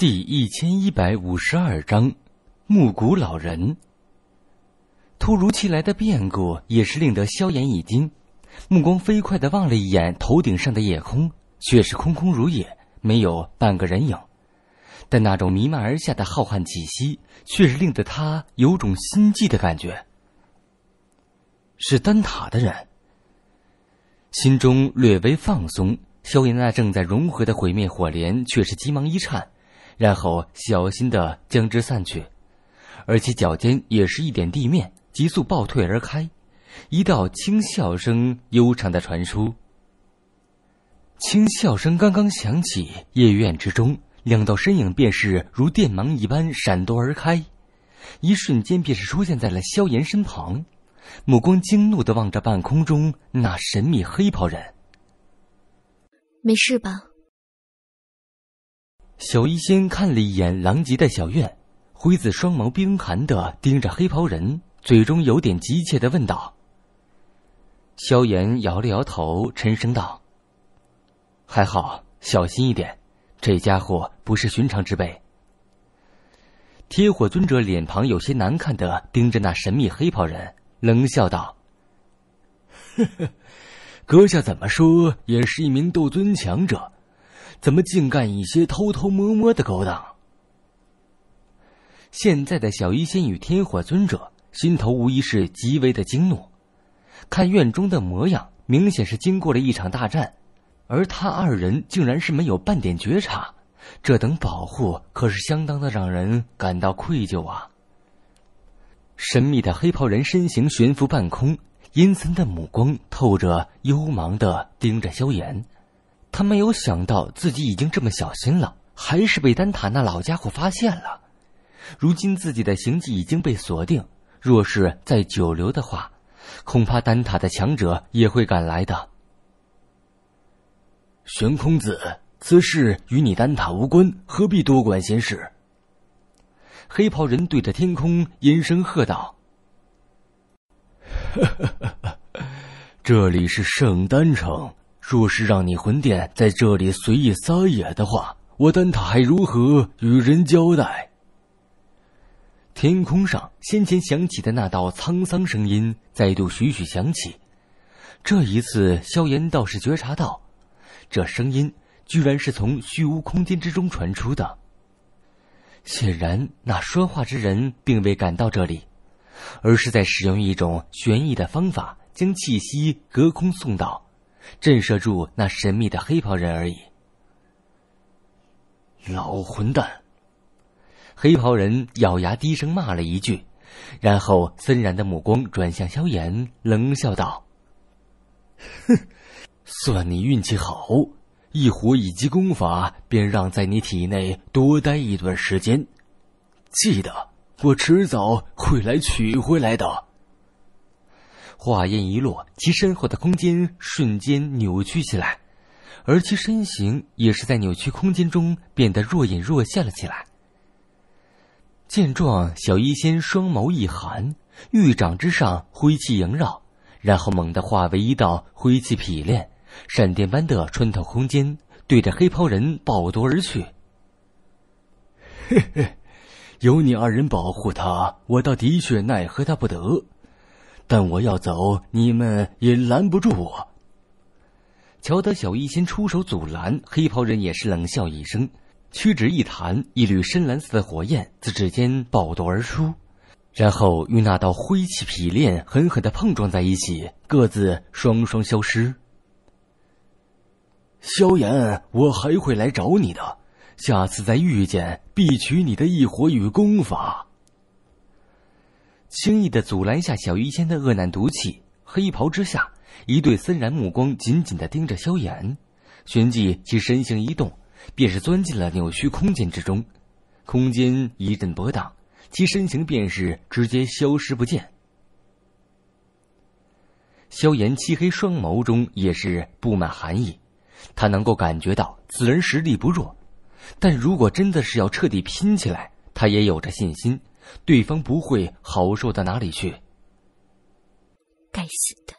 第一千一百五十二章，木谷老人。突如其来的变故也是令得萧炎一惊，目光飞快的望了一眼头顶上的夜空，却是空空如也，没有半个人影。但那种弥漫而下的浩瀚气息，却是令得他有种心悸的感觉。是丹塔的人，心中略微放松。萧炎那正在融合的毁灭火莲，却是急忙一颤。然后小心的将之散去，而其脚尖也是一点地面，急速暴退而开。一道轻笑声悠长的传出。轻笑声刚刚响起，夜院之中两道身影便是如电芒一般闪躲而开，一瞬间便是出现在了萧炎身旁，目光惊怒的望着半空中那神秘黑袍人。没事吧？小医仙看了一眼狼藉的小院，灰子双眸冰寒的盯着黑袍人，嘴中有点急切的问道。萧炎摇了摇头，沉声道：“还好，小心一点，这家伙不是寻常之辈。”铁火尊者脸庞有些难看的盯着那神秘黑袍人，冷笑道：“ 呵呵，阁下怎么说也是一名斗尊强者。”怎么竟干一些偷偷摸摸的勾当？现在的小医仙与天火尊者心头无疑是极为的惊怒，看院中的模样，明显是经过了一场大战，而他二人竟然是没有半点觉察，这等保护可是相当的让人感到愧疚啊！神秘的黑袍人身形悬浮半空，阴森的目光透着幽茫的盯着萧炎。他没有想到自己已经这么小心了，还是被丹塔那老家伙发现了。如今自己的行迹已经被锁定，若是再久留的话，恐怕丹塔的强者也会赶来的。玄空子，此事与你丹塔无关，何必多管闲事？黑袍人对着天空阴声喝道：“ 这里是圣丹城。”若是让你魂殿在这里随意撒野的话，我丹塔还如何与人交代？天空上先前响起的那道沧桑声音再度徐徐响起，这一次萧炎倒是觉察到，这声音居然是从虚无空间之中传出的。显然，那说话之人并未赶到这里，而是在使用一种玄异的方法，将气息隔空送到。震慑住那神秘的黑袍人而已。老混蛋！黑袍人咬牙低声骂了一句，然后森然的目光转向萧炎，冷笑道：“哼，算你运气好，一火以及功法便让在你体内多待一段时间。记得，我迟早会来取回来的。”话音一落，其身后的空间瞬间扭曲起来，而其身形也是在扭曲空间中变得若隐若现了起来。见状，小医仙双眸一寒，玉掌之上灰气萦绕，然后猛地化为一道灰气劈练，闪电般的穿透空间，对着黑袍人暴夺而去。嘿嘿，有你二人保护他，我倒的确奈何他不得。但我要走，你们也拦不住我。乔德小医仙出手阻拦，黑袍人也是冷笑一声，屈指一弹，一缕深蓝色的火焰自指尖爆夺而出，然后与那道灰气劈链狠狠的碰撞在一起，各自双双消失。萧炎，我还会来找你的，下次再遇见，必取你的异火与功法。轻易的阻拦下小医仙的恶难毒气，黑袍之下，一对森然目光紧紧的盯着萧炎，旋即其身形一动，便是钻进了扭曲空间之中。空间一阵波荡，其身形便是直接消失不见。萧炎漆黑双眸中也是布满寒意，他能够感觉到此人实力不弱，但如果真的是要彻底拼起来，他也有着信心。对方不会好受到哪里去。该死的！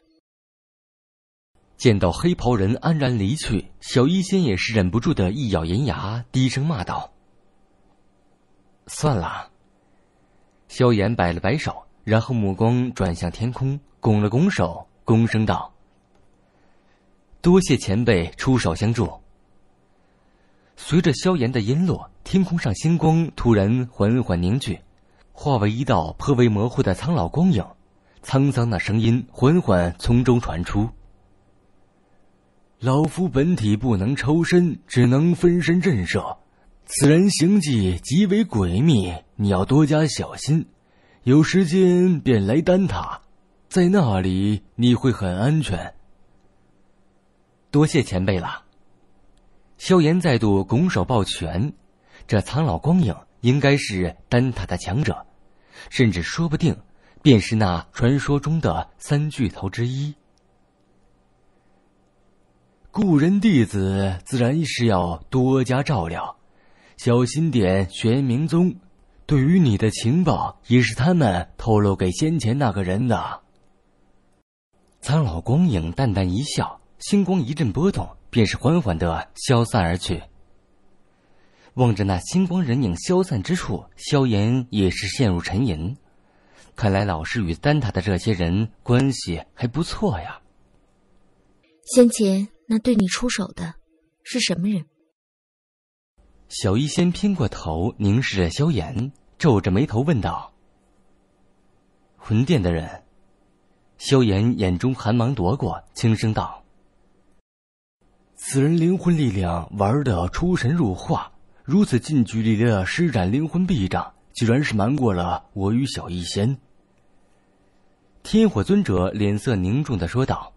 见到黑袍人安然离去，小医仙也是忍不住的一咬银牙，低声骂道：“算了。萧炎摆了摆手，然后目光转向天空，拱了拱手，躬声道：“多谢前辈出手相助。”随着萧炎的音落，天空上星光突然缓缓凝聚，化为一道颇为模糊的苍老光影。沧桑的声音缓缓从中传出：“老夫本体不能抽身，只能分身震慑。此人行迹极为诡秘，你要多加小心。有时间便来丹塔，在那里你会很安全。”多谢前辈了。萧炎再度拱手抱拳，这苍老光影应该是丹塔的强者，甚至说不定。便是那传说中的三巨头之一。故人弟子自然是要多加照料，小心点。玄冥宗对于你的情报也是他们透露给先前那个人的。苍老光影淡淡一笑，星光一阵波动，便是缓缓的消散而去。望着那星光人影消散之处，萧炎也是陷入沉吟。看来老师与丹塔的这些人关系还不错呀。先前那对你出手的是什么人？小医仙偏过头凝视着萧炎，皱着眉头问道：“魂殿的人。”萧炎眼中寒芒夺过，轻声道：“此人灵魂力量玩的出神入化，如此近距离的施展灵魂臂障。”居然是瞒过了我与小医仙。天火尊者脸色凝重的说道。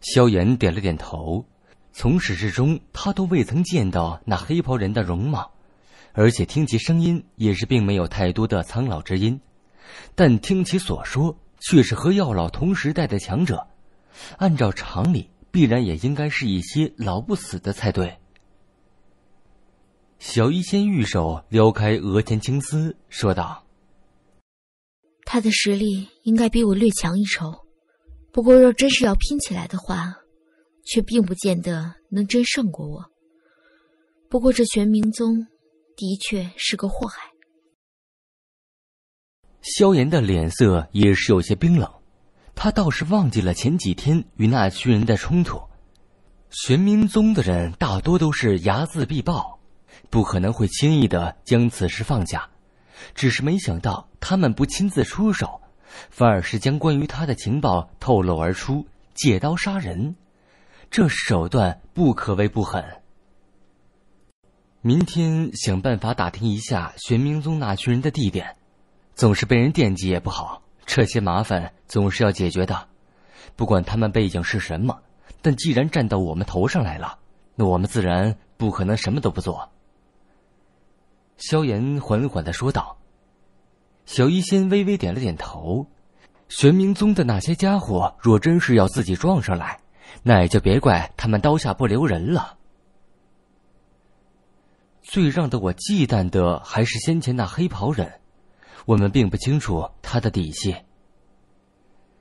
萧炎点了点头，从始至终他都未曾见到那黑袍人的容貌，而且听其声音也是并没有太多的苍老之音，但听其所说却是和药老同时代的强者，按照常理必然也应该是一些老不死的才对。小医仙玉手撩开额前青丝，说道：“他的实力应该比我略强一筹，不过若真是要拼起来的话，却并不见得能真胜过我。不过这玄冥宗的确是个祸害。”萧炎的脸色也是有些冰冷，他倒是忘记了前几天与那群人的冲突。玄冥宗的人大多都是睚眦必报。不可能会轻易的将此事放下，只是没想到他们不亲自出手，反而是将关于他的情报透露而出，借刀杀人，这手段不可谓不狠。明天想办法打听一下玄冥宗那群人的地点，总是被人惦记也不好，这些麻烦总是要解决的。不管他们背景是什么，但既然站到我们头上来了，那我们自然不可能什么都不做。萧炎缓缓的说道：“小医仙微微点了点头。玄冥宗的那些家伙，若真是要自己撞上来，那也就别怪他们刀下不留人了。最让得我忌惮的，还是先前那黑袍人。我们并不清楚他的底细。”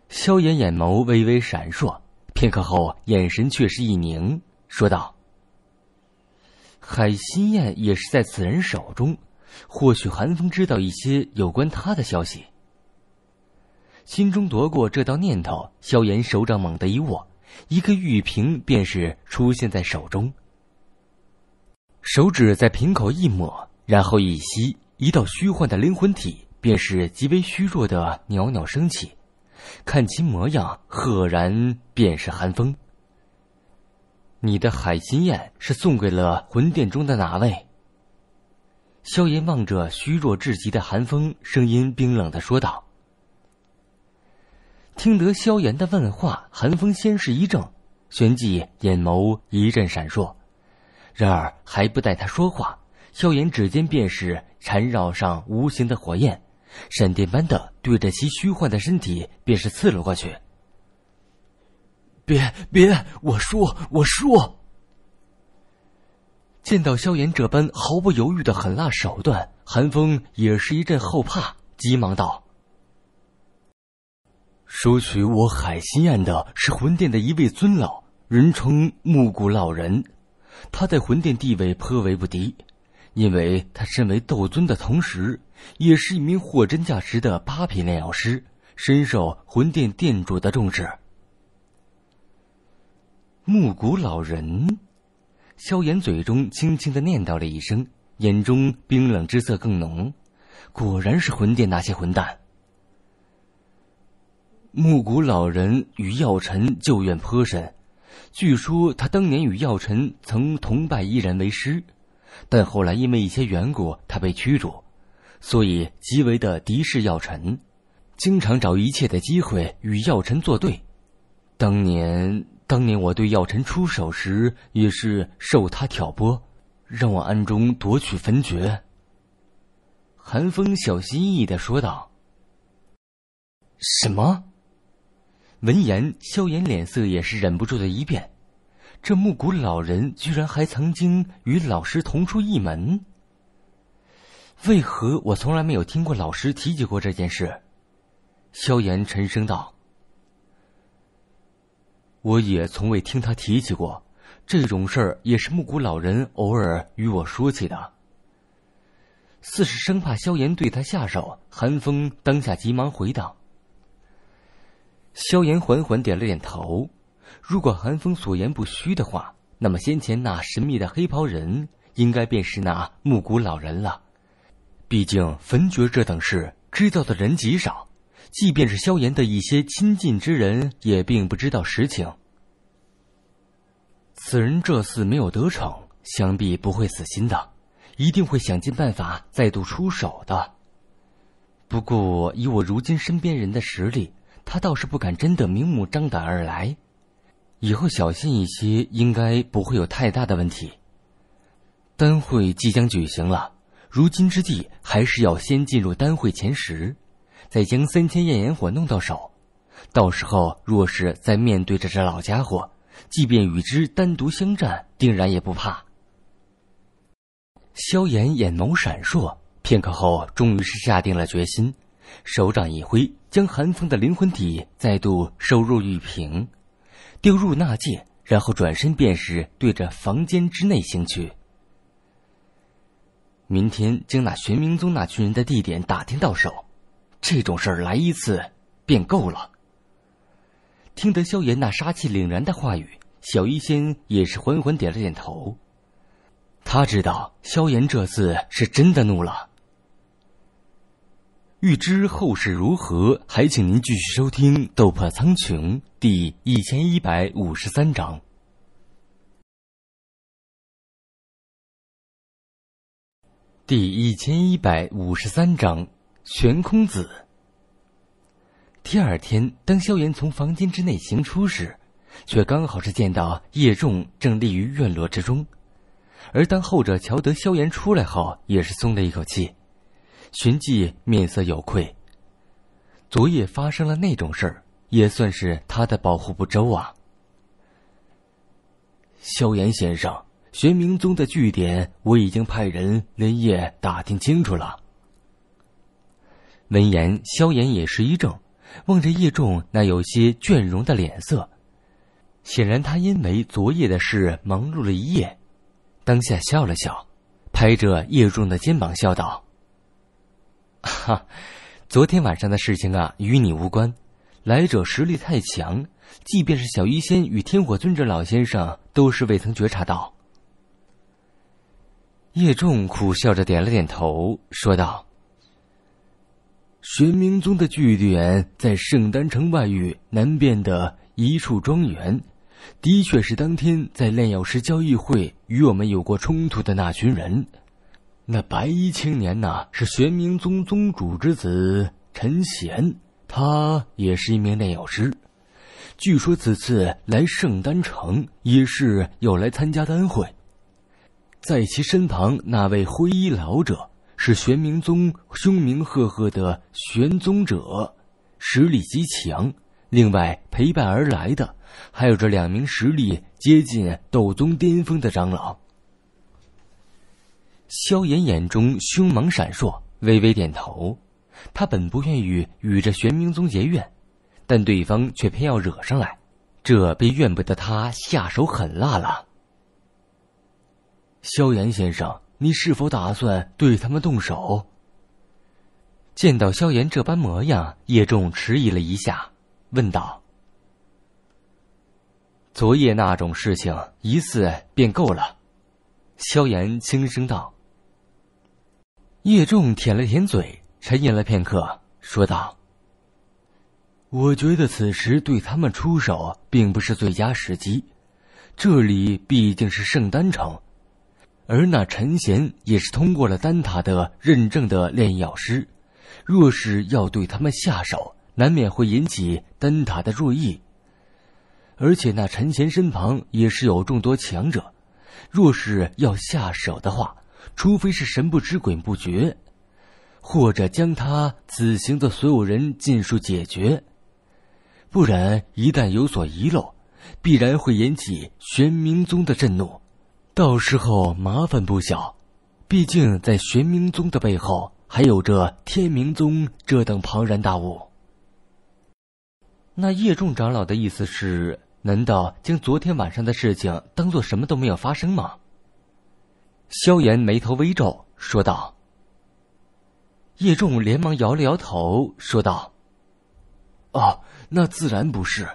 萧炎眼眸微微闪烁，片刻后，眼神却是一凝，说道。海心焰也是在此人手中，或许寒风知道一些有关他的消息。心中夺过这道念头，萧炎手掌猛地一握，一个玉瓶便是出现在手中。手指在瓶口一抹，然后一吸，一道虚幻的灵魂体便是极为虚弱的袅袅升起，看其模样，赫然便是寒风。你的海心宴是送给了魂殿中的哪位？萧炎望着虚弱至极的寒风，声音冰冷的说道。听得萧炎的问话，寒风先是一怔，旋即眼眸一阵闪烁。然而还不待他说话，萧炎指尖便是缠绕上无形的火焰，闪电般的对着其虚幻的身体便是刺了过去。别别！我说我说。见到萧炎这般毫不犹豫的狠辣手段，韩风也是一阵后怕，急忙道：“收取我海心宴的是魂殿的一位尊老，人称木谷老人。他在魂殿地位颇为不低，因为他身为斗尊的同时，也是一名货真价实的八品炼药师，深受魂殿殿主的重视。木谷老人，萧炎嘴中轻轻的念叨了一声，眼中冰冷之色更浓。果然是魂殿那些混蛋。木谷老人与药尘旧怨颇深，据说他当年与药尘曾同拜一人为师，但后来因为一些缘故，他被驱逐，所以极为的敌视药尘，经常找一切的机会与药尘作对。当年，当年我对药尘出手时，也是受他挑拨，让我暗中夺取焚诀。寒风小心翼翼的说道：“什么？”闻言，萧炎脸色也是忍不住的一变。这木谷老人居然还曾经与老师同出一门，为何我从来没有听过老师提起过这件事？萧炎沉声道：“我也从未听他提起过这种事儿，也是木谷老人偶尔与我说起的。”似是生怕萧炎对他下手，寒风当下急忙回道。萧炎缓缓点了点头。如果寒风所言不虚的话，那么先前那神秘的黑袍人，应该便是那木谷老人了。毕竟焚诀这等事，知道的人极少，即便是萧炎的一些亲近之人，也并不知道实情。此人这次没有得逞，想必不会死心的，一定会想尽办法再度出手的。不过以我如今身边人的实力，他倒是不敢真的明目张胆而来，以后小心一些，应该不会有太大的问题。丹会即将举行了，如今之计还是要先进入丹会前十，再将三千焰炎火弄到手。到时候若是再面对着这老家伙，即便与之单独相战，定然也不怕。萧炎眼眸闪烁，片刻后，终于是下定了决心。手掌一挥，将寒风的灵魂体再度收入玉瓶，丢入纳戒，然后转身便是对着房间之内行去。明天将那玄冥宗那群人的地点打听到手，这种事儿来一次便够了。听得萧炎那杀气凛然的话语，小医仙也是缓缓点了点头。他知道萧炎这次是真的怒了。欲知后事如何，还请您继续收听《斗破苍穹》第一千一百五十三章。第一千一百五十三章，悬空子。第二天，当萧炎从房间之内行出时，却刚好是见到叶仲正立于院落之中，而当后者瞧得萧炎出来后，也是松了一口气。寻迹面色有愧。昨夜发生了那种事儿，也算是他的保护不周啊。萧炎先生，玄冥宗的据点我已经派人连夜打听清楚了。闻言，萧炎也是一怔，望着叶仲那有些倦容的脸色，显然他因为昨夜的事忙碌了一夜。当下笑了笑，拍着叶仲的肩膀笑道。哈，昨天晚上的事情啊，与你无关。来者实力太强，即便是小医仙与天火尊者老先生，都是未曾觉察到。叶仲苦笑着点了点头，说道：“玄冥宗的据点在圣丹城外域南边的一处庄园，的确是当天在炼药师交易会与我们有过冲突的那群人。”那白衣青年呐，是玄冥宗宗主之子陈贤，他也是一名炼药师。据说此次来圣丹城，也是要来参加丹会。在其身旁那位灰衣老者，是玄冥宗凶名赫赫的玄宗者，实力极强。另外陪伴而来的，还有这两名实力接近斗宗巅峰的长老。萧炎眼中凶芒闪烁，微微点头。他本不愿意与这玄冥宗结怨，但对方却偏要惹上来，这便怨不得他下手狠辣了。萧炎先生，你是否打算对他们动手？”见到萧炎这般模样，叶仲迟疑了一下，问道：“昨夜那种事情，一次便够了。”萧炎轻声道。叶仲舔了舔嘴，沉吟了片刻，说道：“我觉得此时对他们出手，并不是最佳时机。这里毕竟是圣丹城，而那陈贤也是通过了丹塔的认证的炼药师。”若是要对他们下手，难免会引起丹塔的注意。而且那陈贤身旁也是有众多强者，若是要下手的话，除非是神不知鬼不觉，或者将他此行的所有人尽数解决，不然一旦有所遗漏，必然会引起玄冥宗的震怒，到时候麻烦不小。毕竟在玄冥宗的背后。还有着天明宗这等庞然大物，那叶仲长老的意思是：难道将昨天晚上的事情当做什么都没有发生吗？萧炎眉头微皱，说道。叶仲连忙摇了摇头，说道：“哦，那自然不是，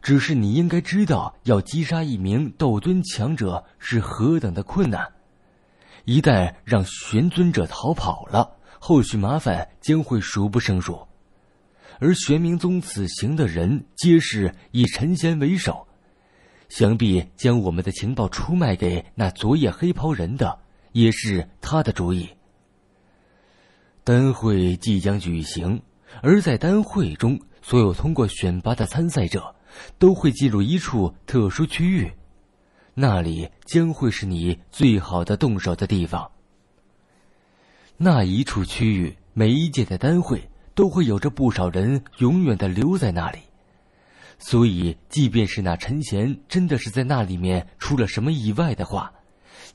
只是你应该知道，要击杀一名斗尊强者是何等的困难，一旦让玄尊者逃跑了。”后续麻烦将会数不胜数，而玄冥宗此行的人皆是以陈仙为首，想必将我们的情报出卖给那昨夜黑袍人的也是他的主意。丹会即将举行，而在丹会中，所有通过选拔的参赛者都会进入一处特殊区域，那里将会是你最好的动手的地方。那一处区域，每一届的丹会都会有着不少人永远的留在那里，所以，即便是那陈贤真的是在那里面出了什么意外的话，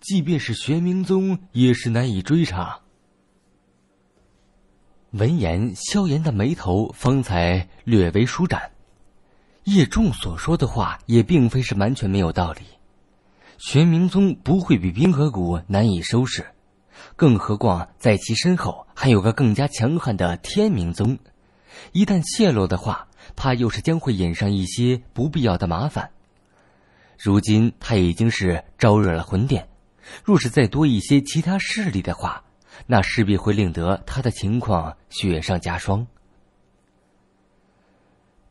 即便是玄冥宗也是难以追查。闻言，萧炎的眉头方才略微舒展，叶仲所说的话也并非是完全没有道理，玄冥宗不会比冰河谷难以收拾。更何况，在其身后还有个更加强悍的天明宗，一旦泄露的话，怕又是将会引上一些不必要的麻烦。如今他已经是招惹了魂殿，若是再多一些其他势力的话，那势必会令得他的情况雪上加霜。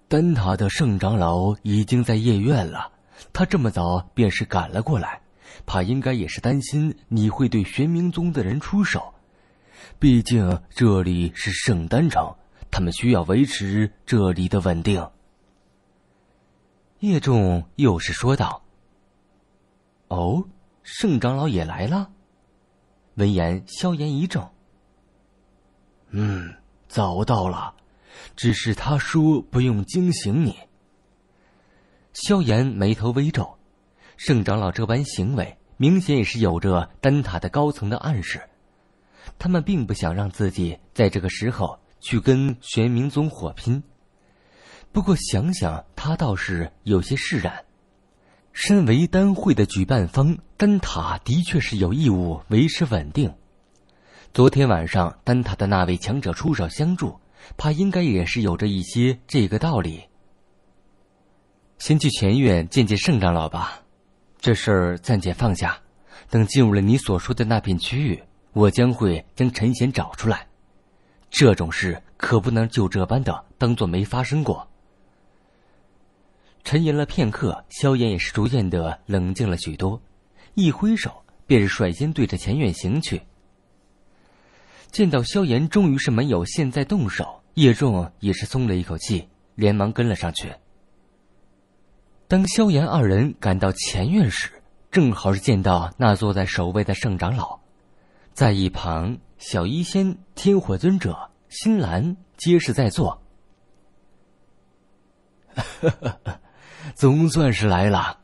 丹塔的圣长老已经在夜院了，他这么早便是赶了过来。怕应该也是担心你会对玄冥宗的人出手，毕竟这里是圣丹城，他们需要维持这里的稳定。叶仲又是说道：“哦，圣长老也来了。”闻言，萧炎一怔：“嗯，早到了，只是他说不用惊醒你。”萧炎眉头微皱。圣长老这般行为，明显也是有着丹塔的高层的暗示。他们并不想让自己在这个时候去跟玄冥宗火拼。不过想想，他倒是有些释然。身为丹会的举办方，丹塔的确是有义务维持稳定。昨天晚上丹塔的那位强者出手相助，怕应该也是有着一些这个道理。先去前院见见圣长老吧。这事儿暂且放下，等进入了你所说的那片区域，我将会将陈贤找出来。这种事可不能就这般的当做没发生过。沉吟了片刻，萧炎也是逐渐的冷静了许多，一挥手便是率先对着前院行去。见到萧炎终于是没有现在动手，叶仲也是松了一口气，连忙跟了上去。当萧炎二人赶到前院时，正好是见到那坐在首位的圣长老，在一旁，小医仙、天火尊者、新兰皆是在座。总算是来了。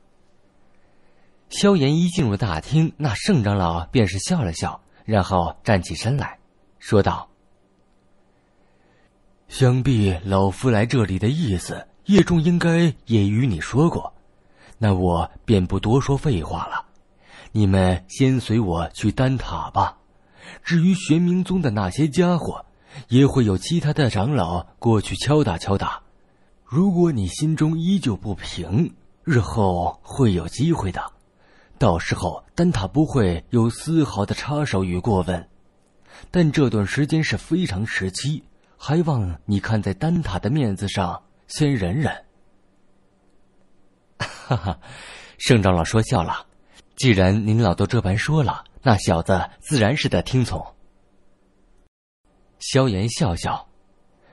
萧炎一进入大厅，那圣长老便是笑了笑，然后站起身来说道：“想必老夫来这里的意思。”叶仲应该也与你说过，那我便不多说废话了。你们先随我去丹塔吧。至于玄冥宗的那些家伙，也会有其他的长老过去敲打敲打。如果你心中依旧不平，日后会有机会的。到时候丹塔不会有丝毫的插手与过问。但这段时间是非常时期，还望你看在丹塔的面子上先忍忍。哈哈，圣长老说笑了。既然您老都这般说了，那小子自然是得听从。萧炎笑笑，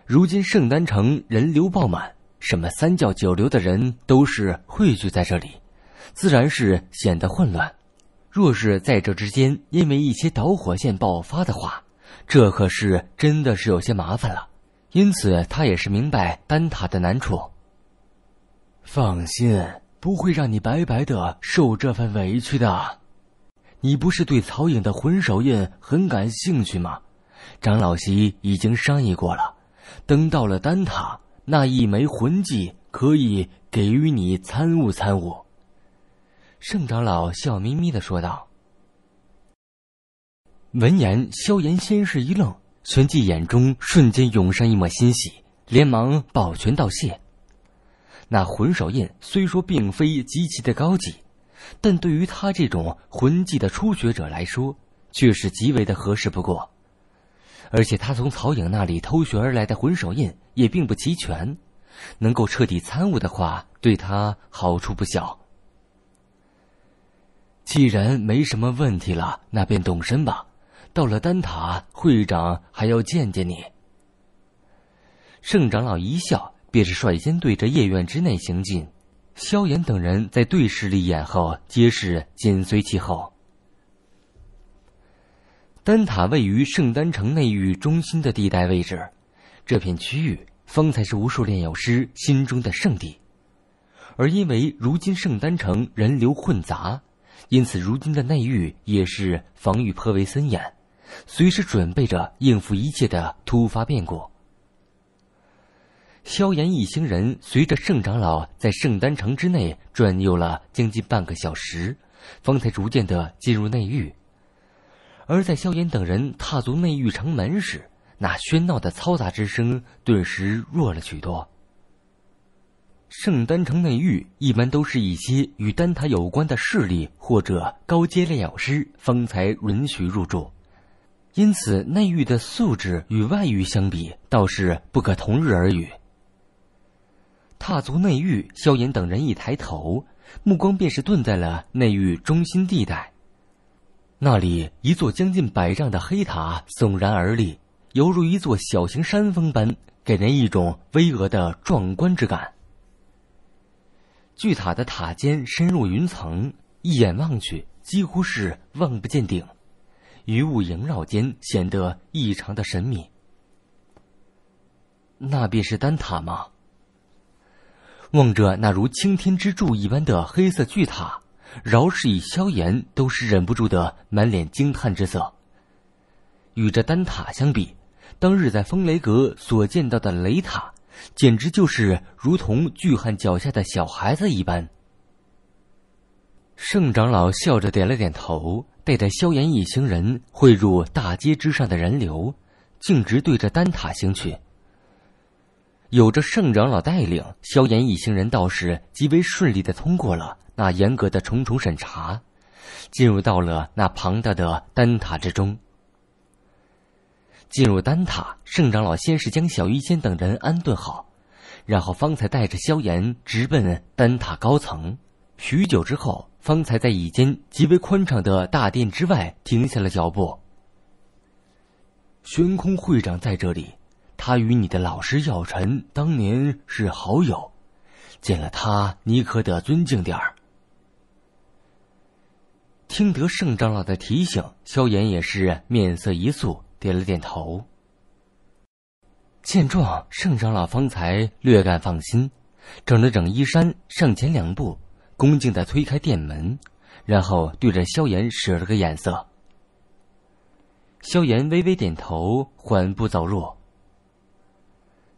如今圣丹城人流爆满，什么三教九流的人都是汇聚在这里，自然是显得混乱。若是在这之间因为一些导火线爆发的话，这可是真的是有些麻烦了。因此，他也是明白丹塔的难处。放心。不会让你白白的受这份委屈的。你不是对曹颖的魂手印很感兴趣吗？长老席已经商议过了，等到了丹塔，那一枚魂技可以给予你参悟参悟。盛长老笑眯眯的说道。闻言，萧炎先是一愣，旋即眼中瞬间涌上一抹欣喜，连忙抱拳道谢。那魂手印虽说并非极其的高级，但对于他这种魂技的初学者来说，却是极为的合适不过。而且他从曹颖那里偷学而来的魂手印也并不齐全，能够彻底参悟的话，对他好处不小。既然没什么问题了，那便动身吧。到了丹塔，会长还要见见你。圣长老一笑。便是率先对着夜院之内行进，萧炎等人在对视了一眼后，皆是紧随其后。丹塔位于圣丹城内域中心的地带位置，这片区域方才是无数炼药师心中的圣地。而因为如今圣丹城人流混杂，因此如今的内域也是防御颇为森严，随时准备着应付一切的突发变故。萧炎一行人随着圣长老在圣丹城之内转悠了将近半个小时，方才逐渐的进入内域。而在萧炎等人踏足内域城门时，那喧闹的嘈杂之声顿时弱了许多。圣丹城内域一般都是一些与丹塔有关的势力或者高阶炼药师方才允许入住，因此内域的素质与外域相比倒是不可同日而语。踏足内域，萧炎等人一抬头，目光便是顿在了内域中心地带。那里一座将近百丈的黑塔耸然而立，犹如一座小型山峰般，给人一种巍峨的壮观之感。巨塔的塔尖深入云层，一眼望去几乎是望不见顶，云雾萦绕间显得异常的神秘。那便是丹塔吗？望着那如青天之柱一般的黑色巨塔，饶是以萧炎都是忍不住的满脸惊叹之色。与这丹塔相比，当日在风雷阁所见到的雷塔，简直就是如同巨汉脚下的小孩子一般。圣长老笑着点了点头，带着萧炎一行人汇入大街之上的人流，径直对着丹塔行去。有着圣长老带领，萧炎一行人倒是极为顺利的通过了那严格的重重审查，进入到了那庞大的丹塔之中。进入丹塔，圣长老先是将小医仙等人安顿好，然后方才带着萧炎直奔丹塔高层。许久之后，方才在一间极为宽敞的大殿之外停下了脚步。悬空会长在这里。他与你的老师药尘当年是好友，见了他，你可得尊敬点儿。听得圣长老的提醒，萧炎也是面色一肃，点了点头。见状，圣长老方才略感放心，整了整衣衫，上前两步，恭敬的推开殿门，然后对着萧炎使了个眼色。萧炎微微点头，缓步走入。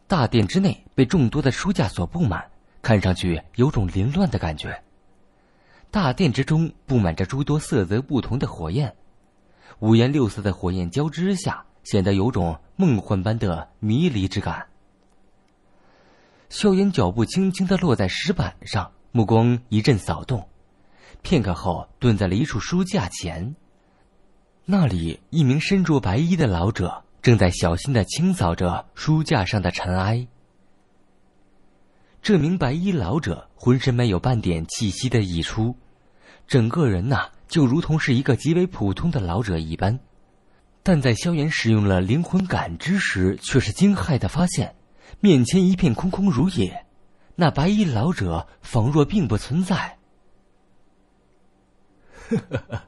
大殿之内被众多的书架所布满，看上去有种凌乱的感觉。大殿之中布满着诸多色泽不同的火焰，五颜六色的火焰交织下，显得有种梦幻般的迷离之感。萧炎脚步轻轻的落在石板上，目光一阵扫动，片刻后蹲在了一处书架前。那里，一名身着白衣的老者正在小心的清扫着书架上的尘埃。这名白衣老者浑身没有半点气息的溢出，整个人呐就如同是一个极为普通的老者一般。但在萧炎使用了灵魂感知时，却是惊骇的发现，面前一片空空如也，那白衣老者仿若并不存在。呵呵呵，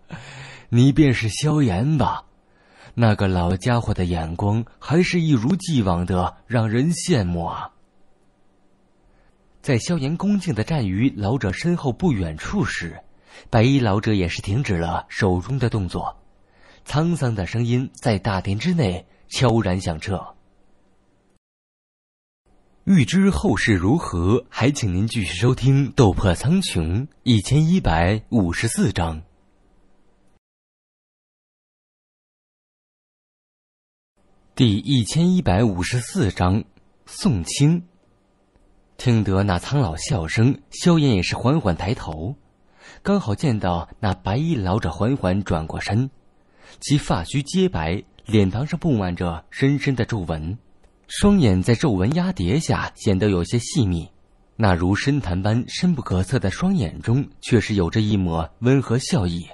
你便是萧炎吧？那个老家伙的眼光还是一如既往的让人羡慕啊！在萧炎恭敬的站于老者身后不远处时，白衣老者也是停止了手中的动作，沧桑的声音在大殿之内悄然响彻。欲知后事如何，还请您继续收听《斗破苍穹》一千一百五十四章。第一千一百五十四章，宋清。听得那苍老笑声，萧炎也是缓缓抬头，刚好见到那白衣老者缓缓转过身，其发须洁白，脸庞上布满着深深的皱纹，双眼在皱纹压叠下显得有些细密，那如深潭般深不可测的双眼中，却是有着一抹温和笑意。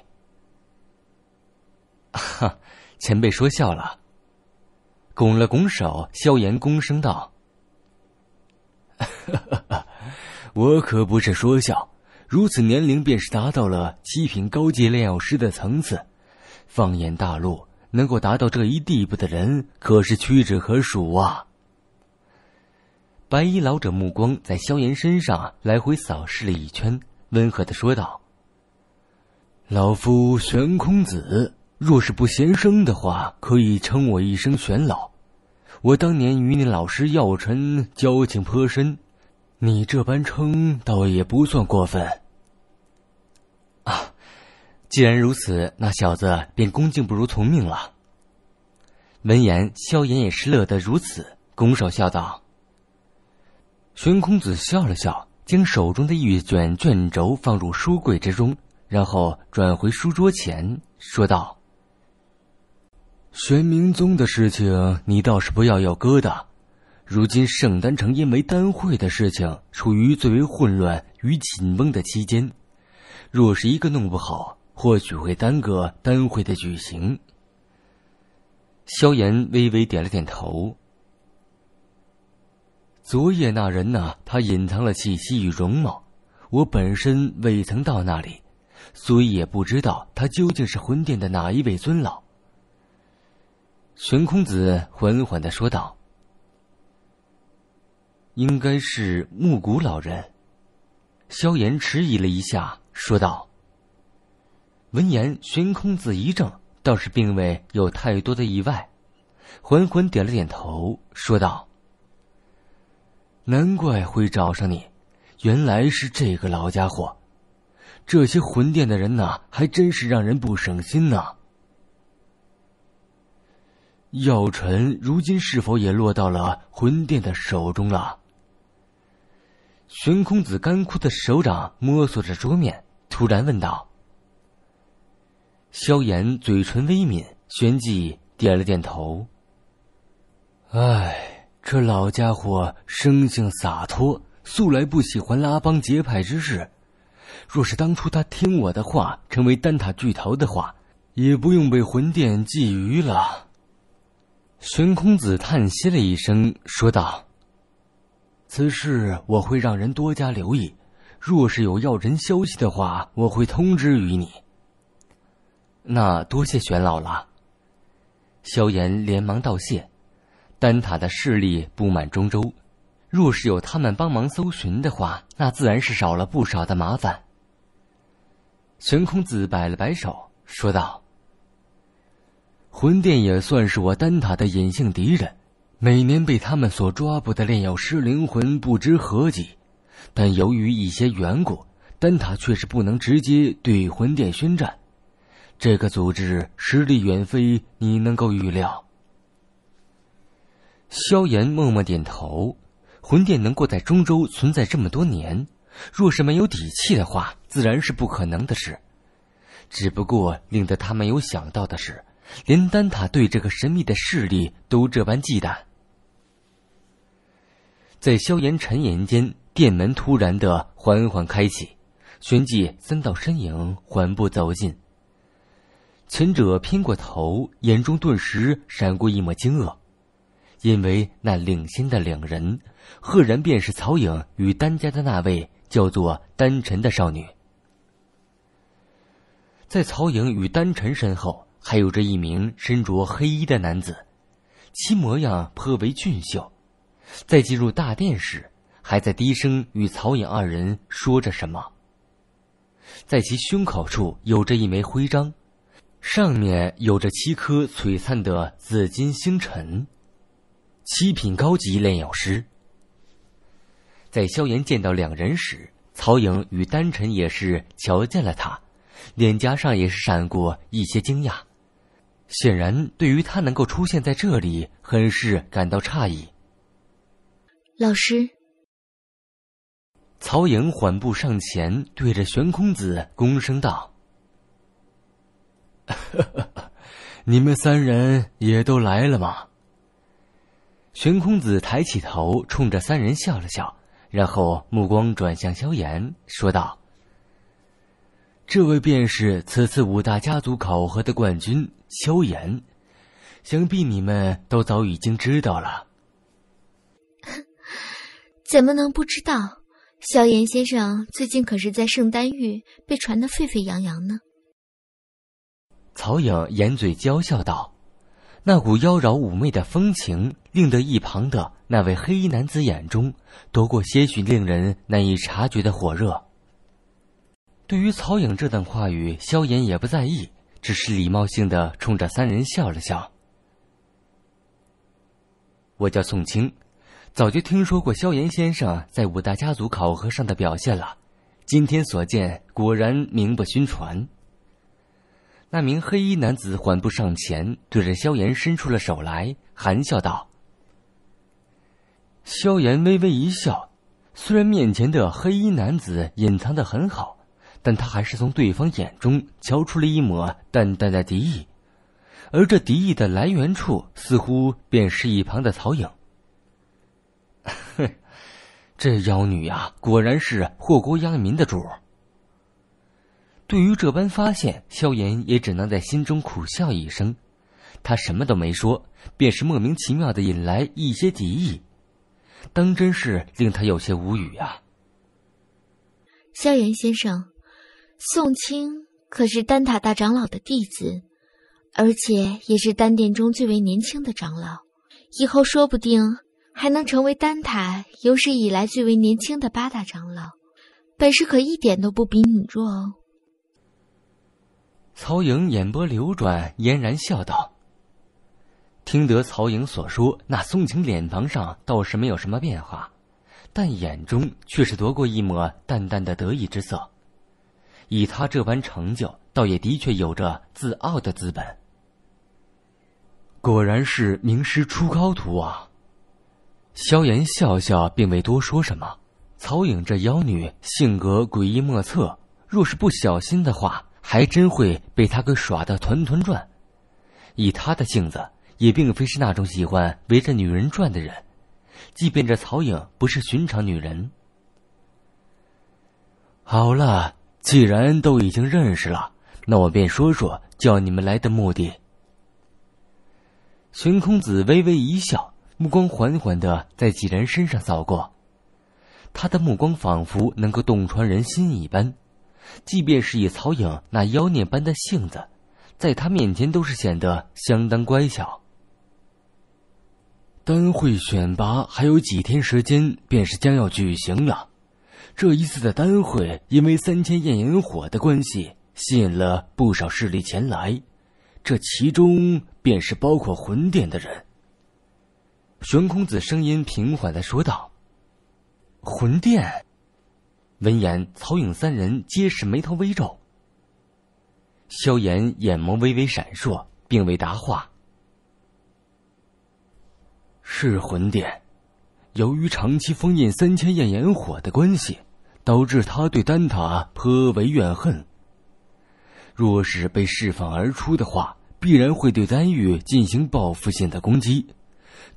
哈，前辈说笑了。拱了拱手，萧炎躬声道。我可不是说笑，如此年龄便是达到了七品高阶炼药师的层次。放眼大陆，能够达到这一地步的人，可是屈指可数啊。白衣老者目光在萧炎身上来回扫视了一圈，温和的说道：“老夫玄空子，若是不嫌生的话，可以称我一声玄老。我当年与你老师药尘交情颇深。”你这般称，倒也不算过分。啊，既然如此，那小子便恭敬不如从命了。闻言，萧炎也是乐得如此，拱手笑道：“玄空子笑了笑，将手中的一卷卷轴放入书柜之中，然后转回书桌前，说道：‘玄冥宗的事情，你倒是不要有疙瘩。’”如今圣丹城因为丹会的事情处于最为混乱与紧绷的期间，若是一个弄不好，或许会耽搁丹会的举行。萧炎微微点了点头。昨夜那人呢？他隐藏了气息与容貌，我本身未曾到那里，所以也不知道他究竟是魂殿的哪一位尊老。玄空子缓缓的说道。应该是木谷老人。萧炎迟疑了一下，说道。闻言，悬空子一怔，倒是并未有太多的意外，缓缓点了点头，说道：“难怪会找上你，原来是这个老家伙。这些魂殿的人呐，还真是让人不省心呐。药尘如今是否也落到了魂殿的手中了？”玄空子干枯的手掌摸索着桌面，突然问道：“萧炎嘴唇微抿，旋即点了点头。唉，这老家伙生性洒脱，素来不喜欢拉帮结派之事。若是当初他听我的话，成为丹塔巨头的话，也不用被魂殿觊觎了。”玄空子叹息了一声，说道。此事我会让人多加留意，若是有要人消息的话，我会通知于你。那多谢玄老了。萧炎连忙道谢。丹塔的势力布满中州，若是有他们帮忙搜寻的话，那自然是少了不少的麻烦。玄空子摆了摆手，说道：“魂殿也算是我丹塔的隐性敌人。”每年被他们所抓捕的炼药师灵魂不知何几，但由于一些缘故，丹塔却是不能直接对魂殿宣战。这个组织实力远非你能够预料。萧炎默默点头，魂殿能够在中州存在这么多年，若是没有底气的话，自然是不可能的事。只不过令得他没有想到的是，连丹塔对这个神秘的势力都这般忌惮。在萧炎沉吟间，殿门突然的缓缓开启，旋即三道身影缓步走近。前者偏过头，眼中顿时闪过一抹惊愕，因为那领先的两人，赫然便是曹颖与丹家的那位叫做丹晨的少女。在曹颖与丹晨身后，还有着一名身着黑衣的男子，其模样颇为俊秀。在进入大殿时，还在低声与曹颖二人说着什么。在其胸口处有着一枚徽章。上面有着七颗璀璨的紫金星辰，七品高级炼药师。在萧炎见到两人时，曹颖与丹晨也是瞧见了他，脸颊上也是闪过一些惊讶，显然对于他能够出现在这里，很是感到诧异。老师，曹颖缓步上前，对着玄空子躬声道。你们三人也都来了吗？玄空子抬起头，冲着三人笑了笑，然后目光转向萧炎，说道：“这位便是此次五大家族考核的冠军萧炎，想必你们都早已经知道了。怎么能不知道？萧炎先生最近可是在圣丹域被传得沸沸扬扬呢。”曹颖掩嘴娇笑道：“那股妖娆妩媚的风情，令得一旁的那位黑衣男子眼中夺过些许令人难以察觉的火热。”对于曹颖这段话语，萧炎也不在意，只是礼貌性的冲着三人笑了笑。我叫宋清，早就听说过萧炎先生在五大家族考核上的表现了，今天所见果然名不虚传。那名黑衣男子缓步上前，对着萧炎伸出了手来，含笑道：“萧炎微微一笑，虽然面前的黑衣男子隐藏的很好，但他还是从对方眼中瞧出了一抹淡淡的敌意，而这敌意的来源处，似乎便是一旁的曹颖。哼，这妖女呀，果然是祸国殃民的主。”对于这般发现，萧炎也只能在心中苦笑一声。他什么都没说，便是莫名其妙的引来一些敌意，当真是令他有些无语啊。萧炎先生，宋清可是丹塔大长老的弟子，而且也是丹殿中最为年轻的长老，以后说不定还能成为丹塔有史以来最为年轻的八大长老，本事可一点都不比你弱哦。曹颖眼波流转，嫣然笑道：“听得曹颖所说，那宋晴脸庞上倒是没有什么变化，但眼中却是夺过一抹淡淡的得意之色。以他这般成就，倒也的确有着自傲的资本。果然是名师出高徒啊！”萧炎笑笑，并未多说什么。曹颖这妖女性格诡异莫测，若是不小心的话。还真会被他给耍得团团转，以他的性子，也并非是那种喜欢围着女人转的人。即便这曹颖不是寻常女人。好了，既然都已经认识了，那我便说说叫你们来的目的。玄空子微微一笑，目光缓缓的在几人身上扫过，他的目光仿佛能够洞穿人心一般。即便是以曹颖那妖孽般的性子，在他面前都是显得相当乖巧。丹会选拔还有几天时间，便是将要举行了。这一次的丹会，因为三千焰炎火的关系，吸引了不少势力前来，这其中便是包括魂殿的人。玄空子声音平缓的说道：“魂殿。”闻言，曹颖三人皆是眉头微皱。萧炎眼眸微微闪烁，并未答话。是魂殿，由于长期封印三千焰炎火的关系，导致他对丹塔颇为怨恨。若是被释放而出的话，必然会对丹域进行报复性的攻击，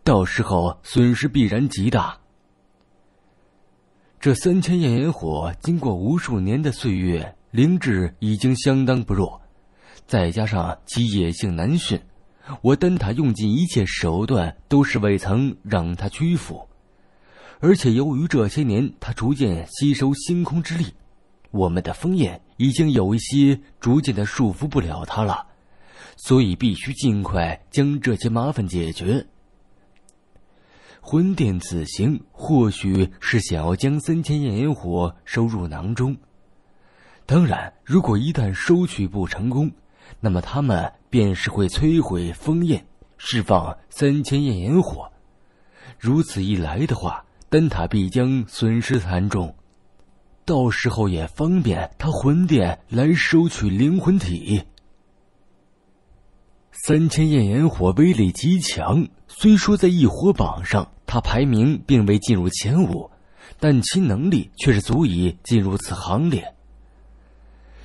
到时候损失必然极大。这三千焰炎火经过无数年的岁月，灵智已经相当不弱，再加上其野性难驯，我丹塔用尽一切手段都是未曾让他屈服。而且由于这些年他逐渐吸收星空之力，我们的封印已经有一些逐渐的束缚不了他了，所以必须尽快将这些麻烦解决。魂殿此行或许是想要将三千焰炎火收入囊中。当然，如果一旦收取不成功，那么他们便是会摧毁封印，释放三千焰炎火。如此一来的话，丹塔必将损失惨重，到时候也方便他魂殿来收取灵魂体。三千焰炎火威力极强，虽说在异火榜上它排名并未进入前五，但其能力却是足以进入此行列。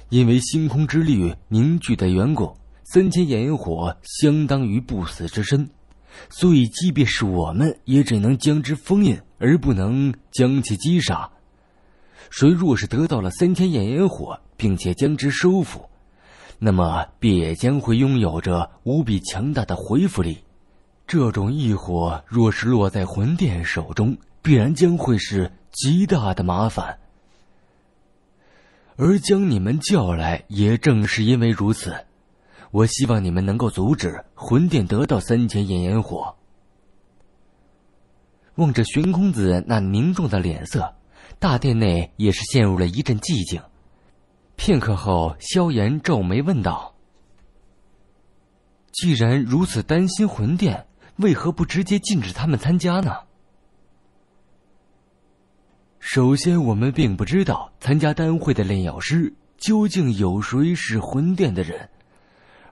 因为星空之力凝聚的缘故，三千焰炎火相当于不死之身，所以即便是我们也只能将之封印，而不能将其击杀。谁若是得到了三千焰炎火，并且将之收服，那么必也将会拥有着无比强大的恢复力。这种异火若是落在魂殿手中，必然将会是极大的麻烦。而将你们叫来，也正是因为如此。我希望你们能够阻止魂殿得到三千焰炎火。望着玄空子那凝重的脸色，大殿内也是陷入了一阵寂静。片刻后，萧炎皱眉问道：“既然如此担心魂殿，为何不直接禁止他们参加呢？”首先，我们并不知道参加丹会的炼药师究竟有谁是魂殿的人，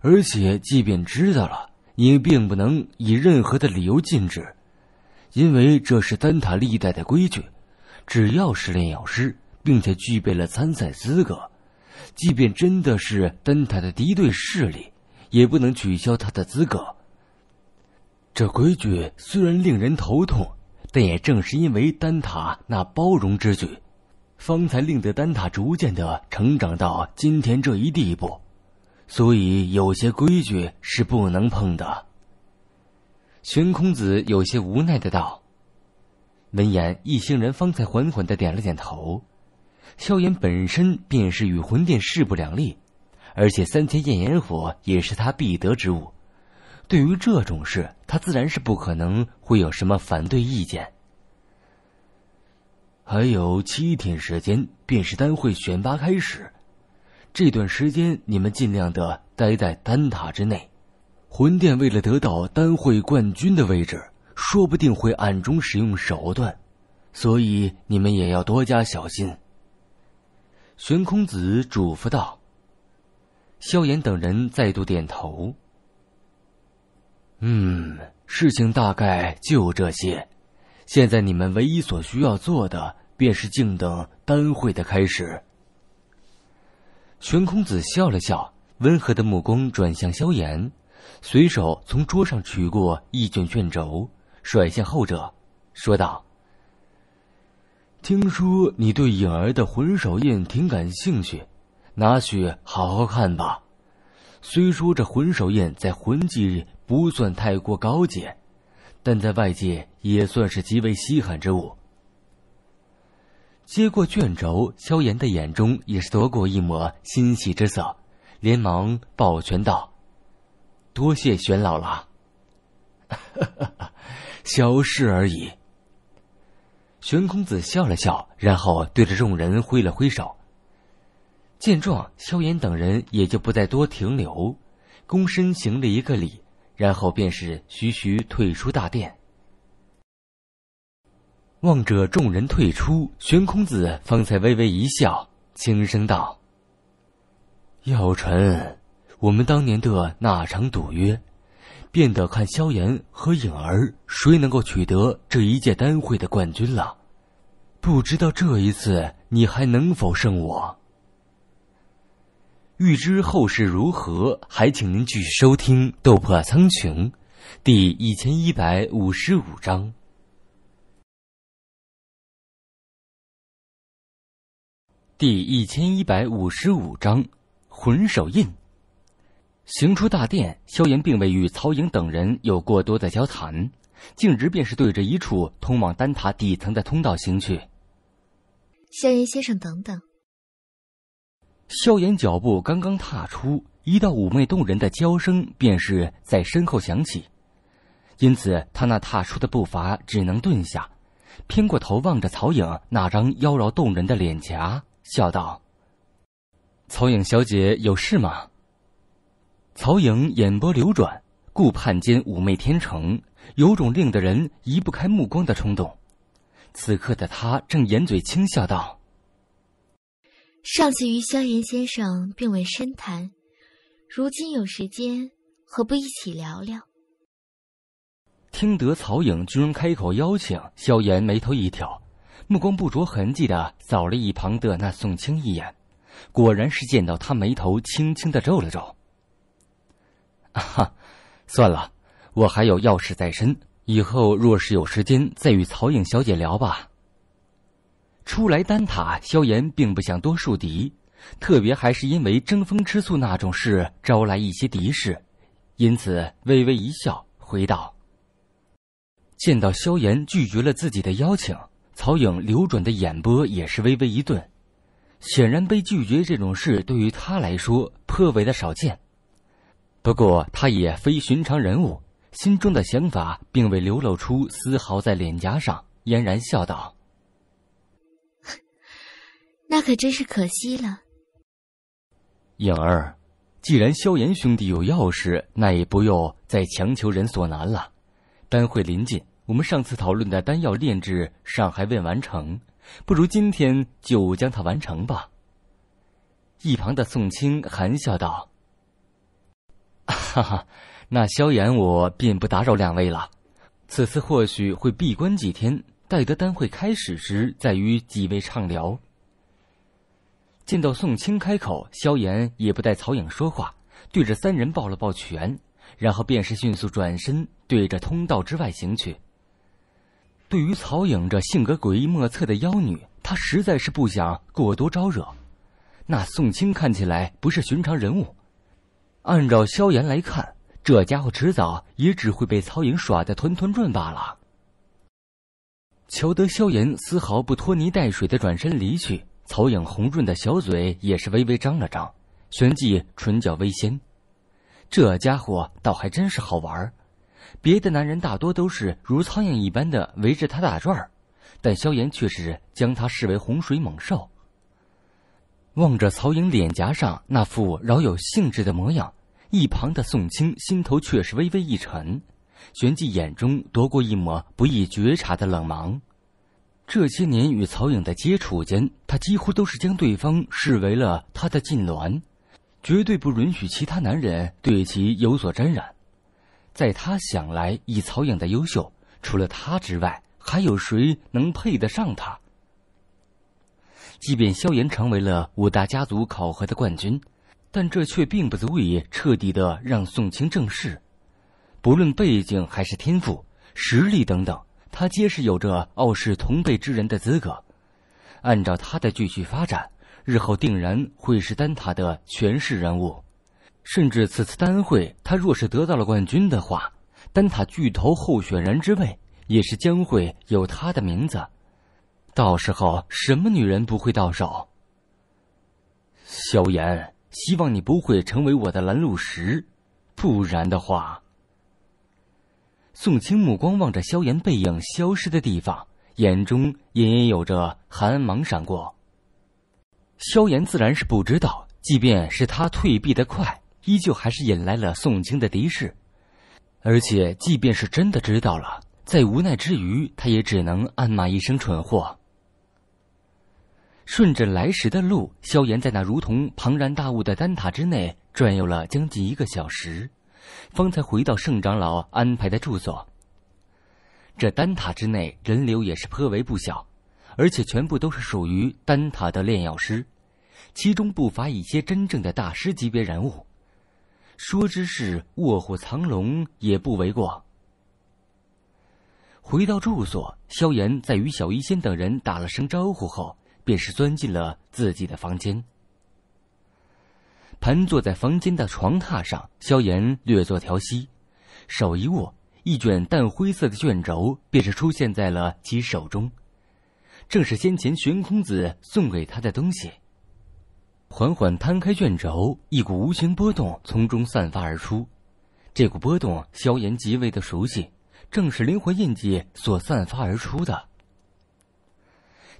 而且即便知道了，也并不能以任何的理由禁止，因为这是丹塔历代的规矩，只要是炼药师，并且具备了参赛资格。即便真的是丹塔的敌对势力，也不能取消他的资格。这规矩虽然令人头痛，但也正是因为丹塔那包容之举，方才令得丹塔逐渐的成长到今天这一地步。所以有些规矩是不能碰的。玄空子有些无奈的道。闻言，一行人方才缓缓的点了点头。萧炎本身便是与魂殿势不两立，而且三千焰炎火也是他必得之物。对于这种事，他自然是不可能会有什么反对意见。还有七天时间，便是丹会选拔开始。这段时间，你们尽量的待在丹塔之内。魂殿为了得到丹会冠军的位置，说不定会暗中使用手段，所以你们也要多加小心。玄空子嘱咐道：“萧炎等人再度点头。嗯，事情大概就这些。现在你们唯一所需要做的，便是静等丹会的开始。”玄空子笑了笑，温和的目光转向萧炎，随手从桌上取过一卷卷轴，甩向后者，说道。听说你对颖儿的魂手印挺感兴趣，拿去好好看吧。虽说这魂手印在魂技不算太过高阶，但在外界也算是极为稀罕之物。接过卷轴，萧炎的眼中也是夺过一抹欣喜之色，连忙抱拳道：“多谢玄老了，哈哈小事而已。”玄空子笑了笑，然后对着众人挥了挥手。见状，萧炎等人也就不再多停留，躬身行了一个礼，然后便是徐徐退出大殿。望着众人退出，玄空子方才微微一笑，轻声道：“药尘，我们当年的那场赌约，便得看萧炎和颖儿谁能够取得这一届丹会的冠军了。不知道这一次你还能否胜我？欲知后事如何，还请您继续收听《斗破苍穹》第一千一百五十五章。第一千一百五十五章，魂手印。行出大殿，萧炎并未与曹颖等人有过多的交谈，径直便是对着一处通往丹塔底层的通道行去。萧炎先生，等等。萧炎脚步刚刚踏出，一道妩媚动人的娇声便是在身后响起，因此他那踏出的步伐只能顿下，偏过头望着曹颖那张妖娆动人的脸颊。笑道：“曹颖小姐有事吗？”曹颖眼波流转，顾盼间妩媚天成，有种令得人移不开目光的冲动。此刻的他正掩嘴轻笑道：“上次与萧炎先生并未深谈，如今有时间，何不一起聊聊？”听得曹颖居然开口邀请，萧炎眉头一挑。目光不着痕迹的扫了一旁的那宋清一眼，果然是见到他眉头轻轻的皱了皱。哈，算了，我还有要事在身，以后若是有时间再与曹颖小姐聊吧。初来丹塔，萧炎并不想多树敌，特别还是因为争风吃醋那种事招来一些敌视，因此微微一笑，回道：“见到萧炎拒绝了自己的邀请。”曹颖流转的眼波也是微微一顿，显然被拒绝这种事对于他来说颇为的少见。不过他也非寻常人物，心中的想法并未流露出丝毫在脸颊上，嫣然笑道：“ 那可真是可惜了。”颖儿，既然萧炎兄弟有要事，那也不用再强求人所难了。丹会临近。我们上次讨论的丹药炼制尚还未完成，不如今天就将它完成吧。一旁的宋清含笑道：“哈哈，那萧炎我便不打扰两位了。此次或许会闭关几天，待得丹会开始时再与几位畅聊。”见到宋清开口，萧炎也不待曹颖说话，对着三人抱了抱拳，然后便是迅速转身，对着通道之外行去。对于曹颖这性格诡异莫测的妖女，他实在是不想过多招惹。那宋清看起来不是寻常人物，按照萧炎来看，这家伙迟早也只会被曹颖耍得团团转罢了。瞧得萧炎丝毫不拖泥带水的转身离去，曹颖红润的小嘴也是微微张了张，旋即唇角微掀。这家伙倒还真是好玩别的男人大多都是如苍蝇一般的围着他打转儿，但萧炎却是将他视为洪水猛兽。望着曹颖脸颊上那副饶有兴致的模样，一旁的宋清心头却是微微一沉，旋即眼中夺过一抹不易觉察的冷芒。这些年与曹颖的接触间，他几乎都是将对方视为了他的禁卵，绝对不允许其他男人对其有所沾染。在他想来，以曹颖的优秀，除了他之外，还有谁能配得上他？即便萧炎成为了五大家族考核的冠军，但这却并不足以彻底的让宋清正视。不论背景还是天赋、实力等等，他皆是有着傲视同辈之人的资格。按照他的继续发展，日后定然会是丹塔的权势人物。甚至此次丹会，他若是得到了冠军的话，丹塔巨头候选人之位也是将会有他的名字。到时候，什么女人不会到手？萧炎，希望你不会成为我的拦路石，不然的话。宋清目光望着萧炎背影消失的地方，眼中隐隐有着寒芒闪过。萧炎自然是不知道，即便是他退避的快。依旧还是引来了宋清的敌视，而且即便是真的知道了，在无奈之余，他也只能暗骂一声“蠢货”。顺着来时的路，萧炎在那如同庞然大物的丹塔之内转悠了将近一个小时，方才回到圣长老安排的住所。这丹塔之内人流也是颇为不小，而且全部都是属于丹塔的炼药师，其中不乏一些真正的大师级别人物，说之是卧虎藏龙也不为过。回到住所，萧炎在与小医仙等人打了声招呼后。便是钻进了自己的房间，盘坐在房间的床榻上，萧炎略作调息，手一握，一卷淡灰色的卷轴便是出现在了其手中，正是先前玄空子送给他的东西。缓缓摊开卷轴，一股无形波动从中散发而出，这股波动萧炎极为的熟悉，正是灵魂印记所散发而出的。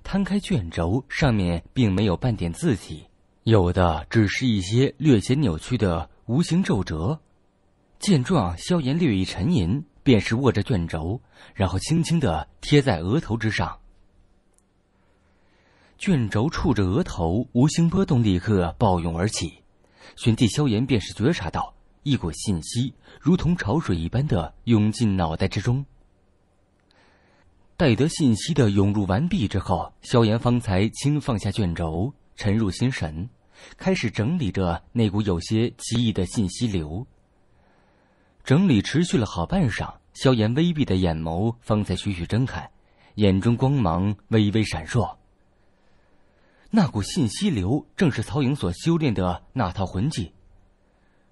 摊开卷轴，上面并没有半点字体，有的只是一些略显扭曲的无形皱褶。见状，萧炎略一沉吟，便是握着卷轴，然后轻轻的贴在额头之上。卷轴触着额头，无形波动立刻暴涌而起，旋即萧炎便是觉察到一股信息，如同潮水一般的涌进脑袋之中。待得信息的涌入完毕之后，萧炎方才轻放下卷轴，沉入心神，开始整理着那股有些奇异的信息流。整理持续了好半晌，萧炎微闭的眼眸方才徐徐睁开，眼中光芒微微闪烁。那股信息流正是曹颖所修炼的那套魂技，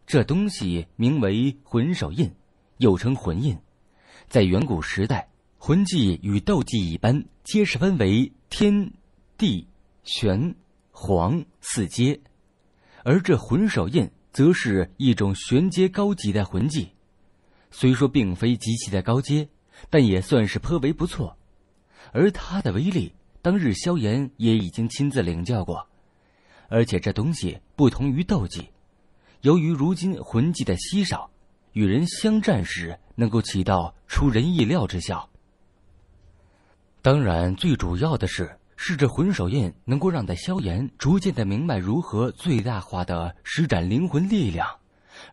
这东西名为魂手印，又称魂印，在远古时代。魂技与斗技一般，皆是分为天、地、玄、黄四阶，而这魂手印则是一种玄阶高级的魂技。虽说并非极其的高阶，但也算是颇为不错。而它的威力，当日萧炎也已经亲自领教过。而且这东西不同于斗技，由于如今魂技的稀少，与人相战时能够起到出人意料之效。当然，最主要的是，是这魂手印能够让的萧炎逐渐的明白如何最大化的施展灵魂力量，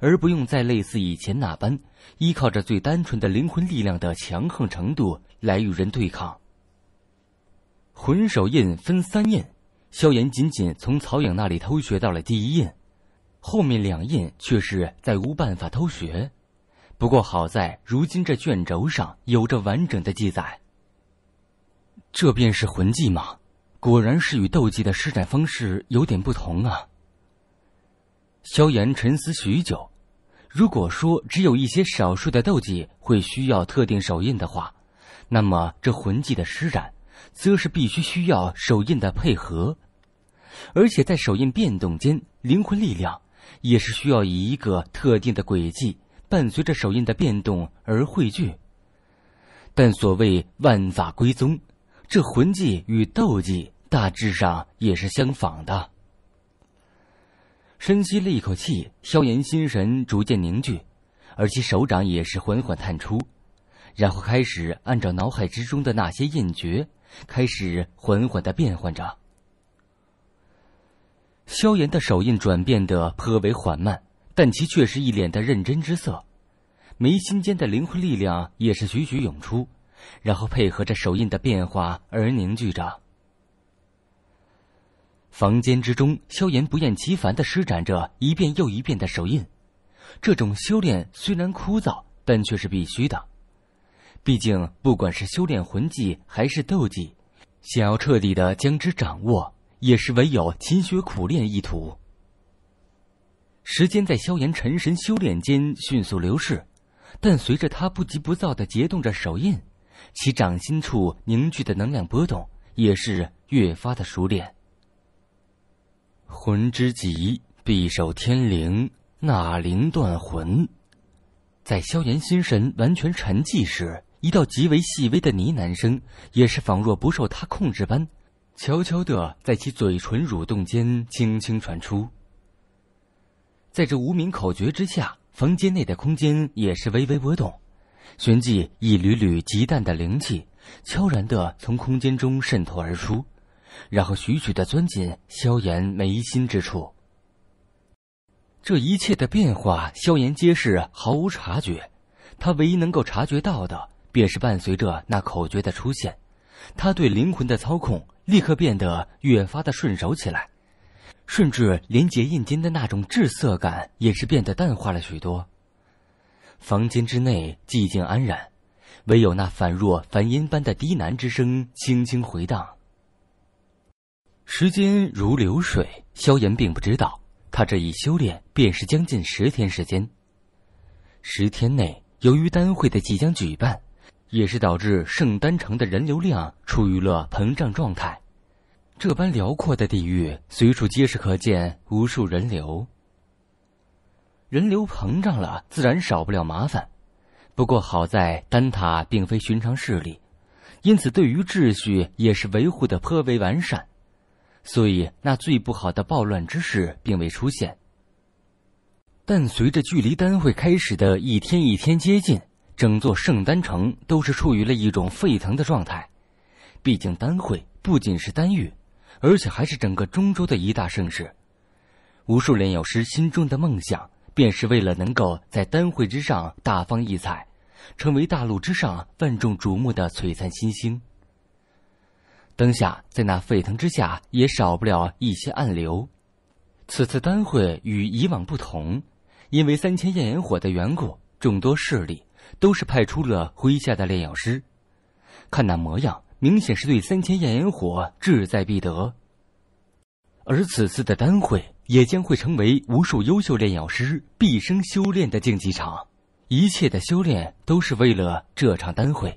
而不用再类似以前那般依靠着最单纯的灵魂力量的强横程度来与人对抗。魂手印分三印，萧炎仅仅从曹颖那里偷学到了第一印，后面两印却是再无办法偷学。不过好在如今这卷轴上有着完整的记载。这便是魂技吗？果然是与斗技的施展方式有点不同啊。萧炎沉思许久，如果说只有一些少数的斗技会需要特定手印的话，那么这魂技的施展，则是必须需要手印的配合，而且在手印变动间，灵魂力量也是需要以一个特定的轨迹伴随着手印的变动而汇聚。但所谓万法归宗。这魂技与斗技大致上也是相仿的。深吸了一口气，萧炎心神逐渐凝聚，而其手掌也是缓缓探出，然后开始按照脑海之中的那些印诀，开始缓缓的变换着。萧炎的手印转变的颇为缓慢，但其却是一脸的认真之色，眉心间的灵魂力量也是徐徐涌出。然后配合着手印的变化而凝聚着。房间之中，萧炎不厌其烦的施展着一遍又一遍的手印。这种修炼虽然枯燥，但却是必须的。毕竟，不管是修炼魂技还是斗技，想要彻底的将之掌握，也是唯有勤学苦练一途。时间在萧炎沉神修炼间迅速流逝，但随着他不急不躁的结动着手印。其掌心处凝聚的能量波动也是越发的熟练。魂之极，必守天灵，纳灵断魂。在萧炎心神完全沉寂时，一道极为细微的呢喃声，也是仿若不受他控制般，悄悄的在其嘴唇蠕动间轻轻传出。在这无名口诀之下，房间内的空间也是微微波动。旋即一缕缕极淡的灵气悄然的从空间中渗透而出，然后徐徐的钻进萧炎眉心之处。这一切的变化，萧炎皆是毫无察觉。他唯一能够察觉到的，便是伴随着那口诀的出现，他对灵魂的操控立刻变得越发的顺手起来，甚至连结印间的那种滞涩感也是变得淡化了许多。房间之内寂静安然，唯有那仿若梵音般的低喃之声轻轻回荡。时间如流水，萧炎并不知道。他这一修炼便是将近十天时间。十天内，由于丹会的即将举办，也是导致圣丹城的人流量处于了膨胀状态。这般辽阔的地域，随处皆是可见无数人流。人流膨胀了，自然少不了麻烦。不过好在丹塔并非寻常势力，因此对于秩序也是维护的颇为完善。所以，那最不好的暴乱之事并未出现。但随着距离丹会开始的一天一天接近，整座圣丹城都是处于了一种沸腾的状态。毕竟，丹会不仅是丹域，而且还是整个中州的一大盛事。无数炼药师心中的梦想，便是为了能够在丹会之上大放异彩，成为大陆之上万众瞩目的璀璨新星。当下，在那沸腾之下，也少不了一些暗流。此次丹会与以往不同，因为三千焰炎火的缘故，众多势力都是派出了麾下的炼药师。看那模样，明显是对三千焰炎火志在必得。而此次的丹会，也将会成为无数优秀炼药师毕生修炼的竞技场。一切的修炼都是为了这场丹会。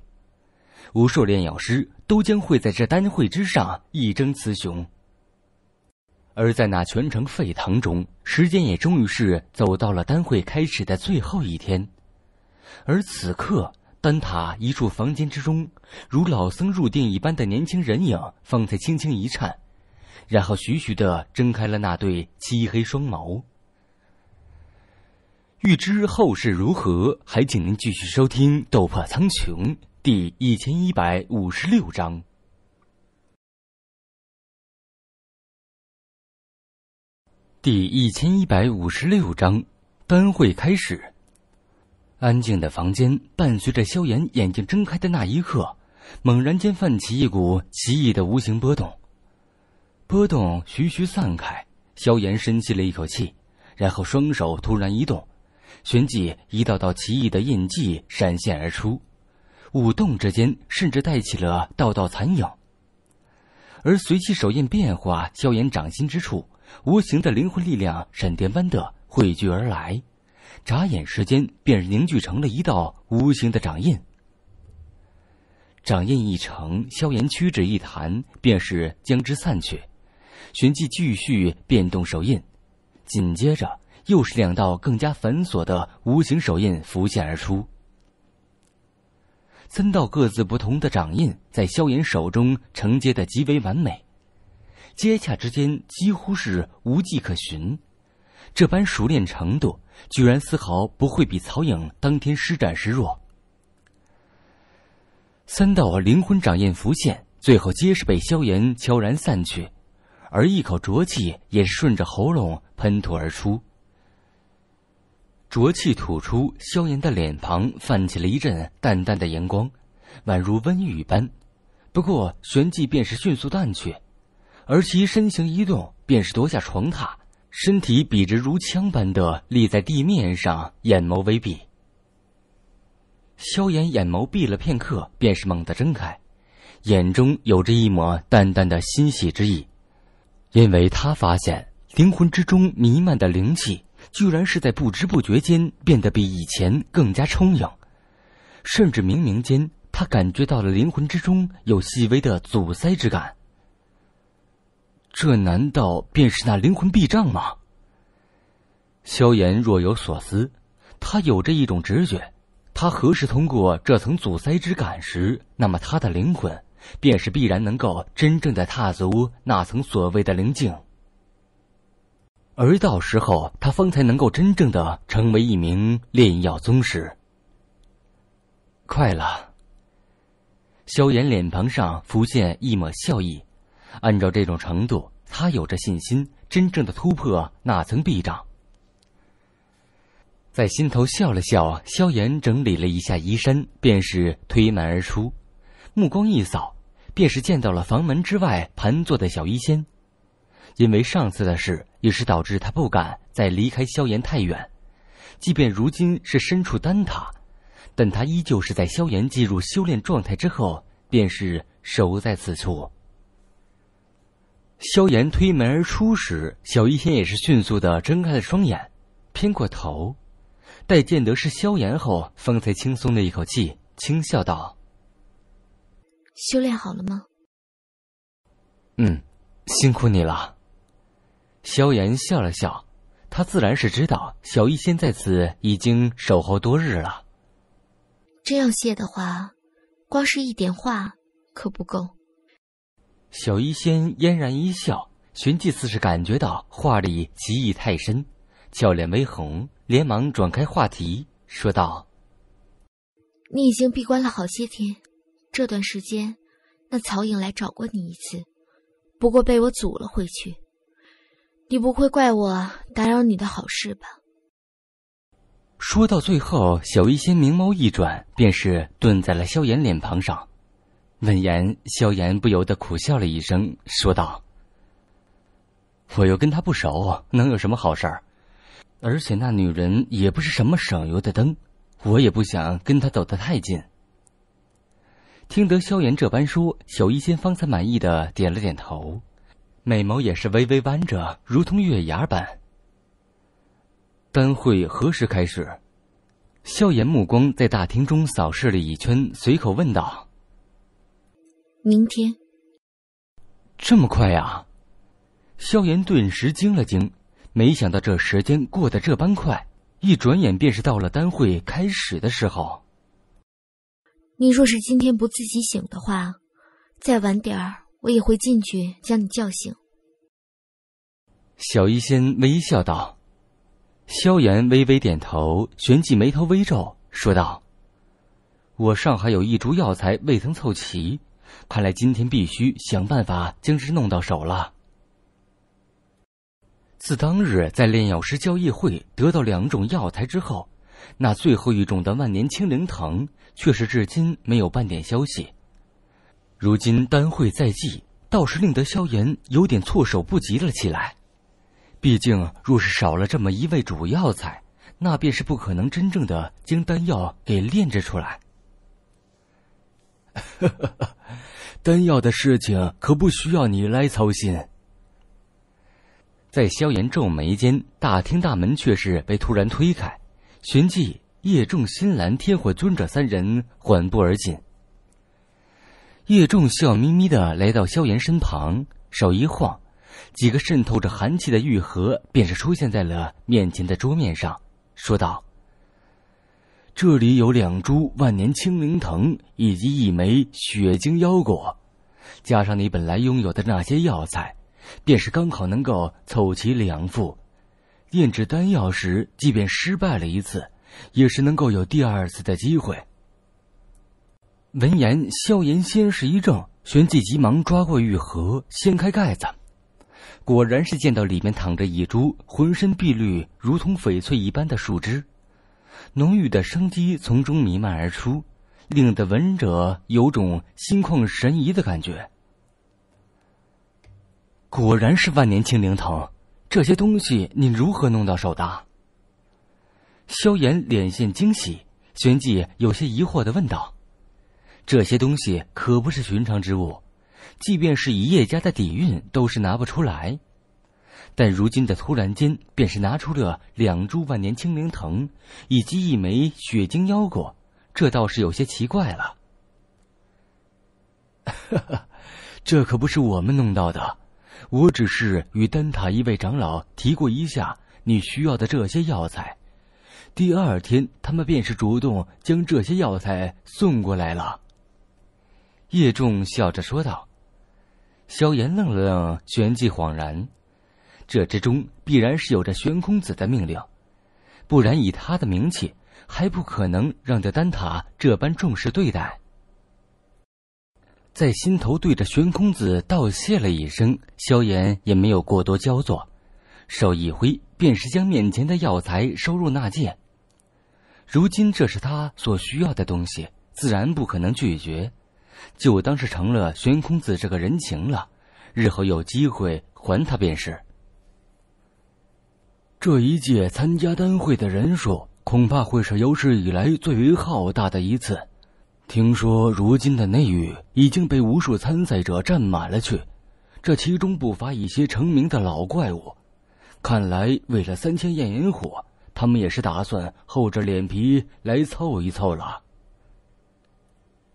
无数炼药师都将会在这丹会之上一争雌雄，而在那全城沸腾中，时间也终于是走到了丹会开始的最后一天。而此刻，丹塔一处房间之中，如老僧入定一般的年轻人影方才轻轻一颤，然后徐徐的睁开了那对漆黑双眸。欲知后事如何，还请您继续收听《斗破苍穹》。第一千一百五十六章，第一千一百五十六章，班会开始。安静的房间伴随着萧炎眼睛睁开的那一刻，猛然间泛起一股奇异的无形波动。波动徐徐散开，萧炎深吸了一口气，然后双手突然一动，旋即一道道奇异的印记闪现而出。舞动之间，甚至带起了道道残影。而随其手印变化，萧炎掌心之处，无形的灵魂力量闪电般的汇聚而来，眨眼时间便是凝聚成了一道无形的掌印。掌印一成，萧炎屈指一弹，便是将之散去，旋即继续变动手印，紧接着又是两道更加繁琐的无形手印浮现而出。三道各自不同的掌印在萧炎手中承接的极为完美，接洽之间几乎是无迹可寻。这般熟练程度，居然丝毫不会比曹颖当天施展时弱。三道灵魂掌印浮现，最后皆是被萧炎悄然散去，而一口浊气也顺着喉咙喷吐而出。浊气吐出，萧炎的脸庞泛起了一阵淡淡的阳光，宛如温雨般。不过旋即便是迅速淡去，而其身形一动，便是夺下床榻，身体笔直如枪般的立在地面上，眼眸微闭。萧炎眼眸闭了片刻，便是猛地睁开，眼中有着一抹淡淡的欣喜之意，因为他发现灵魂之中弥漫的灵气。居然是在不知不觉间变得比以前更加充盈，甚至冥冥间，他感觉到了灵魂之中有细微的阻塞之感。这难道便是那灵魂壁障吗？萧炎若有所思，他有着一种直觉，他何时通过这层阻塞之感时，那么他的灵魂便是必然能够真正的踏足那层所谓的灵境。而到时候，他方才能够真正的成为一名炼药宗师。快了。萧炎脸庞上浮现一抹笑意，按照这种程度，他有着信心真正的突破那层壁障。在心头笑了笑，萧炎整理了一下衣衫，便是推门而出，目光一扫，便是见到了房门之外盘坐的小医仙。因为上次的事，也是导致他不敢再离开萧炎太远，即便如今是身处丹塔。但他依旧是在萧炎进入修炼状态之后，便是守在此处。萧炎推门而出时，小医仙也是迅速的睁开了双眼，偏过头，待见得是萧炎后，方才轻松了一口气，轻笑道：“修炼好了吗？”“嗯，辛苦你了。”萧炎笑了笑，他自然是知道小医仙在此已经守候多日了。这样谢的话，光是一点话可不够。小医仙嫣然一笑，旋即似是感觉到话里歧义太深，俏脸微红，连忙转开话题，说道：“你已经闭关了好些天，这段时间，那曹颖来找过你一次，不过被我阻了回去。你不会怪我打扰你的好事吧？”说到最后，小医仙明眸一转，便是顿在了萧炎脸庞上。闻言，萧炎不由得苦笑了一声，说道：“我又跟他不熟，能有什么好事儿？而且那女人也不是什么省油的灯，我也不想跟她走得太近。”听得萧炎这般说，小医仙方才满意的点了点头，美眸也是微微弯着，如同月牙般。丹会何时开始？萧炎目光在大厅中扫视了一圈，随口问道：“明天。”这么快呀？萧炎顿时惊了惊，没想到这时间过得这般快，一转眼便是到了丹会开始的时候。你若是今天不自己醒的话，再晚点儿我也会进去将你叫醒。”小医仙微笑道。萧炎微微点头，旋即眉头微皱，说道：“我上还有一株药材未曾凑齐，看来今天必须想办法将之弄到手了。”自当日在炼药师交易会得到两种药材之后，那最后一种的万年青灵藤却是至今没有半点消息。如今丹会在即，倒是令得萧炎有点措手不及了起来。毕竟，若是少了这么一味主药材，那便是不可能真正的将丹药给炼制出来。丹药的事情可不需要你来操心。在萧炎皱眉间，大厅大门却是被突然推开，旋即叶仲、新兰、天火尊者三人缓步而进。叶仲笑眯眯的来到萧炎身旁，手一晃。几个渗透着寒气的玉盒便是出现在了面前的桌面上，说道：“这里有两株万年青灵藤以及一枚血晶妖果，加上你本来拥有的那些药材，便是刚好能够凑齐两副。炼制丹药时，即便失败了一次，也是能够有第二次的机会。”闻言，萧炎先是一怔，旋即急忙抓过玉盒，掀开盖子。果然是见到里面躺着一株浑身碧绿、如同翡翠一般的树枝，浓郁的生机从中弥漫而出，令得闻者有种心旷神怡的感觉。果然是万年青灵藤，这些东西你如何弄到手的？萧炎脸现惊喜，旋即有些疑惑的问道：“这些东西可不是寻常之物。”即便是以叶家的底蕴，都是拿不出来。但如今的突然间，便是拿出了两株万年青灵藤，以及一枚血晶妖果，这倒是有些奇怪了。哈哈，这可不是我们弄到的，我只是与丹塔一位长老提过一下你需要的这些药材，第二天他们便是主动将这些药材送过来了。叶仲笑着说道。萧炎愣了愣，旋即恍然，这之中必然是有着玄空子的命令，不然以他的名气，还不可能让这丹塔这般重视对待。在心头对着玄空子道谢了一声，萧炎也没有过多焦作，手一挥，便是将面前的药材收入纳戒。如今这是他所需要的东西，自然不可能拒绝，就当是成了玄空子这个人情了。日后有机会还他便是。这一届参加丹会的人数，恐怕会是有史以来最为浩大的一次。听说如今的内域已经被无数参赛者占满了去，这其中不乏一些成名的老怪物。看来为了三千焰炎火，他们也是打算厚着脸皮来凑一凑了。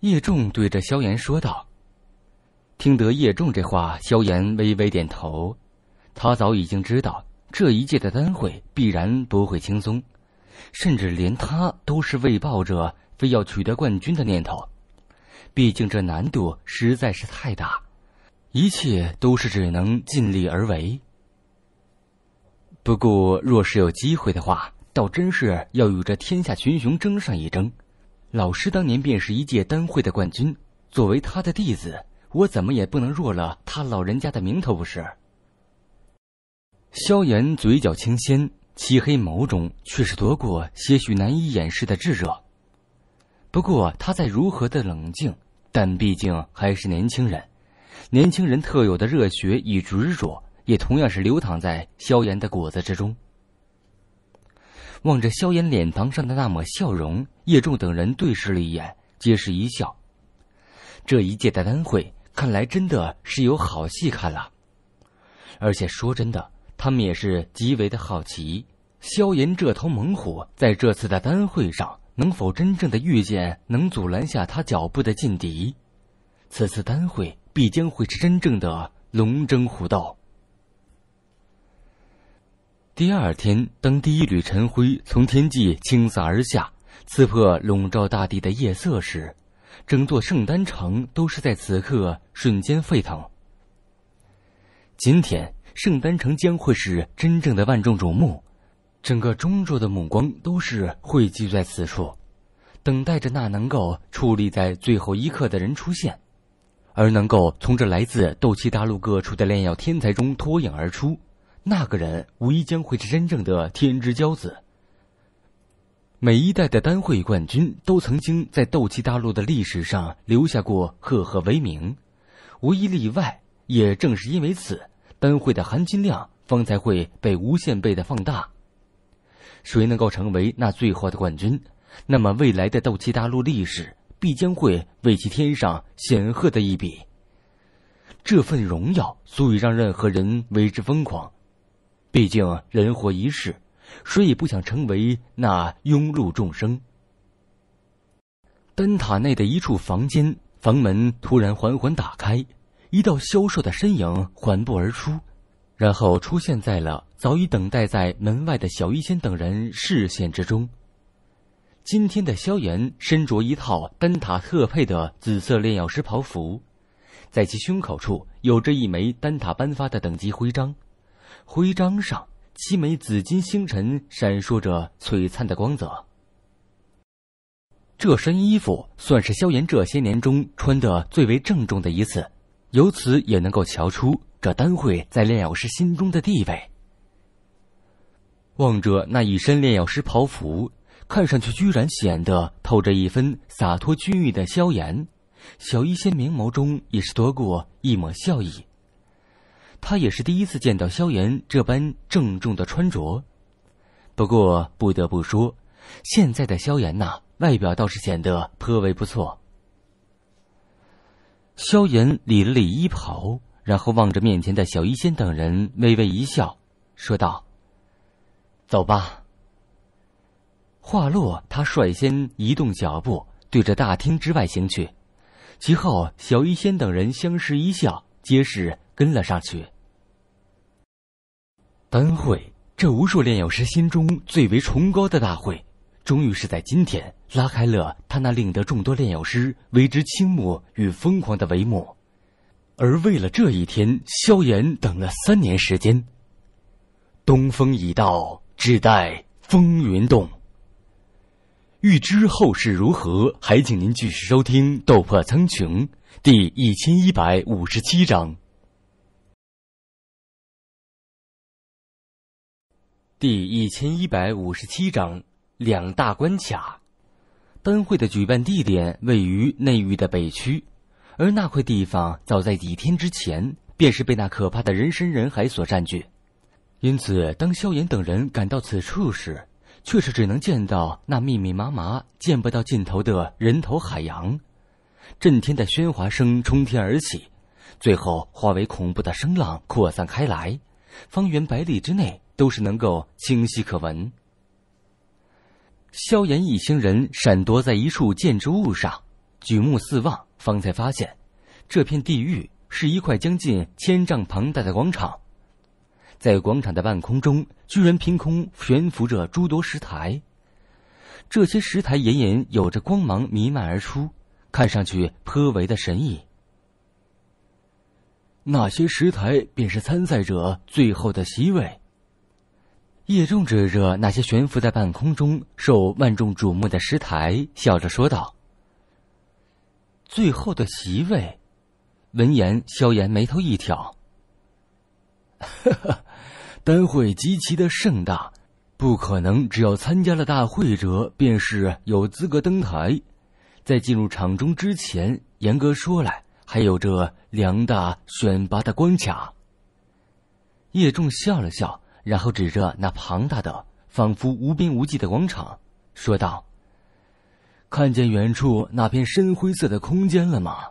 叶仲对着萧炎说道。听得叶仲这话，萧炎微微点头。他早已经知道这一届的丹会必然不会轻松，甚至连他都是未抱着。非要取得冠军的念头，毕竟这难度实在是太大，一切都是只能尽力而为。不过，若是有机会的话，倒真是要与这天下群雄争上一争。老师当年便是一届丹会的冠军，作为他的弟子，我怎么也不能弱了他老人家的名头不是？萧炎嘴角轻掀，漆黑眸中却是夺过些许难以掩饰的炙热。不过他在如何的冷静，但毕竟还是年轻人，年轻人特有的热血与执着，也同样是流淌在萧炎的骨子之中。望着萧炎脸庞上的那抹笑容，叶仲等人对视了一眼，皆是一笑。这一届的丹会，看来真的是有好戏看了。而且说真的，他们也是极为的好奇，萧炎这头猛虎在这次的丹会上。能否真正的遇见能阻拦下他脚步的劲敌？此次丹会必将会是真正的龙争虎斗。第二天，当第一缕晨辉从天际倾洒而下，刺破笼罩大地的夜色时，整座圣丹城都是在此刻瞬间沸腾。今天，圣丹城将会是真正的万众瞩目。整个中州的目光都是汇聚在此处，等待着那能够矗立在最后一刻的人出现，而能够从这来自斗气大陆各处的炼药天才中脱颖而出，那个人无疑将会是真正的天之骄子。每一代的丹会冠军都曾经在斗气大陆的历史上留下过赫赫威名，无一例外。也正是因为此，丹会的含金量方才会被无限倍的放大。谁能够成为那最后的冠军，那么未来的斗气大陆历史必将会为其添上显赫的一笔。这份荣耀足以让任何人为之疯狂。毕竟人活一世，谁也不想成为那庸碌众生。灯塔内的一处房间，房门突然缓缓打开，一道消瘦的身影缓步而出。然后出现在了早已等待在门外的小医仙等人视线之中。今天的萧炎身着一套丹塔特配的紫色炼药师袍服，在其胸口处有着一枚丹塔颁发的等级徽章，徽章上七枚紫金星辰闪烁着璀璨的光泽。这身衣服算是萧炎这些年中穿的最为郑重的一次，由此也能够瞧出。这丹会在炼药师心中的地位。望着那一身炼药师袍服，看上去居然显得透着一分洒脱俊逸的萧炎，小医仙明眸中也是夺过一抹笑意。他也是第一次见到萧炎这般郑重的穿着，不过不得不说，现在的萧炎呐，外表倒是显得颇为不错。萧炎理了理衣袍。然后望着面前的小医仙等人，微微一笑，说道：“走吧。”话落，他率先移动脚步，对着大厅之外行去。其后，小医仙等人相视一笑，皆是跟了上去。丹会，这无数炼药师心中最为崇高的大会，终于是在今天拉开了他那令得众多炼药师为之倾慕与疯狂的帷幕。而为了这一天，萧炎等了三年时间。东风已到，只待风云动。欲知后事如何，还请您继续收听《斗破苍穹》第一千一百五十七章。第一千一百五十七章：两大关卡。灯会的举办地点位于内域的北区，而那块地方早在几天之前便是被那可怕的人山人海所占据。因此，当萧炎等人赶到此处时，却是只能见到那密密麻麻、见不到尽头的人头海洋，震天的喧哗声冲天而起，最后化为恐怖的声浪扩散开来，方圆百里之内都是能够清晰可闻。萧炎一行人闪躲在一处建筑物上，举目四望，方才发现，这片地域是一块将近千丈庞大的广场。在广场的半空中，居然凭空悬浮着诸多石台。这些石台隐隐有着光芒弥漫而出，看上去颇为的神异。那些石台便是参赛者最后的席位。叶仲指着那些悬浮在半空中、受万众瞩目的石台，笑着说道：“最后的席位。”闻言，萧炎眉头一挑：“ 哈哈。”丹会极其的盛大，不可能只要参加了大会者便是有资格登台。在进入场中之前，严格说来，还有着两大选拔的关卡。叶仲笑了笑，然后指着那庞大的、仿佛无边无际的广场，说道：“看见远处那片深灰色的空间了吗？”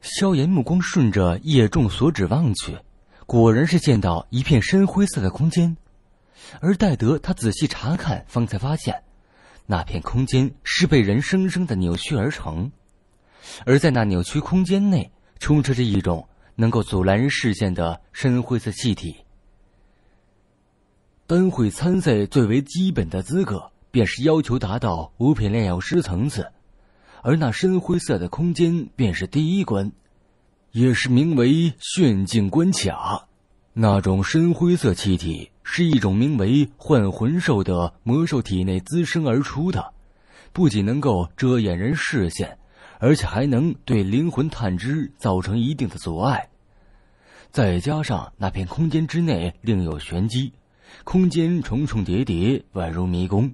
萧炎目光顺着叶仲所指望去。果然是见到一片深灰色的空间，而待得他仔细查看，方才发现，那片空间是被人生生的扭曲而成，而在那扭曲空间内，充斥着一种能够阻拦人视线的深灰色气体。丹会参赛最为基本的资格，便是要求达到五品炼药师层次，而那深灰色的空间便是第一关。也是名为炫境关卡，那种深灰色气体是一种名为幻魂兽的魔兽体内滋生而出的，不仅能够遮掩人视线，而且还能对灵魂探知造成一定的阻碍。再加上那片空间之内另有玄机，空间重重叠叠，宛如迷宫，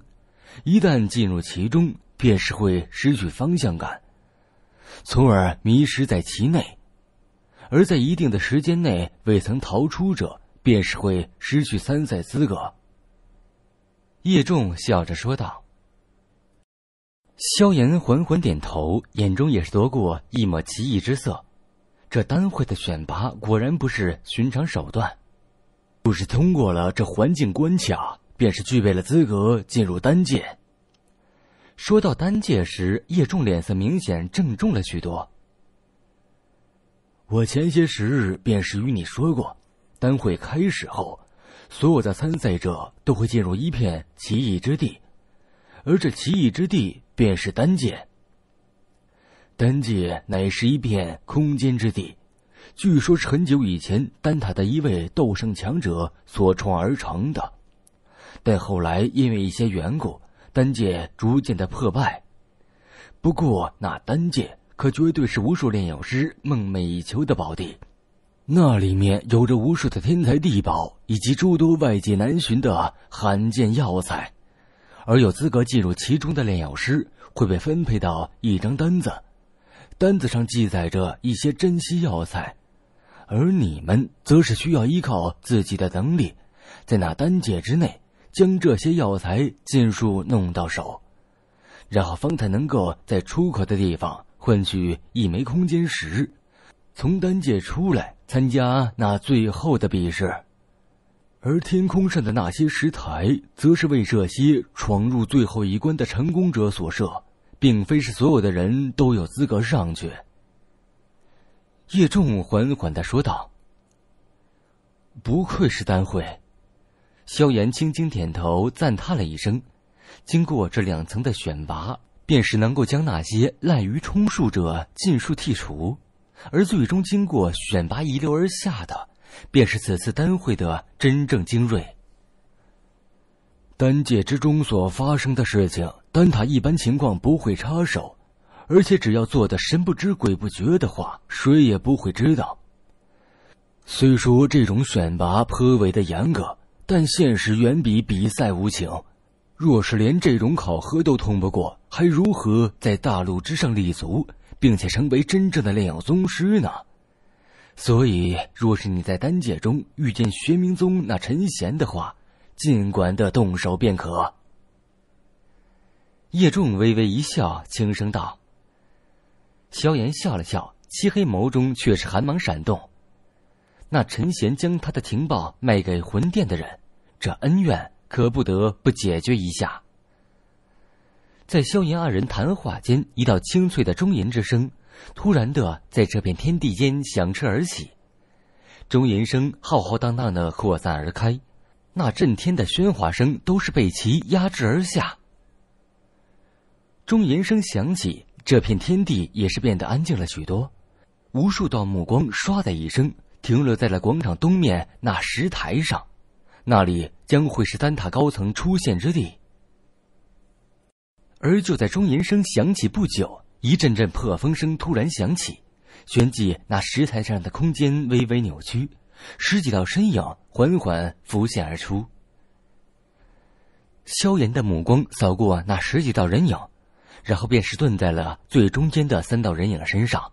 一旦进入其中，便是会失去方向感，从而迷失在其内。而在一定的时间内未曾逃出者，便是会失去参赛资格。叶仲笑着说道。萧炎缓缓点头，眼中也是夺过一抹奇异之色。这丹会的选拔果然不是寻常手段，不是通过了这环境关卡，便是具备了资格进入丹界。说到丹界时，叶仲脸色明显郑重了许多。我前些时日便是与你说过，丹会开始后，所有的参赛者都会进入一片奇异之地，而这奇异之地便是丹界。丹界乃是一片空间之地，据说是很久以前丹塔的一位斗圣强者所创而成的，但后来因为一些缘故，丹界逐渐的破败。不过那丹界。可绝对是无数炼药师梦寐以求的宝地，那里面有着无数的天材地宝，以及诸多外界难寻的罕见药材。而有资格进入其中的炼药师会被分配到一张单子，单子上记载着一些珍稀药材，而你们则是需要依靠自己的能力，在那丹界之内将这些药材尽数弄到手，然后方才能够在出口的地方。换取一枚空间石，从丹界出来参加那最后的比试，而天空上的那些石台，则是为这些闯入最后一关的成功者所设，并非是所有的人都有资格上去。叶仲缓缓的说道：“不愧是丹会。”萧炎轻轻点头，赞叹了一声。经过这两层的选拔。便是能够将那些滥竽充数者尽数剔除，而最终经过选拔遗留而下的，便是此次丹会的真正精锐。丹界之中所发生的事情，丹塔一般情况不会插手，而且只要做的神不知鬼不觉的话，谁也不会知道。虽说这种选拔颇为的严格，但现实远比比赛无情。若是连这种考核都通不过，还如何在大陆之上立足，并且成为真正的炼药宗师呢？所以，若是你在丹界中遇见玄冥宗那陈贤的话，尽管的动手便可。叶仲微微一笑，轻声道：“萧炎笑了笑，漆黑眸中却是寒芒闪动。那陈贤将他的情报卖给魂殿的人，这恩怨……”可不得不解决一下。在萧炎二人谈话间，一道清脆的钟吟之声突然的在这片天地间响彻而起，钟吟声浩浩荡荡的扩散而开，那震天的喧哗声都是被其压制而下。钟吟声响起，这片天地也是变得安静了许多，无数道目光唰的一声停留在了广场东面那石台上。那里将会是丹塔高层出现之地，而就在钟吟声响起不久，一阵阵破风声突然响起，旋即那石台上的空间微微扭曲，十几道身影缓缓浮现而出。萧炎的目光扫过那十几道人影，然后便是顿在了最中间的三道人影身上。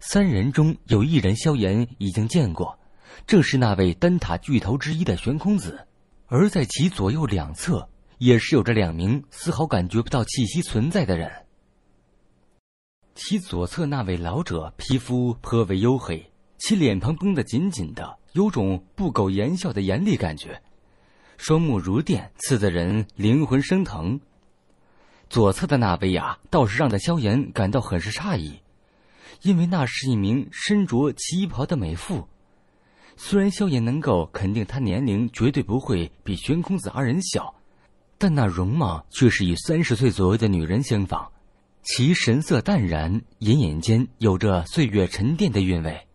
三人中有一人，萧炎已经见过。正是那位丹塔巨头之一的悬空子，而在其左右两侧，也是有着两名丝毫感觉不到气息存在的人。其左侧那位老者皮肤颇为黝黑，其脸庞绷得紧紧的，有种不苟言笑的严厉感觉，双目如电，刺得人灵魂生疼。左侧的那位呀，倒是让的萧炎感到很是诧异，因为那是一名身着旗袍的美妇。虽然萧炎能够肯定她年龄绝对不会比玄空子二人小，但那容貌却是与三十岁左右的女人相仿，其神色淡然，隐隐间有着岁月沉淀的韵味。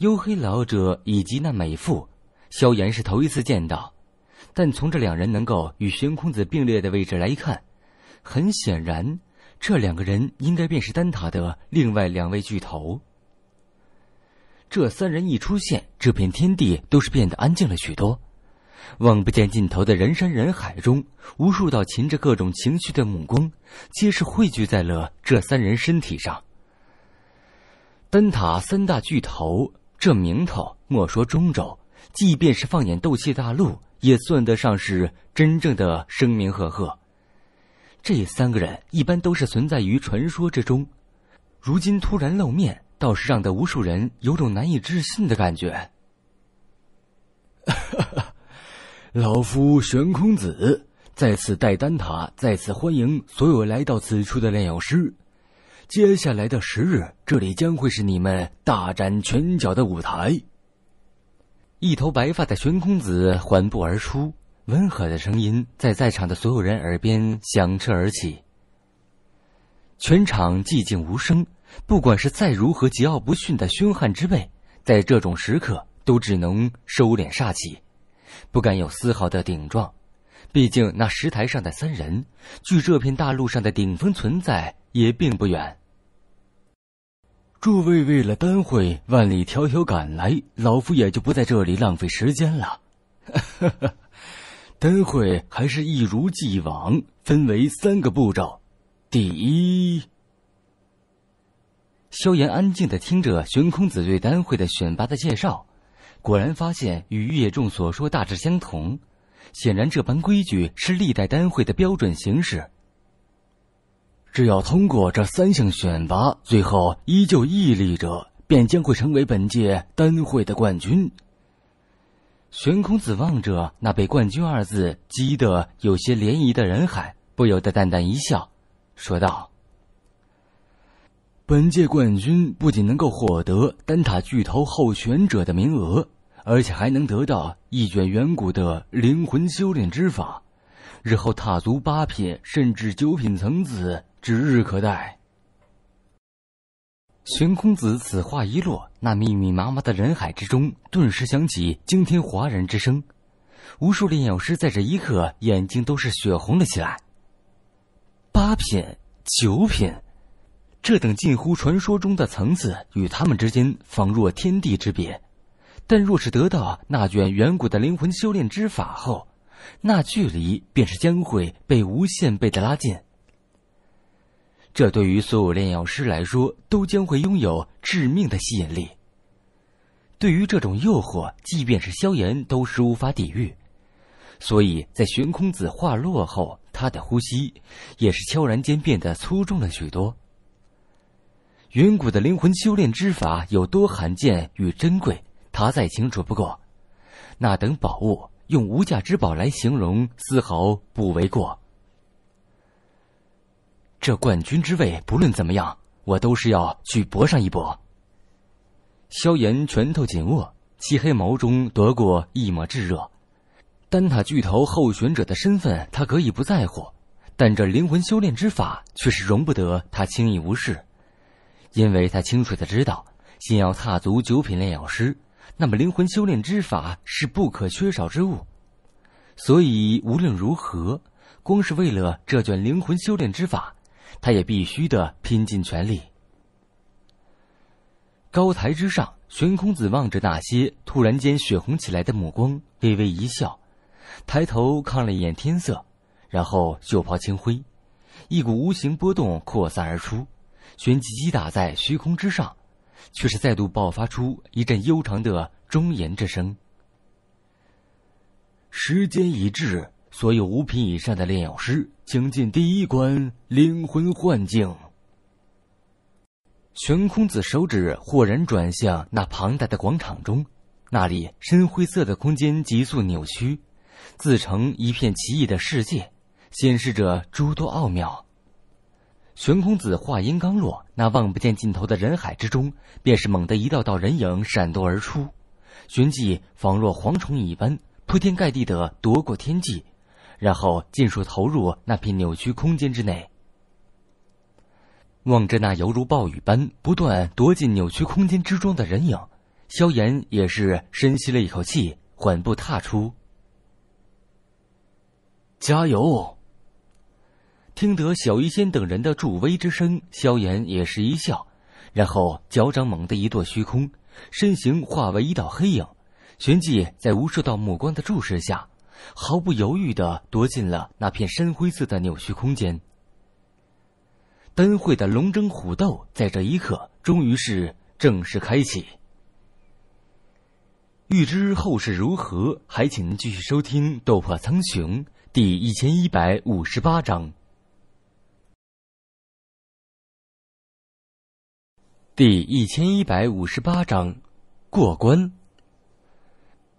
黝黑老者以及那美妇，萧炎是头一次见到，但从这两人能够与玄空子并列的位置来看，很显然，这两个人应该便是丹塔的另外两位巨头。这三人一出现，这片天地都是变得安静了许多。望不见尽头的人山人海中，无数道噙着各种情绪的目光，皆是汇聚在了这三人身体上。灯塔三大巨头，这名头莫说中州，即便是放眼斗气大陆，也算得上是真正的声名赫赫。这三个人一般都是存在于传说之中，如今突然露面。倒是让得无数人有种难以置信的感觉。老夫玄空子在此代丹塔再次欢迎所有来到此处的炼药师。接下来的十日，这里将会是你们大展拳脚的舞台。一头白发的玄空子缓步而出，温和的声音在在场的所有人耳边响彻而起。全场寂静无声。不管是再如何桀骜不驯的凶悍之辈，在这种时刻都只能收敛煞气，不敢有丝毫的顶撞。毕竟那石台上的三人，距这片大陆上的顶峰存在也并不远。诸位为了丹会万里迢迢赶来，老夫也就不在这里浪费时间了。丹会还是一如既往，分为三个步骤。第一。萧炎安静的听着玄空子对丹会的选拔的介绍，果然发现与叶仲所说大致相同。显然，这般规矩是历代丹会的标准形式。只要通过这三项选拔，最后依旧屹立者，便将会成为本届丹会的冠军。悬空子望着那被“冠军”二字激得有些涟漪的人海，不由得淡淡一笑，说道。本届冠军不仅能够获得丹塔巨头候选者的名额，而且还能得到一卷远古的灵魂修炼之法，日后踏足八品甚至九品层次指日可待。玄空子此话一落，那密密麻麻的人海之中顿时响起惊天哗然之声，无数炼药师在这一刻眼睛都是血红了起来。八品、九品，这等近乎传说中的层次，与他们之间仿若天地之别。但若是得到那卷远古的灵魂修炼之法后，那距离便是将会被无限倍的拉近。这对于所有炼药师来说，都将会拥有致命的吸引力。对于这种诱惑，即便是萧炎都是无法抵御。所以在玄空子化落后，他的呼吸也是悄然间变得粗重了许多。云谷的灵魂修炼之法有多罕见与珍贵，他再清楚不过。那等宝物用无价之宝来形容，丝毫不为过。这冠军之位，不论怎么样，我都是要去搏上一搏。萧炎拳头紧握，漆黑眸中夺过一抹炙热。丹塔巨头候选者的身份，他可以不在乎，但这灵魂修炼之法却是容不得他轻易无视，因为他清楚的知道，先要踏足九品炼药师，那么灵魂修炼之法是不可缺少之物，所以无论如何，光是为了这卷灵魂修炼之法，他也必须的拼尽全力。高台之上，玄空子望着那些突然间血红起来的目光，微微一笑。抬头看了一眼天色，然后袖袍轻挥，一股无形波动扩散而出，旋即击打在虚空之上，却是再度爆发出一阵悠长的庄严之声。时间已至，所有五品以上的炼药师，请进第一关灵魂幻境。悬空子手指豁然转向那庞大的广场中，那里深灰色的空间急速扭曲。自成一片奇异的世界，显示着诸多奥妙。玄空子话音刚落，那望不见尽头的人海之中，便是猛地一道道人影闪躲而出，旋即仿若蝗虫一般，铺天盖地的夺过天际，然后尽数投入那片扭曲空间之内。望着那犹如暴雨般不断夺进扭曲空间之中的人影，萧炎也是深吸了一口气，缓步踏出。加油！听得小医仙等人的助威之声，萧炎也是一笑，然后脚掌猛地一跺虚空，身形化为一道黑影，旋即在无数道目光的注视下，毫不犹豫的夺进了那片深灰色的扭曲空间。灯会的龙争虎斗在这一刻终于是正式开启。欲知后事如何，还请您继续收听《斗破苍穹》。第一千一百五十八章，第一千一百五十八章，过关。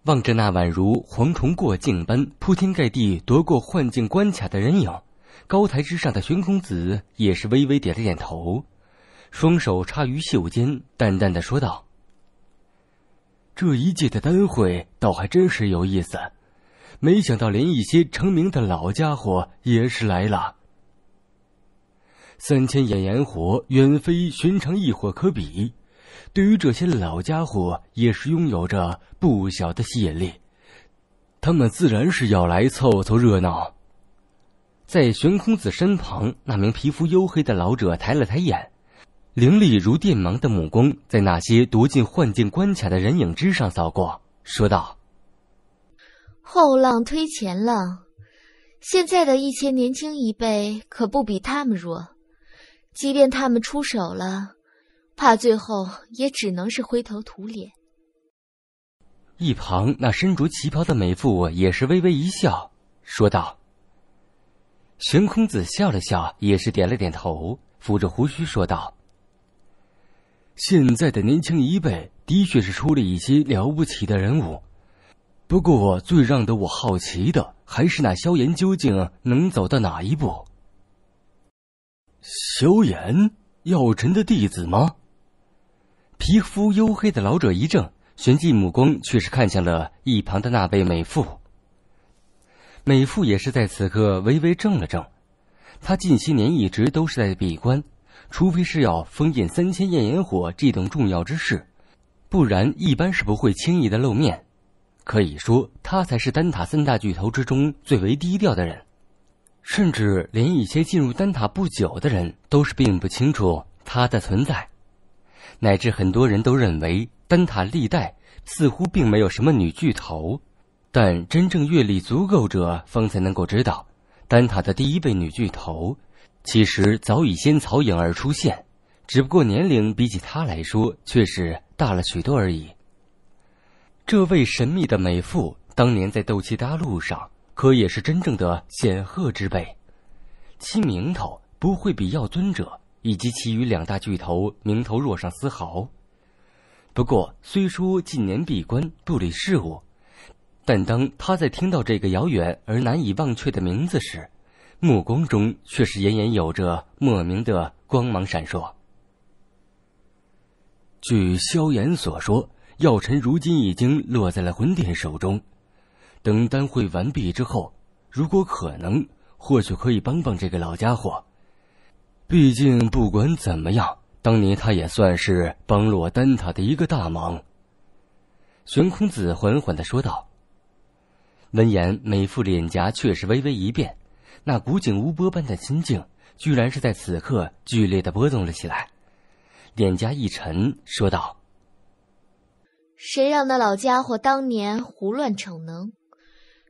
望着那宛如蝗虫过境般铺天盖地夺过幻境关卡的人影，高台之上的玄空子也是微微点了点头，双手插于袖间，淡淡的说道：“这一届的丹会倒还真是有意思。”没想到，连一些成名的老家伙也是来了。三千眼炎火远非寻常异火可比，对于这些老家伙也是拥有着不小的吸引力。他们自然是要来凑凑热闹。在玄空子身旁，那名皮肤黝黑的老者抬了抬眼，凌厉如电芒的目光在那些夺进幻境关卡的人影之上扫过，说道。后浪推前浪，现在的一些年轻一辈可不比他们弱。即便他们出手了，怕最后也只能是灰头土脸。一旁那身着旗袍的美妇也是微微一笑，说道：“玄空子笑了笑，也是点了点头，抚着胡须说道：‘现在的年轻一辈的确是出了一些了不起的人物。’”不过，最让得我好奇的还是那萧炎究竟能走到哪一步？萧炎，药尘的弟子吗？皮肤黝黑的老者一怔，旋即目光却是看向了一旁的那位美妇。美妇也是在此刻微微怔了怔，她近些年一直都是在闭关，除非是要封印三千焰炎火这等重要之事，不然一般是不会轻易的露面。可以说他才是丹塔三大巨头之中最为低调的人，甚至连一些进入丹塔不久的人都是并不清楚他的存在，乃至很多人都认为丹塔历代似乎并没有什么女巨头，但真正阅历足够者方才能够知道，丹塔的第一位女巨头，其实早已先曹颖儿出现，只不过年龄比起她来说却是大了许多而已。这位神秘的美妇，当年在斗气大陆上可也是真正的显赫之辈，其名头不会比药尊者以及其余两大巨头名头弱上丝毫。不过，虽说近年闭关不理事务，但当他在听到这个遥远而难以忘却的名字时，目光中却是隐隐有着莫名的光芒闪烁。据萧炎所说。药尘如今已经落在了魂殿手中，等丹会完毕之后，如果可能，或许可以帮帮这个老家伙。毕竟不管怎么样，当年他也算是帮了我丹塔的一个大忙。玄空子缓缓的说道。闻言，美妇脸颊却是微微一变，那古井无波般的心境，居然是在此刻剧烈的波动了起来，脸颊一沉，说道。谁让那老家伙当年胡乱逞能，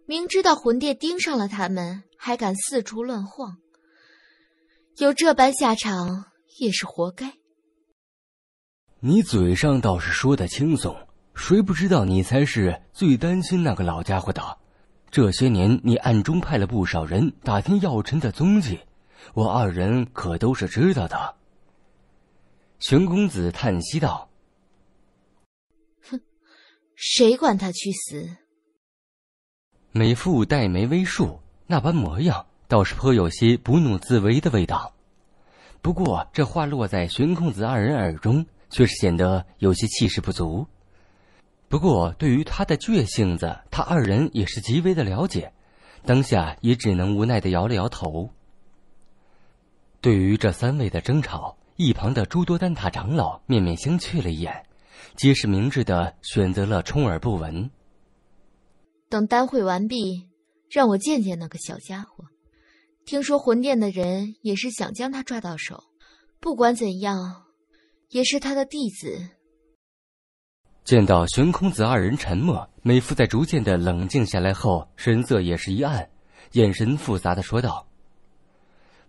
明知道魂殿盯上了他们，还敢四处乱晃，有这般下场也是活该。你嘴上倒是说的轻松，谁不知道你才是最担心那个老家伙的？这些年你暗中派了不少人打听药尘的踪迹，我二人可都是知道的。玄公子叹息道。哼谁管他去死？美妇黛眉微竖，那般模样倒是颇有些不怒自威的味道。不过这话落在玄空子二人耳中，却是显得有些气势不足。不过对于他的倔性子，他二人也是极为的了解，当下也只能无奈的摇了摇头。对于这三位的争吵，一旁的诸多丹塔长老面面相觑了一眼。皆是明智的，选择了充耳不闻。等丹会完毕，让我见见那个小家伙。听说魂殿的人也是想将他抓到手，不管怎样，也是他的弟子。见到玄空子二人沉默，美妇在逐渐的冷静下来后，神色也是一暗，眼神复杂的说道。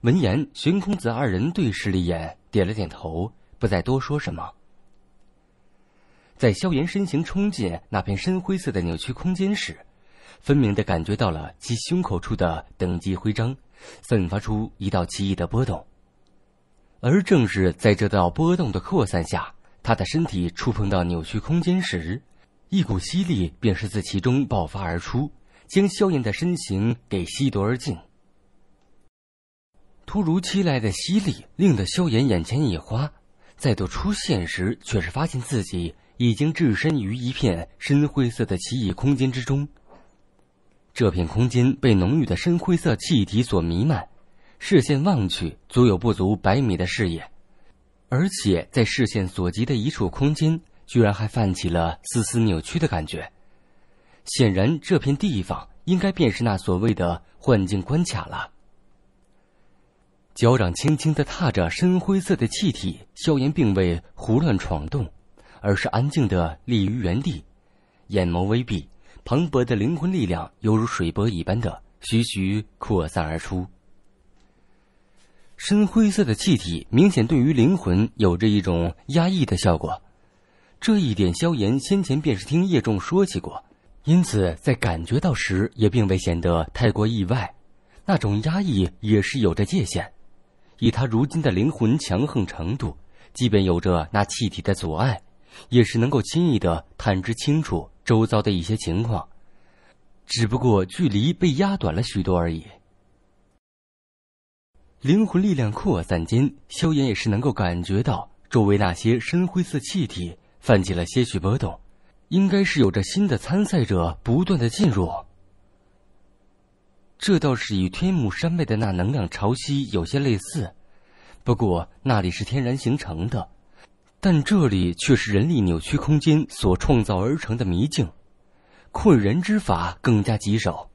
闻言，玄空子二人对视了一眼，点了点头，不再多说什么。在萧炎身形冲进那片深灰色的扭曲空间时，分明的感觉到了其胸口处的等级徽章散发出一道奇异的波动。而正是在这道波动的扩散下，他的身体触碰到扭曲空间时，一股吸力便是自其中爆发而出，将萧炎的身形给吸夺而尽。突如其来的吸力令得萧炎眼前一花，再度出现时，却是发现自己。已经置身于一片深灰色的奇异空间之中。这片空间被浓郁的深灰色气体所弥漫，视线望去，足有不足百米的视野，而且在视线所及的一处空间，居然还泛起了丝丝扭曲的感觉。显然，这片地方应该便是那所谓的幻境关卡了。脚掌轻轻的踏着深灰色的气体，萧炎并未胡乱闯动。而是安静的立于原地，眼眸微闭，磅礴的灵魂力量犹如水波一般的徐徐扩散而出。深灰色的气体明显对于灵魂有着一种压抑的效果，这一点萧炎先前便是听叶仲说起过，因此在感觉到时也并未显得太过意外。那种压抑也是有着界限，以他如今的灵魂强横程度，即便有着那气体的阻碍。也是能够轻易的探知清楚周遭的一些情况，只不过距离被压短了许多而已。灵魂力量扩散间，萧炎也是能够感觉到周围那些深灰色气体泛起了些许波动，应该是有着新的参赛者不断的进入。这倒是与天幕山脉的那能量潮汐有些类似，不过那里是天然形成的。但这里却是人力扭曲空间所创造而成的迷境，困人之法更加棘手。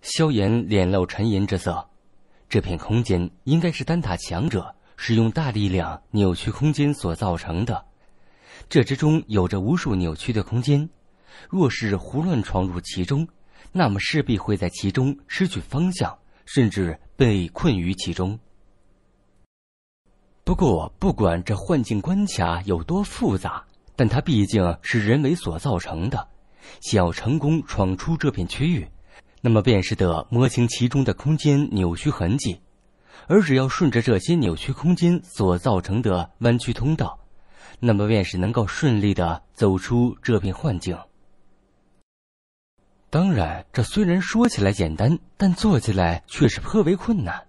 萧炎脸露沉吟之色，这片空间应该是丹塔强者使用大力量扭曲空间所造成的，这之中有着无数扭曲的空间，若是胡乱闯入其中，那么势必会在其中失去方向，甚至被困于其中。不过，不管这幻境关卡有多复杂，但它毕竟是人为所造成的。想要成功闯出这片区域，那么便是得摸清其中的空间扭曲痕迹，而只要顺着这些扭曲空间所造成的弯曲通道，那么便是能够顺利的走出这片幻境。当然，这虽然说起来简单，但做起来却是颇为困难。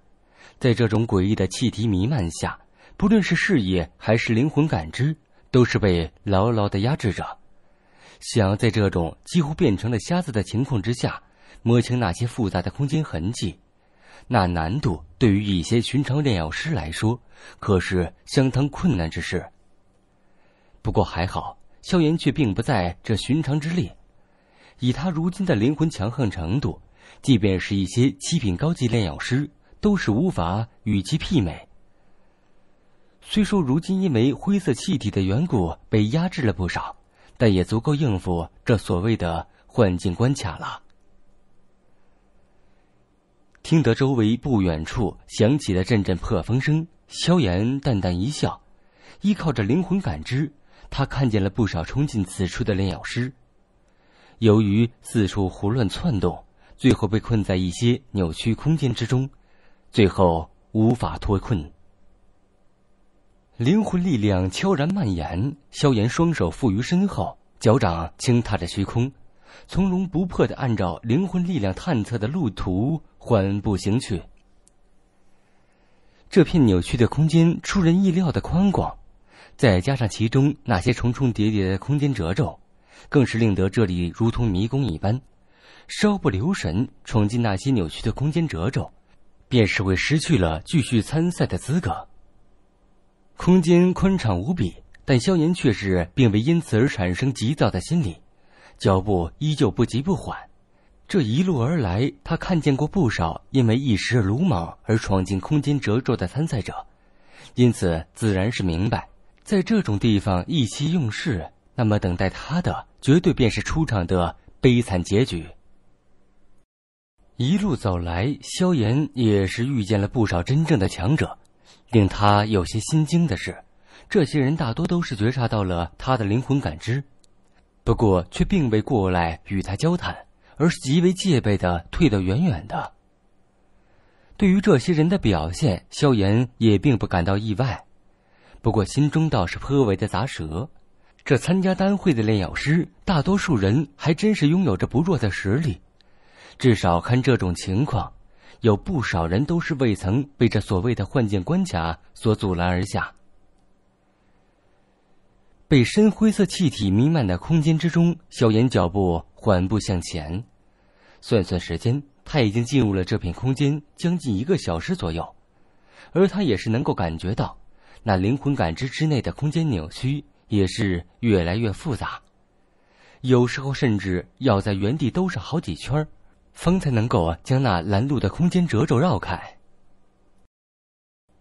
在这种诡异的气体弥漫下，不论是视野还是灵魂感知，都是被牢牢的压制着。想要在这种几乎变成了瞎子的情况之下，摸清那些复杂的空间痕迹，那难度对于一些寻常炼药师来说，可是相当困难之事。不过还好，萧炎却并不在这寻常之列。以他如今的灵魂强横程度，即便是一些七品高级炼药师，都是无法与其媲美。虽说如今因为灰色气体的缘故被压制了不少。但也足够应付这所谓的幻境关卡了。听得周围不远处响起了阵阵破风声，萧炎淡淡一笑，依靠着灵魂感知，他看见了不少冲进此处的炼药师。由于四处胡乱窜动，最后被困在一些扭曲空间之中，最后无法脱困。灵魂力量悄然蔓延，萧炎双手负于身后，脚掌轻踏着虚空，从容不迫的按照灵魂力量探测的路途缓步行去。这片扭曲的空间出人意料的宽广，再加上其中那些重重叠叠的空间褶皱，更是令得这里如同迷宫一般。稍不留神闯进那些扭曲的空间褶皱，便是会失去了继续参赛的资格。空间宽敞无比，但萧炎却是并未因此而产生急躁的心理，脚步依旧不急不缓。这一路而来，他看见过不少因为一时鲁莽而闯进空间褶皱的参赛者，因此自然是明白，在这种地方意气用事，那么等待他的绝对便是出场的悲惨结局。一路走来，萧炎也是遇见了不少真正的强者。令他有些心惊的是，这些人大多都是觉察到了他的灵魂感知，不过却并未过来与他交谈，而是极为戒备的退得远远的。对于这些人的表现，萧炎也并不感到意外，不过心中倒是颇为的咂舌。这参加丹会的炼药师，大多数人还真是拥有着不弱的实力，至少看这种情况。有不少人都是未曾被这所谓的幻境关卡所阻拦而下，被深灰色气体弥漫的空间之中，萧炎脚步缓步向前。算算时间，他已经进入了这片空间将近一个小时左右，而他也是能够感觉到，那灵魂感知之内的空间扭曲也是越来越复杂，有时候甚至要在原地兜上好几圈儿风。才能够将那拦路的空间褶皱绕开。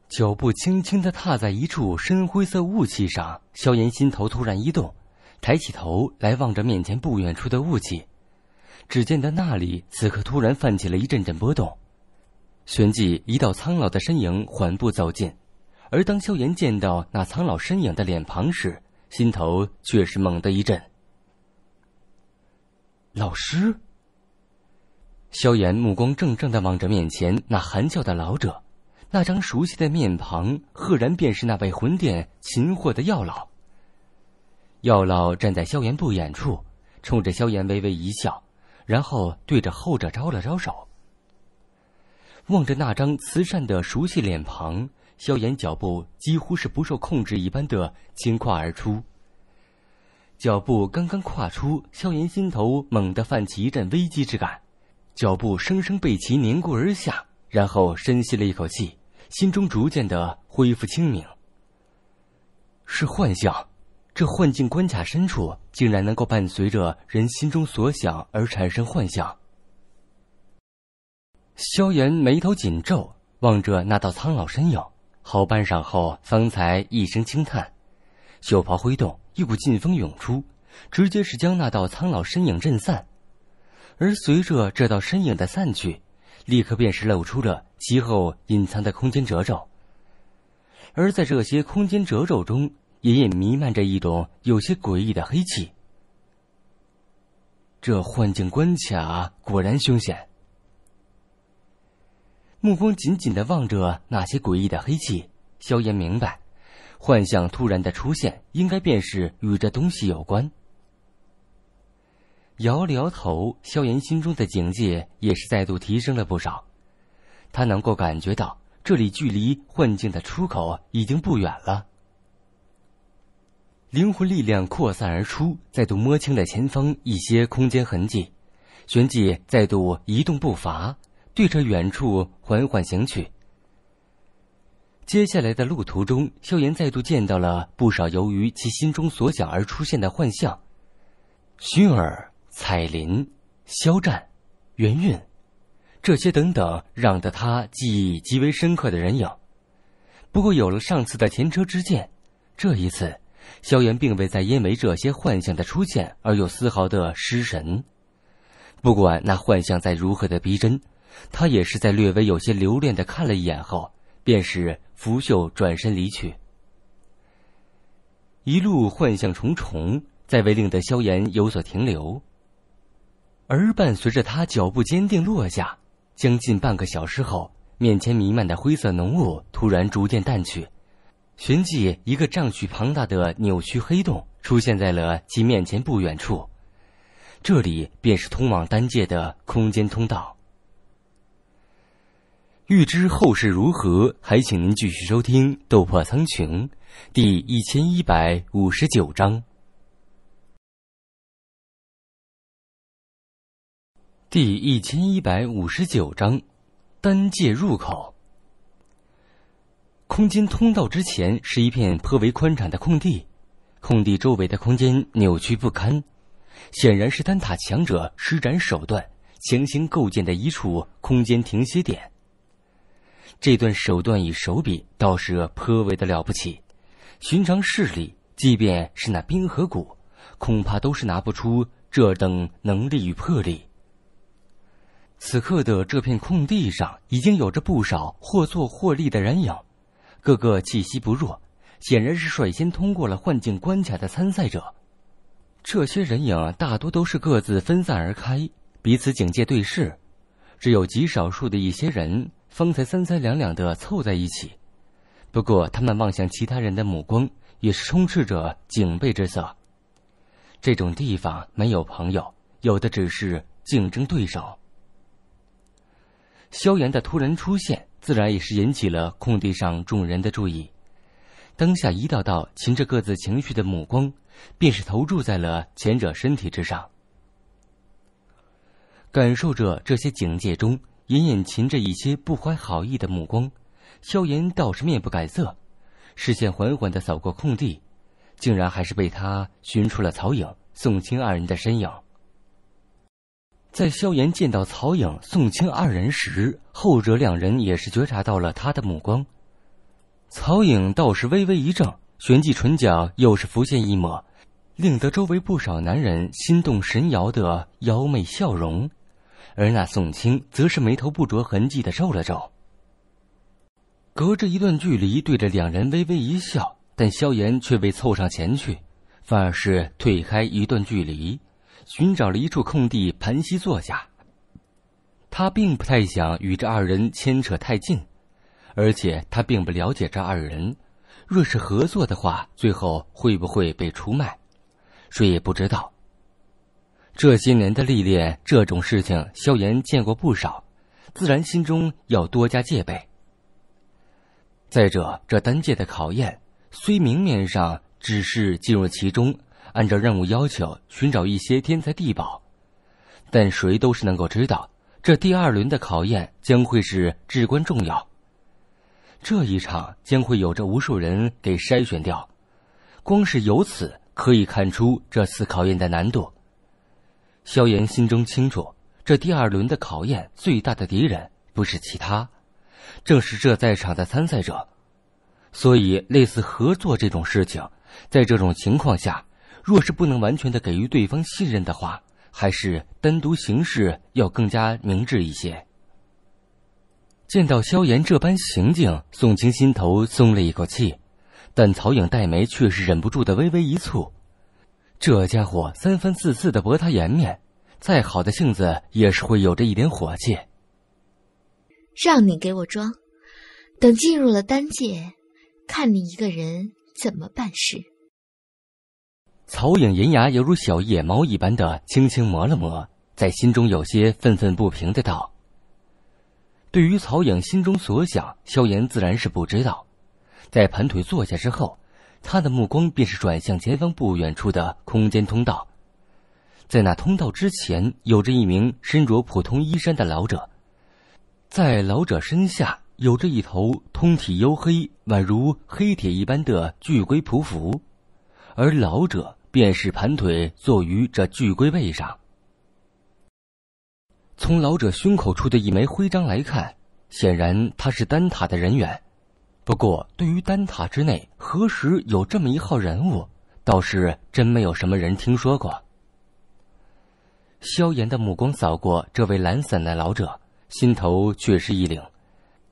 脚步轻轻的踏在一处深灰色雾气上，萧炎心头突然一动，抬起头来望着面前不远处的雾气，只见得那里此刻突然泛起了一阵阵波动，旋即一道苍老的身影缓步走近。而当萧炎见到那苍老身影的脸庞时，心头却是猛地一震。老师。萧炎目光怔怔的望着面前那含笑的老者，那张熟悉的面庞，赫然便是那位魂殿擒获的药老。药老站在萧炎不远处，冲着萧炎微微一笑，然后对着后者招了招手。望着那张慈善的熟悉脸庞，萧炎脚步几乎是不受控制一般的轻跨而出。脚步刚刚跨出，萧炎心头猛地泛起一阵危机之感。脚步生生被其凝固而下，然后深吸了一口气，心中逐渐的恢复清明。是幻象，这幻境关卡深处竟然能够伴随着人心中所想而产生幻象。萧炎眉头紧皱，望着那道苍老身影，好半晌后方才一声轻叹，袖袍挥动，一股劲风涌出，直接是将那道苍老身影震散。而随着这道身影的散去，立刻便是露出了其后隐藏的空间褶皱。而在这些空间褶皱中，隐隐弥漫着一种有些诡异的黑气。这幻境关卡果然凶险。目光紧紧的望着那些诡异的黑气，萧炎明白，幻象突然的出现，应该便是与这东西有关。摇了摇头，萧炎心中的警戒也是再度提升了不少。他能够感觉到，这里距离幻境的出口已经不远了。灵魂力量扩散而出，再度摸清了前方一些空间痕迹，旋即再度移动步伐。对着远处缓缓行去。接下来的路途中，萧炎再度见到了不少由于其心中所想而出现的幻象：薰儿、彩铃、肖战、元韵，这些等等，让得他记忆极为深刻的人影。不过，有了上次的前车之鉴，这一次，萧炎并未再因为这些幻象的出现而有丝毫的失神。不管那幻象再如何的逼真。他也是在略微有些留恋的看了一眼后，便是拂袖转身离去。一路幻象重重，再未令得萧炎有所停留。而伴随着他脚步坚定落下，将近半个小时后，面前弥漫的灰色浓雾突然逐渐淡去，旋即一个丈许庞大的扭曲黑洞出现在了其面前不远处。这里便是通往丹界的空间通道。欲知后事如何，还请您继续收听《斗破苍穹》第一千一百五十九章。第一千一百五十九章，单界入口。空间通道之前是一片颇为宽敞的空地，空地周围的空间扭曲不堪，显然是丹塔强者施展手段强行构建的一处空间停歇点。这段手段与手笔倒是颇为的了不起，寻常势力，即便是那冰河谷，恐怕都是拿不出这等能力与魄力。此刻的这片空地上，已经有着不少或坐或立的人影，个个气息不弱，显然是率先通过了幻境关卡的参赛者。这些人影大多都是各自分散而开，彼此警戒对视，只有极少数的一些人。方才三三两两的凑在一起，不过他们望向其他人的目光也是充斥着警备之色。这种地方没有朋友，有的只是竞争对手。萧炎的突然出现，自然也是引起了空地上众人的注意。当下一道道噙着各自情绪的目光，便是投注在了前者身体之上。感受着这些警戒中。隐隐噙着一些不怀好意的目光，萧炎倒是面不改色，视线缓缓的扫过空地，竟然还是被他寻出了曹颖、宋清二人的身影。在萧炎见到曹颖、宋清二人时，后者两人也是觉察到了他的目光。曹颖倒是微微一怔，旋即唇角又是浮现一抹，令得周围不少男人心动神摇的妖媚笑容。而那宋清则是眉头不着痕迹的皱了皱，隔着一段距离对着两人微微一笑，但萧炎却未凑上前去，反而是退开一段距离，寻找了一处空地盘膝坐下。他并不太想与这二人牵扯太近，而且他并不了解这二人，若是合作的话，最后会不会被出卖，谁也不知道。这些年的历练，这种事情萧炎见过不少，自然心中要多加戒备。再者，这丹界的考验虽明面上只是进入其中，按照任务要求寻找一些天才地宝，但谁都是能够知道，这第二轮的考验将会是至关重要。这一场将会有着无数人给筛选掉，光是由此可以看出这次考验的难度。萧炎心中清楚，这第二轮的考验最大的敌人不是其他，正是这在场的参赛者。所以，类似合作这种事情，在这种情况下，若是不能完全的给予对方信任的话，还是单独行事要更加明智一些。见到萧炎这般行径，宋清心头松了一口气，但曹颖黛眉却是忍不住的微微一蹙。这家伙三番四次的驳他颜面，再好的性子也是会有着一点火气。让你给我装，等进入了丹界，看你一个人怎么办事。曹颖银牙犹如小野猫一般的轻轻磨了磨，在心中有些愤愤不平的道。对于曹颖心中所想，萧炎自然是不知道。在盘腿坐下之后，他的目光便是转向前方不远处的空间通道。在那通道之前，有着一名身着普通衣衫的老者，在老者身下有着一头通体黝黑、宛如黑铁一般的巨龟匍匐，而老者便是盘腿坐于这巨龟背上。从老者胸口处的一枚徽章来看，显然他是丹塔的人员。不过，对于丹塔之内何时有这么一号人物，倒是真没有什么人听说过。萧炎的目光扫过这位懒散的老者，心头却是一凛，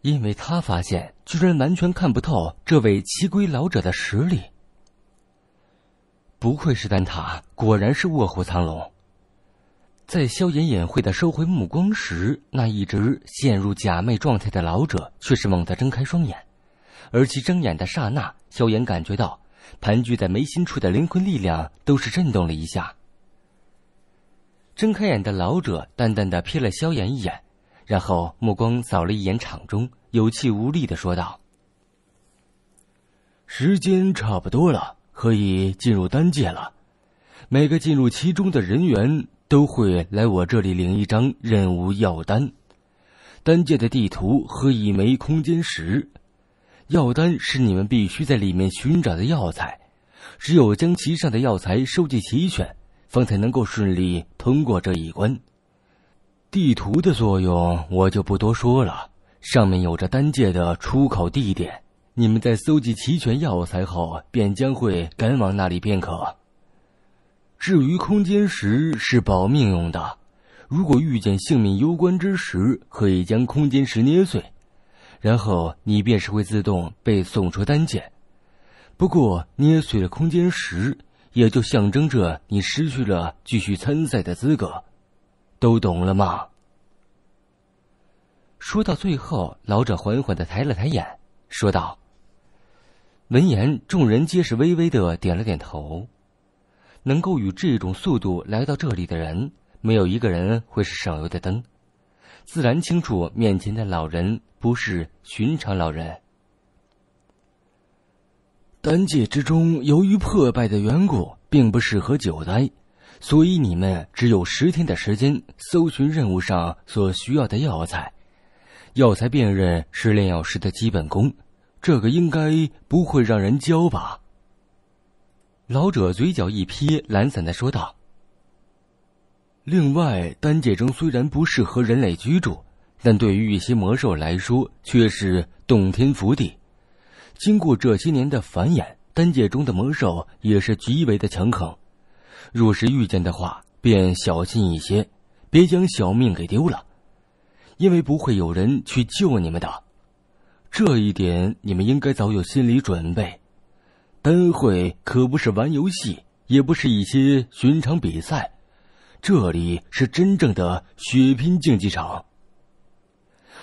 因为他发现居然完全看不透这位奇龟老者的实力。不愧是丹塔，果然是卧虎藏龙。在萧炎隐晦的收回目光时，那一直陷入假寐状态的老者却是猛地睁开双眼，而其睁眼的刹那，萧炎感觉到盘踞在眉心处的灵魂力量都是震动了一下。睁开眼的老者淡淡的瞥了萧炎一眼，然后目光扫了一眼场中，有气无力的说道：“时间差不多了，可以进入丹界了。每个进入其中的人员。”都会来我这里领一张任务药单，丹界的地图和一枚空间石。药单是你们必须在里面寻找的药材，只有将其上的药材收集齐全，方才能够顺利通过这一关。地图的作用我就不多说了，上面有着丹界的出口地点，你们在搜集齐全药材后，便将会赶往那里便可。至于空间石是保命用的，如果遇见性命攸关之时，可以将空间石捏碎，然后你便是会自动被送出丹界。不过捏碎了空间石，也就象征着你失去了继续参赛的资格，都懂了吗？说到最后，老者缓缓的抬了抬眼，说道：“闻言，众人皆是微微的点了点头。”能够以这种速度来到这里的人，没有一个人会是省油的灯，自然清楚面前的老人不是寻常老人。丹界之中，由于破败的缘故，并不适合久待，所以你们只有十天的时间搜寻任务上所需要的药材。药材辨认是炼药师的基本功，这个应该不会让人教吧？老者嘴角一撇，懒散的说道：“另外，丹界中虽然不适合人类居住，但对于一些魔兽来说却是洞天福地。经过这些年的繁衍，丹界中的魔兽也是极为的强横。若是遇见的话，便小心一些，别将小命给丢了，因为不会有人去救你们的。这一点，你们应该早有心理准备。”丹会可不是玩游戏，也不是一些寻常比赛，这里是真正的血拼竞技场。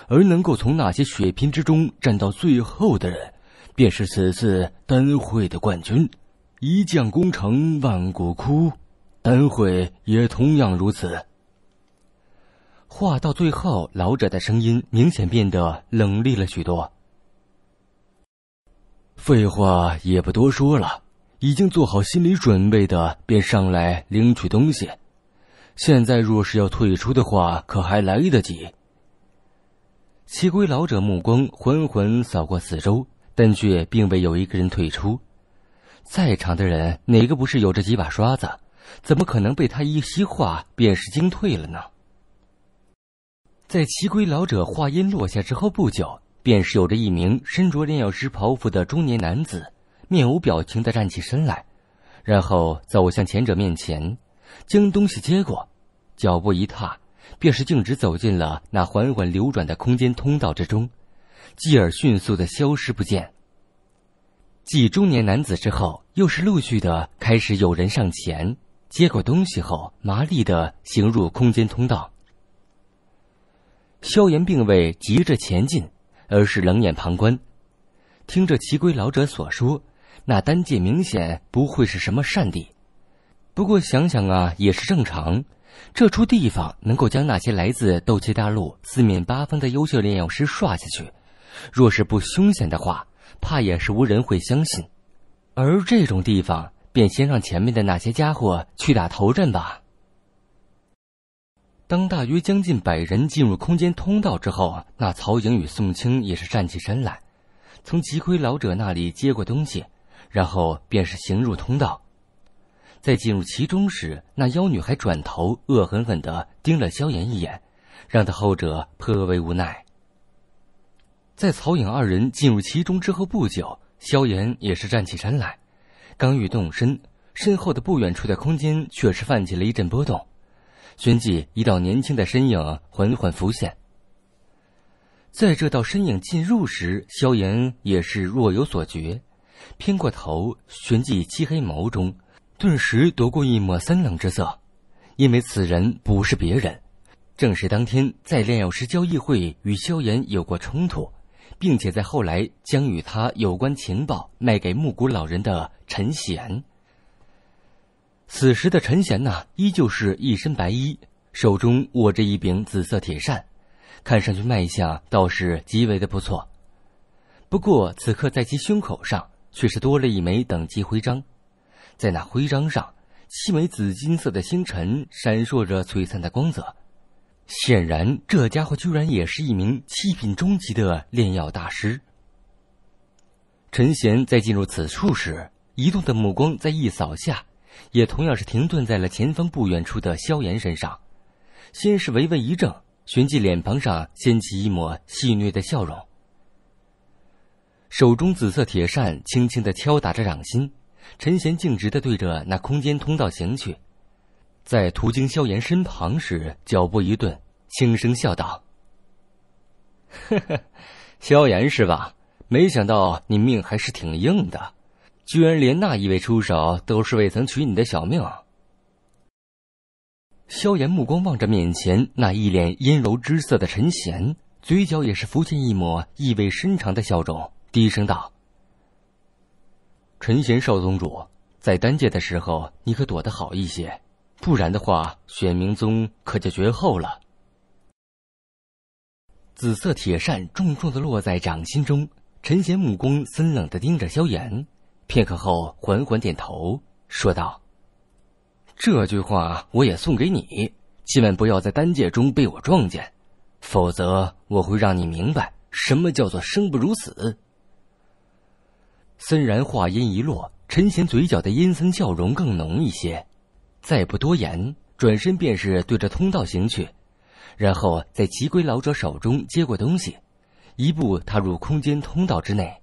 而能够从那些血拼之中站到最后的人，便是此次丹会的冠军。一将功成万骨枯，丹会也同样如此。话到最后，老者的声音明显变得冷厉了许多。废话也不多说了，已经做好心理准备的便上来领取东西。现在若是要退出的话，可还来得及。七龟老者目光缓缓扫过四周，但却并未有一个人退出。在场的人哪个不是有着几把刷子？怎么可能被他一席话便是惊退了呢？在齐归老者话音落下之后不久，便是有着一名身着炼药师袍服的中年男子，面无表情的站起身来，然后走向前者面前，将东西接过，脚步一踏，便是径直走进了那缓缓流转的空间通道之中，继而迅速的消失不见。继中年男子之后，又是陆续的开始有人上前。接过东西后，麻利的行入空间通道。萧炎并未急着前进，而是冷眼旁观，听着齐归老者所说，那丹界明显不会是什么善地。不过想想啊，也是正常。这处地方能够将那些来自斗气大陆四面八方的优秀炼药师刷下去，若是不凶险的话，怕也是无人会相信。而这种地方。便先让前面的那些家伙去打头阵吧。当大约将近百人进入空间通道之后，那曹颖与宋清也是站起身来，从吉魁老者那里接过东西，然后便是行入通道。在进入其中时，那妖女还转头恶狠狠地盯了萧炎一眼，让他后者颇为无奈。在曹颖二人进入其中之后不久，萧炎也是站起身来。刚欲动身，身后的不远处的空间却是泛起了一阵波动，旋即一道年轻的身影缓缓浮现。在这道身影进入时，萧炎也是若有所觉，偏过头，旋即漆黑眸中顿时夺过一抹森冷之色，因为此人不是别人，正是当天在炼药师交易会与萧炎有过冲突。并且在后来将与他有关情报卖给木谷老人的陈贤。此时的陈贤呢，依旧是一身白衣，手中握着一柄紫色铁扇，看上去卖相倒是极为的不错。不过此刻在其胸口上却是多了一枚等级徽章，在那徽章上，七枚紫金色的星辰闪烁着璀璨的光泽。显然，这家伙居然也是一名七品中级的炼药大师。陈贤在进入此处时，移动的目光在一扫下，也同样是停顿在了前方不远处的萧炎身上。先是微微一怔，旋即脸庞上掀起一抹戏谑的笑容，手中紫色铁扇轻轻的敲打着掌心。陈贤径直的对着那空间通道行去。在途经萧炎身旁时，脚步一顿，轻声笑道：“呵呵，萧炎是吧？没想到你命还是挺硬的，居然连那一位出手都是未曾取你的小命。”萧炎目光望着面前那一脸阴柔之色的陈贤，嘴角也是浮现一抹意味深长的笑容，低声道：“陈贤少宗主，在丹界的时候，你可躲得好一些。”不然的话，玄冥宗可就绝后了。紫色铁扇重重的落在掌心中，陈贤目光森冷的盯着萧炎，片刻后缓缓点头，说道：“这句话我也送给你，千万不要在丹界中被我撞见，否则我会让你明白什么叫做生不如死。”森然话音一落，陈贤嘴角的阴森笑容更浓一些。再不多言，转身便是对着通道行去，然后在齐归老者手中接过东西，一步踏入空间通道之内。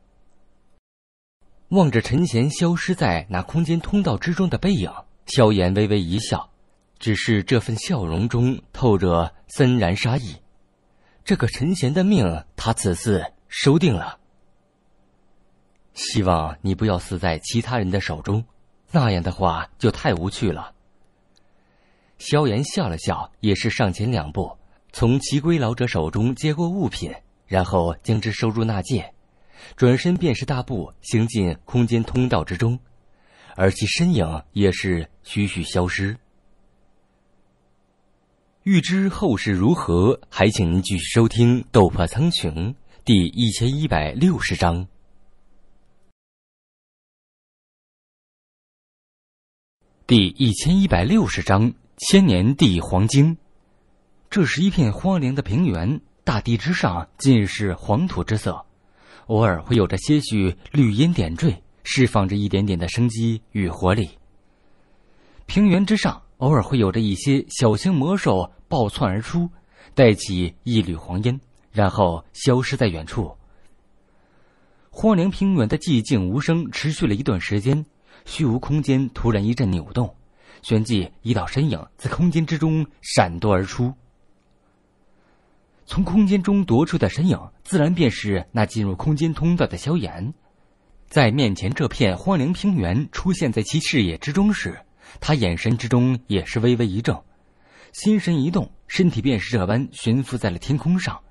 望着陈贤消失在那空间通道之中的背影，萧炎微微一笑，只是这份笑容中透着森然杀意。这个陈贤的命，他此次收定了。希望你不要死在其他人的手中，那样的话就太无趣了。萧炎笑了笑，也是上前两步，从齐归老者手中接过物品，然后将之收入纳戒，转身便是大步行进空间通道之中，而其身影也是徐徐消失。欲知后事如何，还请您继续收听《斗破苍穹》第一千一百六十章。第一千一百六十章。千年地黄精，这是一片荒凉的平原，大地之上尽是黄土之色，偶尔会有着些许绿荫点缀，释放着一点点的生机与活力。平原之上，偶尔会有着一些小型魔兽暴窜而出，带起一缕黄烟，然后消失在远处。荒凉平原的寂静无声持续了一段时间，虚无空间突然一阵扭动，旋即一道身影在空间之中闪躲而出。从空间中夺出的身影，自然便是那进入空间通道的萧炎。在面前这片荒凉平原出现在其视野之中时，他眼神之中也是微微一怔，心神一动，身体便是这般悬浮在了天空上，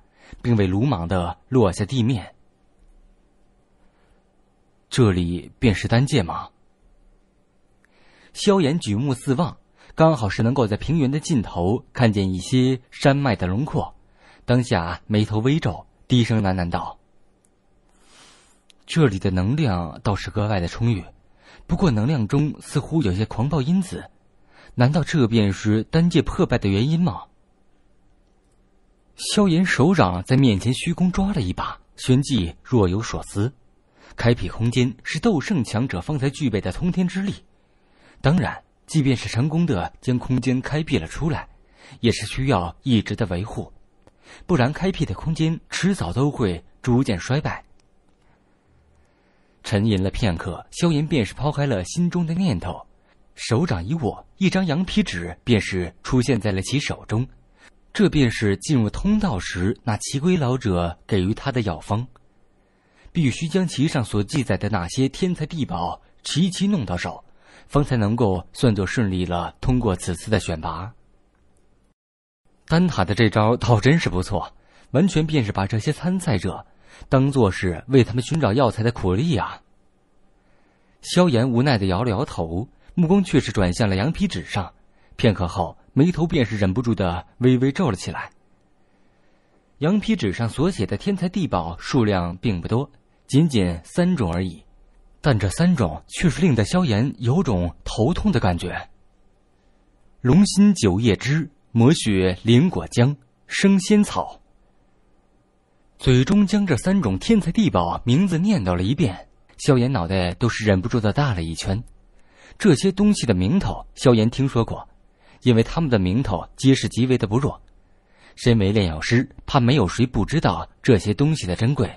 并未鲁莽的落下地面。这里便是丹界吗？萧炎举目四望，刚好是能够在平原的尽头看见一些山脉的轮廓。当下眉头微皱，低声喃喃道：“这里的能量倒是格外的充裕，不过能量中似乎有些狂暴因子，难道这便是丹界破败的原因吗？”萧炎手掌在面前虚空抓了一把，旋即若有所思：“开辟空间是斗圣强者方才具备的通天之力，当然，即便是成功的将空间开辟了出来，也是需要一直的维护。”不然，开辟的空间迟早都会逐渐衰败。沉吟了片刻，萧炎便是抛开了心中的念头，手掌一握，一张羊皮纸便是出现在了其手中。这便是进入通道时那奇龟老者给予他的药方，必须将其上所记载的那些天才地宝齐齐弄到手，方才能够算作顺利了通过此次的选拔。丹塔的这招倒真是不错，完全便是把这些参赛者当做是为他们寻找药材的苦力啊！萧炎无奈的摇了摇头，目光却是转向了羊皮纸上，片刻后眉头便是忍不住的微微皱了起来。羊皮纸上所写的天才地宝数量并不多，仅仅三种而已，但这三种却是令得萧炎有种头痛的感觉。龙心九叶枝。魔血灵果浆生仙草，嘴中将这三种天才地宝名字念叨了一遍，萧炎脑袋都是忍不住的大了一圈。这些东西的名头，萧炎听说过，因为他们的名头皆是极为的不弱。身为炼药师，怕没有谁不知道这些东西的珍贵。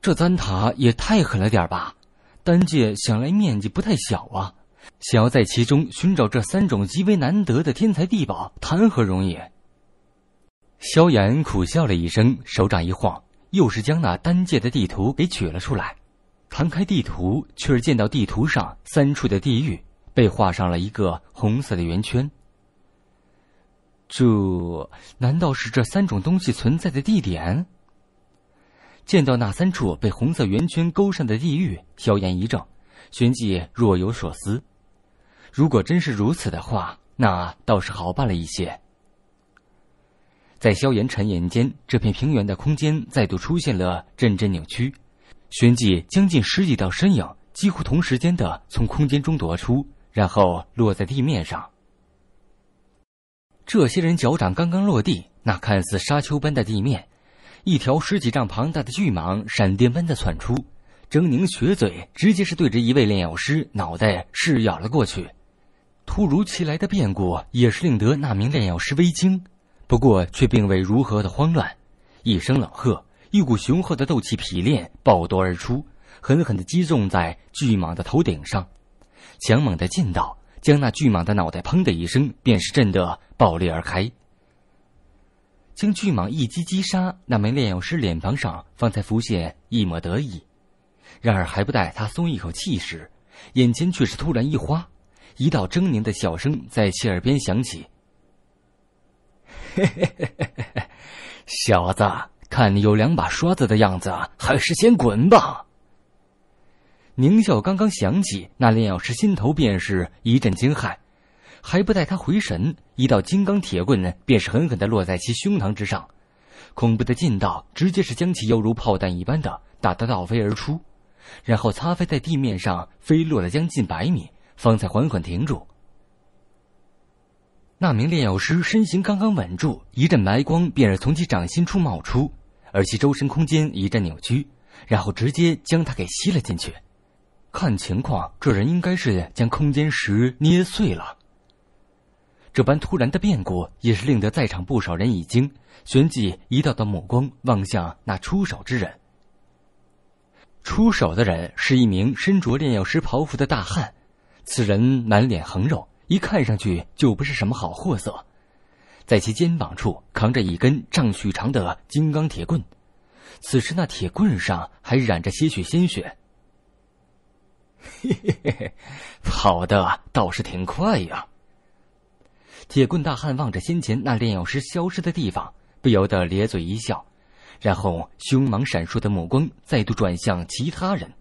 这丹塔也太狠了点吧！丹界想来面积不太小啊。想要在其中寻找这三种极为难得的天才地宝，谈何容易？萧炎苦笑了一声，手掌一晃，又是将那丹界的地图给取了出来。摊开地图，却是见到地图上三处的地狱被画上了一个红色的圆圈。这难道是这三种东西存在的地点？见到那三处被红色圆圈勾上的地狱，萧炎一怔，旋即若有所思。如果真是如此的话，那倒是好办了一些。在萧炎沉吟间，这片平原的空间再度出现了阵阵扭曲，旋即将近十几道身影几乎同时间的从空间中夺出，然后落在地面上。这些人脚掌刚刚落地，那看似沙丘般的地面，一条十几丈庞大的巨蟒闪电般的窜出，狰狞血嘴直接是对着一位炼药师脑袋是咬了过去。突如其来的变故也是令得那名炼药师微惊，不过却并未如何的慌乱。一声冷喝，一股雄厚的斗气劈炼爆夺而出，狠狠的击中在巨蟒的头顶上，强猛的劲道将那巨蟒的脑袋砰的一声便是震得爆裂而开。将巨蟒一击击杀，那名炼药师脸庞上方才浮现一抹得意，然而还不待他松一口气时，眼前却是突然一花。一道狰狞的笑声在其耳边响起：“嘿嘿嘿嘿嘿，小子，看你有两把刷子的样子，还是先滚吧。”狞笑刚刚响起，那炼药师心头便是一阵惊骇，还不待他回神，一道金刚铁棍便是狠狠的落在其胸膛之上，恐怖的劲道直接是将其犹如炮弹一般的打得倒飞而出，然后擦飞在地面上，飞落了将近百米。方才缓缓停住。那名炼药师身形刚刚稳住，一阵白光便是从其掌心处冒出，而其周身空间一阵扭曲，然后直接将他给吸了进去。看情况，这人应该是将空间石捏碎了。这般突然的变故也是令得在场不少人一惊，旋即一道道目光望向那出手之人。出手的人是一名身着炼药师袍服的大汉，此人满脸横肉，一看上去就不是什么好货色。在其肩膀处扛着一根丈许长的金刚铁棍，此时那铁棍上还染着些许鲜血。嘿嘿嘿嘿，跑的倒是挺快呀！铁棍大汉望着先前那炼药师消失的地方，不由得咧嘴一笑。然后，凶芒闪烁的目光再度转向其他人。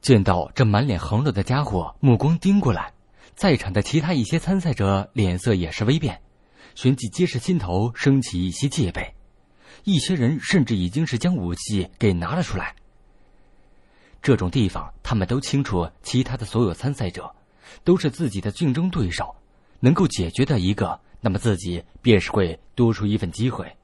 见到这满脸横肉的家伙目光盯过来，在场的其他一些参赛者脸色也是微变，旋即皆是心头升起一些戒备。一些人甚至已经是将武器给拿了出来。这种地方，他们都清楚，其他的所有参赛者都是自己的竞争对手，能够解决的一个，那么自己便是会多出一份机会。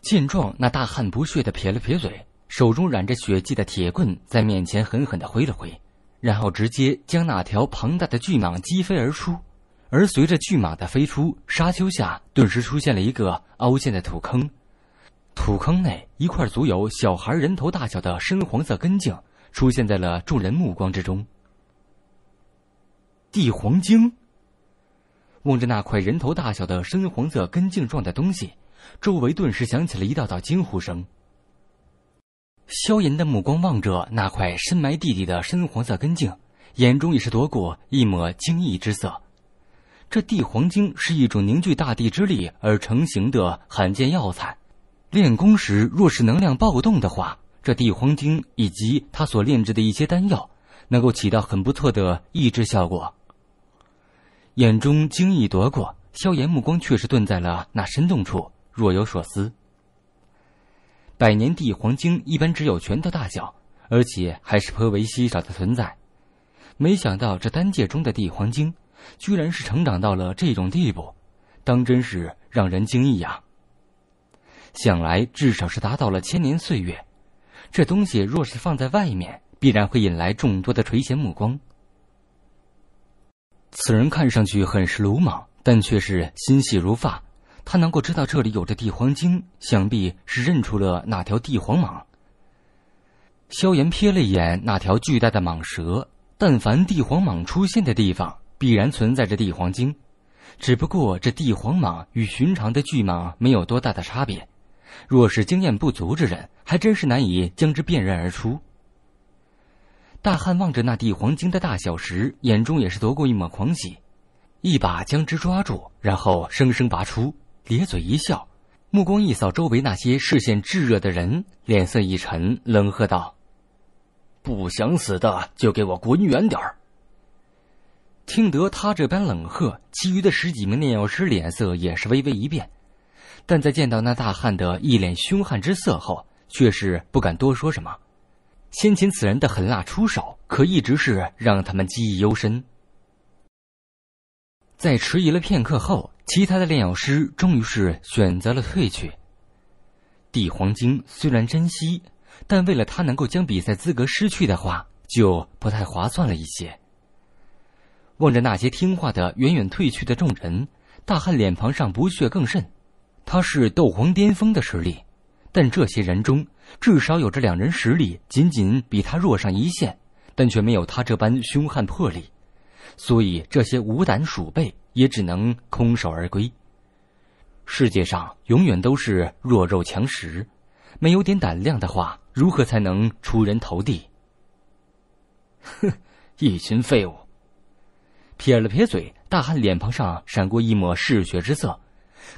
见状，那大汉不屑的撇了撇嘴，手中染着血迹的铁棍在面前狠狠的挥了挥，然后直接将那条庞大的巨蟒击飞而出。而随着巨蟒的飞出，沙丘下顿时出现了一个凹陷的土坑，土坑内一块足有小孩人头大小的深黄色根茎出现在了众人目光之中。地黄精。望着那块人头大小的深黄色根茎状的东西。周围顿时响起了一道道惊呼声。萧炎的目光望着那块深埋地底的深黄色根茎，眼中也是夺过一抹惊异之色。这地黄精是一种凝聚大地之力而成型的罕见药材，练功时若是能量暴动的话，这地黄精以及他所炼制的一些丹药，能够起到很不错的抑制效果。眼中惊异夺过，萧炎目光却是顿在了那深洞处。若有所思。百年地黄精一般只有拳头大小，而且还是颇为稀少的存在。没想到这丹界中的地黄精，居然是成长到了这种地步，当真是让人惊异呀！想来至少是达到了千年岁月。这东西若是放在外面，必然会引来众多的垂涎目光。此人看上去很是鲁莽，但却是心细如发。他能够知道这里有着地黄精，想必是认出了那条地黄蟒。萧炎瞥了一眼那条巨大的蟒蛇，但凡地黄蟒出现的地方，必然存在着地黄精。只不过这地黄蟒与寻常的巨蟒没有多大的差别，若是经验不足之人，还真是难以将之辨认而出。大汉望着那地黄精的大小时，眼中也是夺过一抹狂喜，一把将之抓住，然后生生拔出。咧嘴一笑，目光一扫周围那些视线炙热的人，脸色一沉，冷喝道：“不想死的就给我滚远点儿！”听得他这般冷喝，其余的十几名炼药师脸色也是微微一变，但在见到那大汉的一脸凶悍之色后，却是不敢多说什么。先前此人的狠辣出手，可一直是让他们记忆犹深。在迟疑了片刻后，其他的炼药师终于是选择了退去。地黄精虽然珍惜，但为了他能够将比赛资格失去的话，就不太划算了一些。望着那些听话的远远退去的众人，大汉脸庞上不屑更甚。他是斗皇巅峰的实力，但这些人中至少有着两人实力仅仅比他弱上一线，但却没有他这般凶悍魄力。所以，这些无胆鼠辈也只能空手而归。世界上永远都是弱肉强食，没有点胆量的话，如何才能出人头地？哼，一群废物！撇了撇嘴，大汉脸庞上闪过一抹嗜血之色，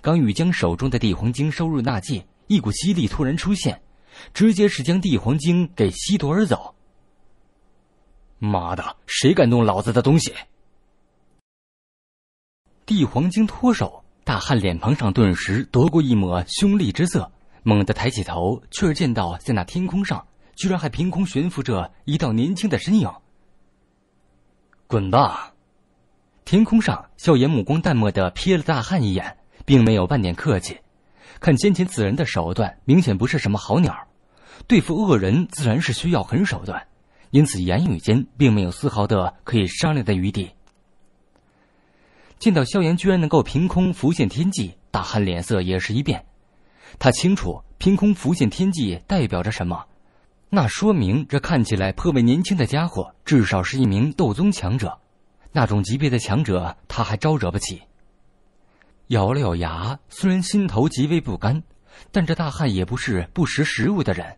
刚欲将手中的地黄精收入纳戒，一股吸力突然出现，直接是将地黄精给吸夺而走。妈的！谁敢动老子的东西？地黄精脱手，大汉脸庞上顿时夺过一抹凶厉之色，猛地抬起头，却见到在那天空上，居然还凭空悬浮着一道年轻的身影。滚吧！天空上，萧炎目光淡漠的瞥了大汉一眼，并没有半点客气。看先前此人的手段，明显不是什么好鸟，对付恶人自然是需要狠手段，因此言语间并没有丝毫的可以商量的余地。见到萧炎居然能够凭空浮现天际，大汉脸色也是一变。他清楚凭空浮现天际代表着什么，那说明这看起来颇为年轻的家伙至少是一名斗宗强者，那种级别的强者他还招惹不起。咬了咬牙，虽然心头极为不甘，但这大汉也不是不识时务的人。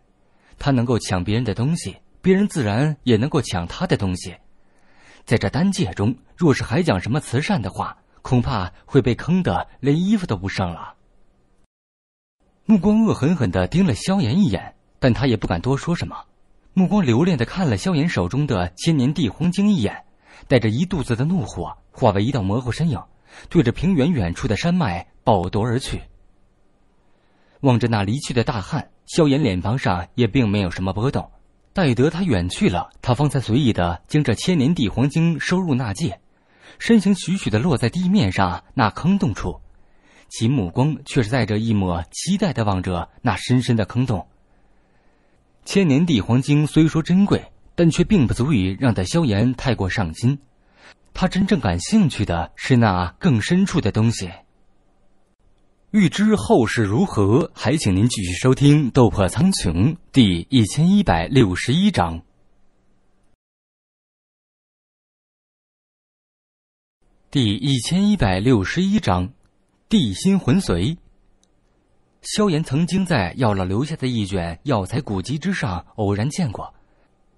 他能够抢别人的东西，别人自然也能够抢他的东西。在这单界中，若是还讲什么慈善的话，恐怕会被坑的连衣服都不剩了。目光恶狠狠的盯了萧炎一眼，但他也不敢多说什么，目光留恋的看了萧炎手中的千年地红晶一眼，带着一肚子的怒火，化为一道模糊身影。对着平原远处的山脉暴夺而去。望着那离去的大汉，萧炎脸庞上也并没有什么波动。待得他远去了，他方才随意的将这千年地黄晶收入纳戒，身形徐徐的落在地面上那坑洞处，其目光却是带着一抹期待的望着那深深的坑洞。千年地黄晶虽说珍贵，但却并不足以让得萧炎太过上心。他真正感兴趣的是那更深处的东西。欲知后事如何，还请您继续收听《斗破苍穹》第一千一百六十一章。第一千一百六十一章，地心魂髓。萧炎曾经在药老留下的一卷药材古籍之上偶然见过。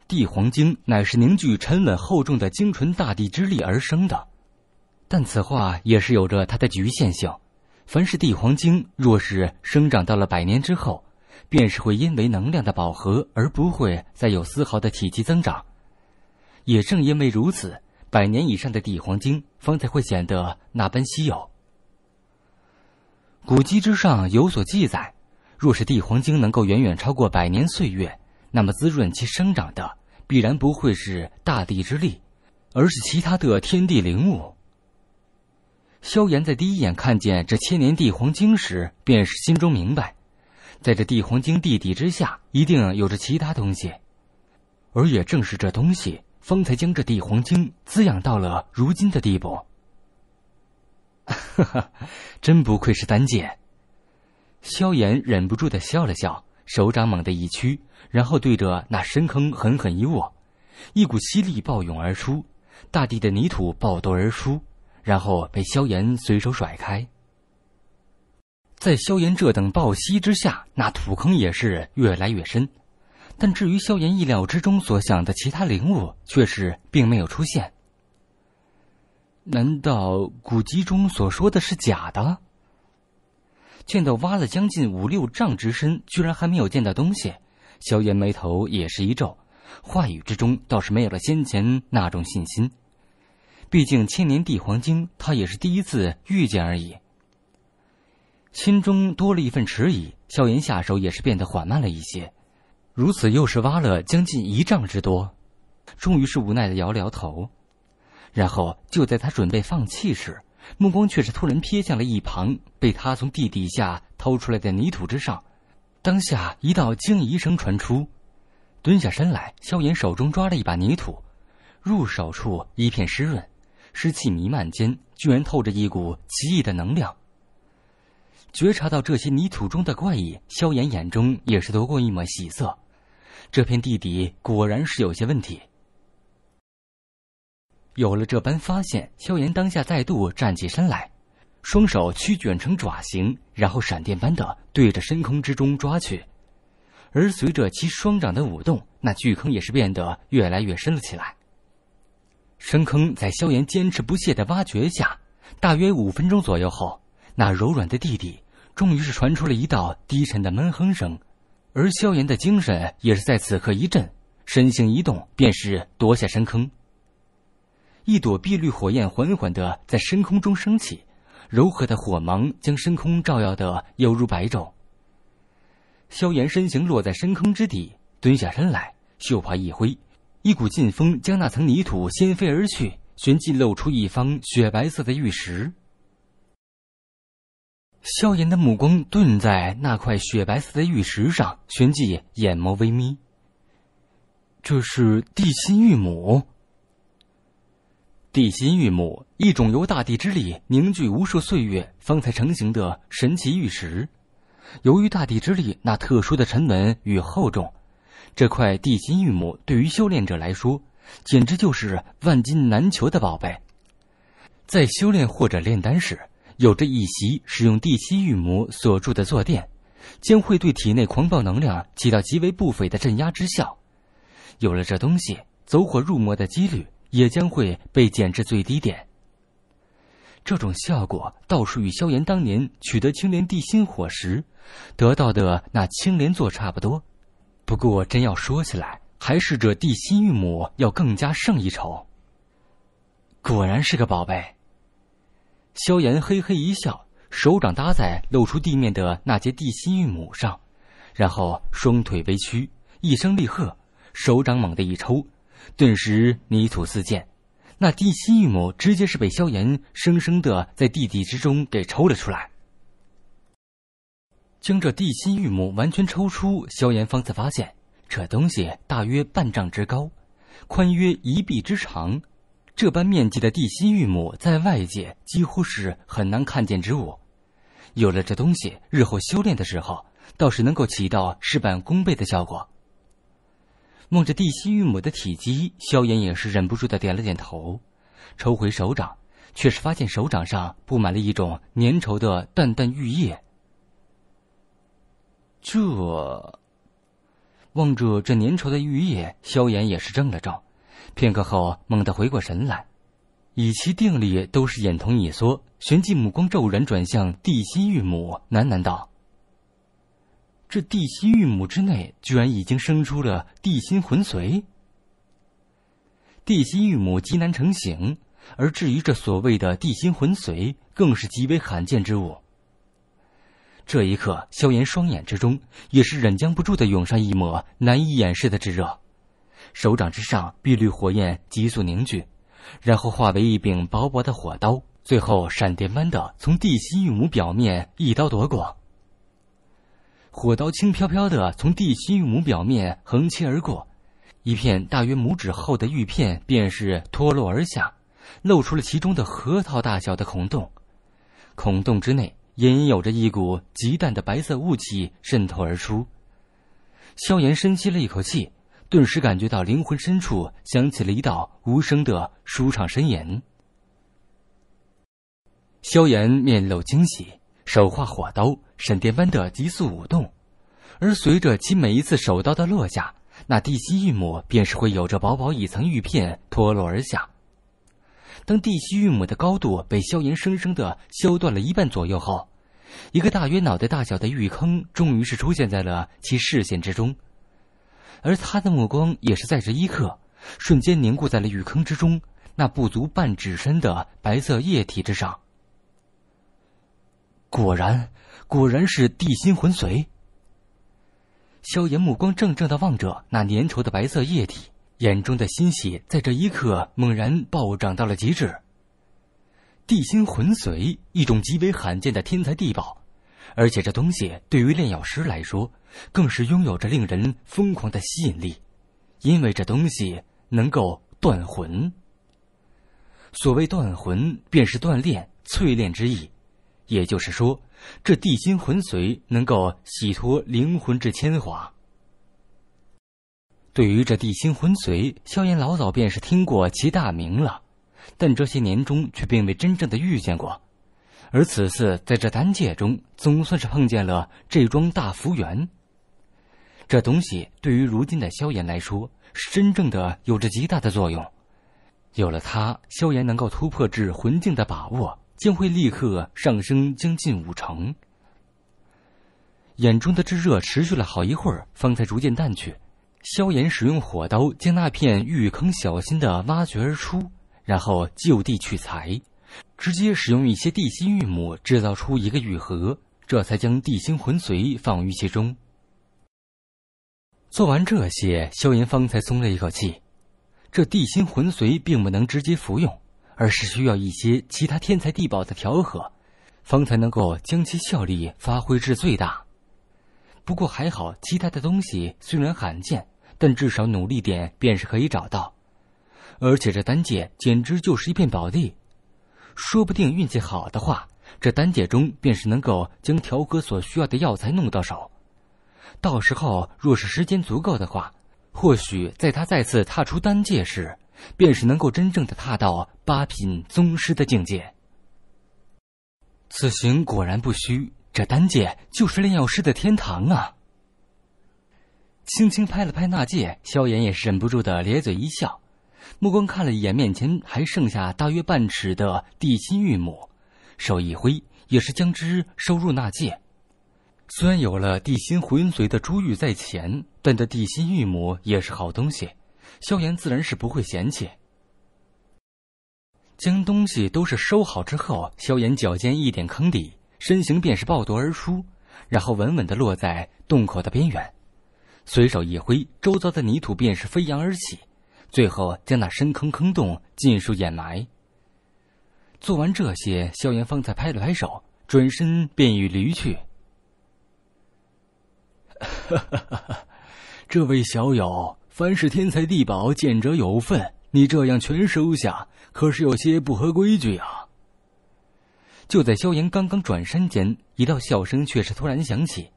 地黄晶乃是凝聚沉稳厚重的精纯大地之力而生的，但此话也是有着它的局限性。凡是地黄精，若是生长到了百年之后，便是会因为能量的饱和而不会再有丝毫的体积增长。也正因为如此，百年以上的地黄精方才会显得那般稀有。古籍之上有所记载，若是地黄精能够远远超过百年岁月，那么滋润其生长的。必然不会是大地之力，而是其他的天地灵物。萧炎在第一眼看见这千年地黄晶时，便是心中明白，在这地黄晶地底之下，一定有着其他东西，而也正是这东西，方才将这地黄晶滋养到了如今的地步。哈哈，真不愧是丹界。萧炎忍不住的笑了笑，手掌猛地一屈。然后对着那深坑狠狠一握，一股吸力暴涌而出，大地的泥土暴夺而出，然后被萧炎随手甩开。在萧炎这等暴吸之下，那土坑也是越来越深。但至于萧炎意料之中所想的其他灵物，却是并没有出现。难道古籍中所说的是假的？见到挖了将近五六丈之深，居然还没有见到东西。萧炎眉头也是一皱，话语之中倒是没有了先前那种信心。毕竟千年地黄经，他也是第一次遇见而已。心中多了一份迟疑，萧炎下手也是变得缓慢了一些。如此又是挖了将近一丈之多，终于是无奈的摇了摇头。然后就在他准备放弃时，目光却是突然瞥向了一旁被他从地底下掏出来的泥土之上。当下一道惊疑声传出，蹲下身来，萧炎手中抓了一把泥土，入手处一片湿润，湿气弥漫间，居然透着一股奇异的能量。觉察到这些泥土中的怪异，萧炎眼中也是夺过一抹喜色，这片地底果然是有些问题。有了这般发现，萧炎当下再度站起身来。双手屈卷成爪形，然后闪电般的对着深空之中抓去，而随着其双掌的舞动，那巨坑也是变得越来越深了起来。深坑在萧炎坚持不懈的挖掘下，大约五分钟左右后，那柔软的地底终于是传出了一道低沉的闷哼声，而萧炎的精神也是在此刻一震，身形一动，便是夺下深坑。一朵碧绿火焰缓缓的在深空中升起。柔和的火芒将深空照耀的犹如白昼。萧炎身形落在深坑之底，蹲下身来，袖帕一挥，一股劲风将那层泥土掀飞而去，旋即露出一方雪白色的玉石。萧炎的目光顿在那块雪白色的玉石上，旋即眼眸微眯。这是地心玉母。地心玉母，一种由大地之力凝聚无数岁月方才成型的神奇玉石。由于大地之力那特殊的沉稳与厚重，这块地心玉母对于修炼者来说，简直就是万金难求的宝贝。在修炼或者炼丹时，有着一席使用地心玉母所铸的坐垫，将会对体内狂暴能量起到极为不菲的镇压之效。有了这东西，走火入魔的几率也将会被减至最低点。这种效果倒是与萧炎当年取得青莲地心火时得到的那青莲座差不多。不过真要说起来，还是这地心玉母要更加胜一筹。果然是个宝贝。萧炎嘿嘿一笑，手掌搭在露出地面的那节地心玉母上，然后双腿微屈，一声厉喝。手掌猛地一抽，顿时泥土四溅，那地心玉母直接是被萧炎生生的在地底之中给抽了出来。将这地心玉母完全抽出，萧炎方才发现，这东西大约半丈之高，宽约一臂之长，这般面积的地心玉母在外界几乎是很难看见之物。有了这东西，日后修炼的时候，倒是能够起到事半功倍的效果。望着地心玉母的体积，萧炎也是忍不住的点了点头，抽回手掌，却是发现手掌上布满了一种粘稠的淡淡玉液。这，望着这粘稠的玉液，萧炎也是怔了怔，片刻后猛地回过神来，以其定力，都是眼瞳一缩，旋即目光骤然转向地心玉母，喃喃道。这地心玉母之内，居然已经生出了地心魂髓。地心玉母极难成形，而至于这所谓的地心魂髓，更是极为罕见之物。这一刻，萧炎双眼之中也是忍将不住的涌上一抹难以掩饰的炙热，手掌之上碧绿火焰急速凝聚，然后化为一柄薄薄的火刀，最后闪电般的从地心玉母表面一刀夺过。火刀轻飘飘的从地心玉母表面横切而过，一片大约拇指厚的玉片便是脱落而下，露出了其中的核桃大小的孔洞。孔洞之内隐隐有着一股极淡的白色雾气渗透而出。萧炎深吸了一口气，顿时感觉到灵魂深处响起了一道无声的舒畅呻吟。萧炎面露惊喜，手化火刀。闪电般的急速舞动，而随着其每一次手刀的落下，那地心玉母便是会有着薄薄一层玉片脱落而下。当地心玉母的高度被萧炎生生的削断了一半左右后，一个大约脑袋大小的玉坑终于是出现在了其视线之中，而他的目光也是在这一刻瞬间凝固在了玉坑之中那不足半指深的白色液体之上。果然。果然是地心魂髓。萧炎目光怔怔的望着那粘稠的白色液体，眼中的欣喜在这一刻猛然暴涨到了极致。地心魂髓，一种极为罕见的天才地宝，而且这东西对于炼药师来说，更是拥有着令人疯狂的吸引力，因为这东西能够断魂。所谓断魂，便是锻炼、淬炼之意，也就是说。这地心魂髓能够洗脱灵魂之铅华。对于这地心魂髓，萧炎老早便是听过其大名了，但这些年中却并未真正的遇见过。而此次在这丹界中，总算是碰见了这桩大福缘。这东西对于如今的萧炎来说，是真正的有着极大的作用。有了它，萧炎能够突破至魂境的把握。将会立刻上升将近五成。眼中的炙热持续了好一会儿，方才逐渐淡去。萧炎使用火刀将那片玉坑小心的挖掘而出，然后就地取材，直接使用一些地心玉母制造出一个玉盒，这才将地心魂髓放于其中。做完这些，萧炎方才松了一口气。这地心魂髓并不能直接服用。而是需要一些其他天才地宝的调和，方才能够将其效力发挥至最大。不过还好，其他的东西虽然罕见，但至少努力点便是可以找到。而且这丹界简直就是一片宝地，说不定运气好的话，这丹界中便是能够将调和所需要的药材弄到手。到时候若是时间足够的话，或许在他再次踏出丹界时，便是能够真正的踏到八品宗师的境界。此行果然不虚，这丹界就是炼药师的天堂啊！轻轻拍了拍那戒，萧炎也是忍不住的咧嘴一笑。目光看了一眼面前还剩下大约半尺的地心玉母，手一挥，也是将之收入纳戒。虽然有了地心魂髓的珠玉在前，但这地心玉母也是好东西，萧炎自然是不会嫌弃。将东西都是收好之后，萧炎脚尖一点坑底，身形便是暴夺而出，然后稳稳的落在洞口的边缘，随手一挥，周遭的泥土便是飞扬而起。最后将那深坑坑洞尽数掩埋。做完这些，萧炎方才拍了拍手，转身便欲离去。这位小友，凡是天才地宝，见者有份。你这样全收下，可是有些不合规矩啊！就在萧炎刚刚转身间，一道笑声却是突然响起。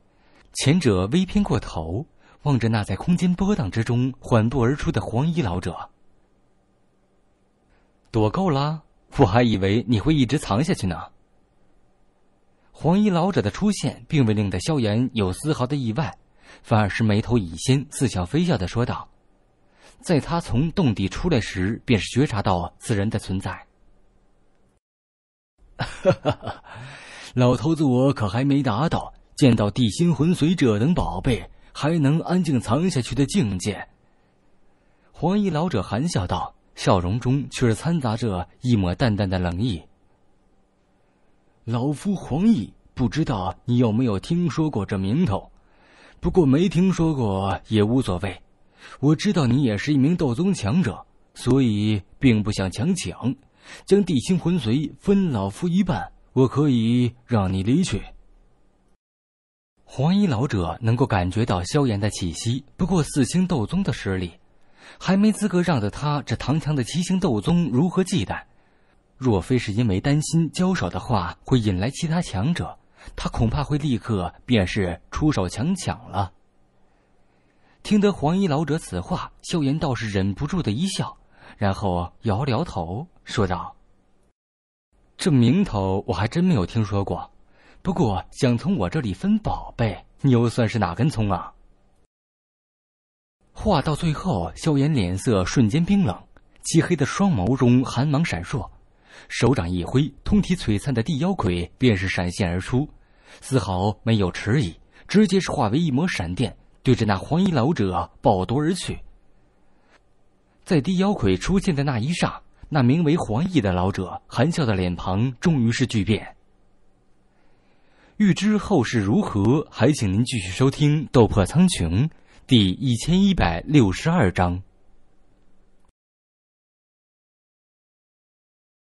前者微偏过头。望着那在空间波荡之中缓步而出的黄衣老者，躲够了？我还以为你会一直藏下去呢。黄衣老者的出现并未令得萧炎有丝毫的意外，反而是眉头一掀，似笑非笑的说道：“在他从洞底出来时，便是觉察到此人的存在。哈哈哈，老头子，我可还没达到见到地心魂髓这等宝贝。”还能安静藏下去的境界。黄衣老者含笑道，笑容中却是掺杂着一抹淡淡的冷意。老夫黄衣，不知道你有没有听说过这名头？不过没听说过也无所谓。我知道你也是一名斗宗强者，所以并不想强抢，将地心魂髓分老夫一半，我可以让你离去。黄衣老者能够感觉到萧炎的气息，不过四星斗宗的实力，还没资格让得他这堂强的七星斗宗如何忌惮。若非是因为担心交手的话会引来其他强者，他恐怕会立刻便是出手强抢了。听得黄衣老者此话，萧炎倒是忍不住的一笑，然后摇了摇头，说道：“这名头我还真没有听说过。”不过，想从我这里分宝贝，你又算是哪根葱啊？话到最后，萧炎脸色瞬间冰冷，漆黑的双眸中寒芒闪烁，手掌一挥，通体璀璨的地妖魁便是闪现而出，丝毫没有迟疑，直接是化为一抹闪电，对着那黄衣老者暴夺而去。在地妖魁出现的那一刹，那名为黄衣的老者含笑的脸庞终于是巨变。欲知后事如何，还请您继续收听《斗破苍穹》第一千一百六十二章。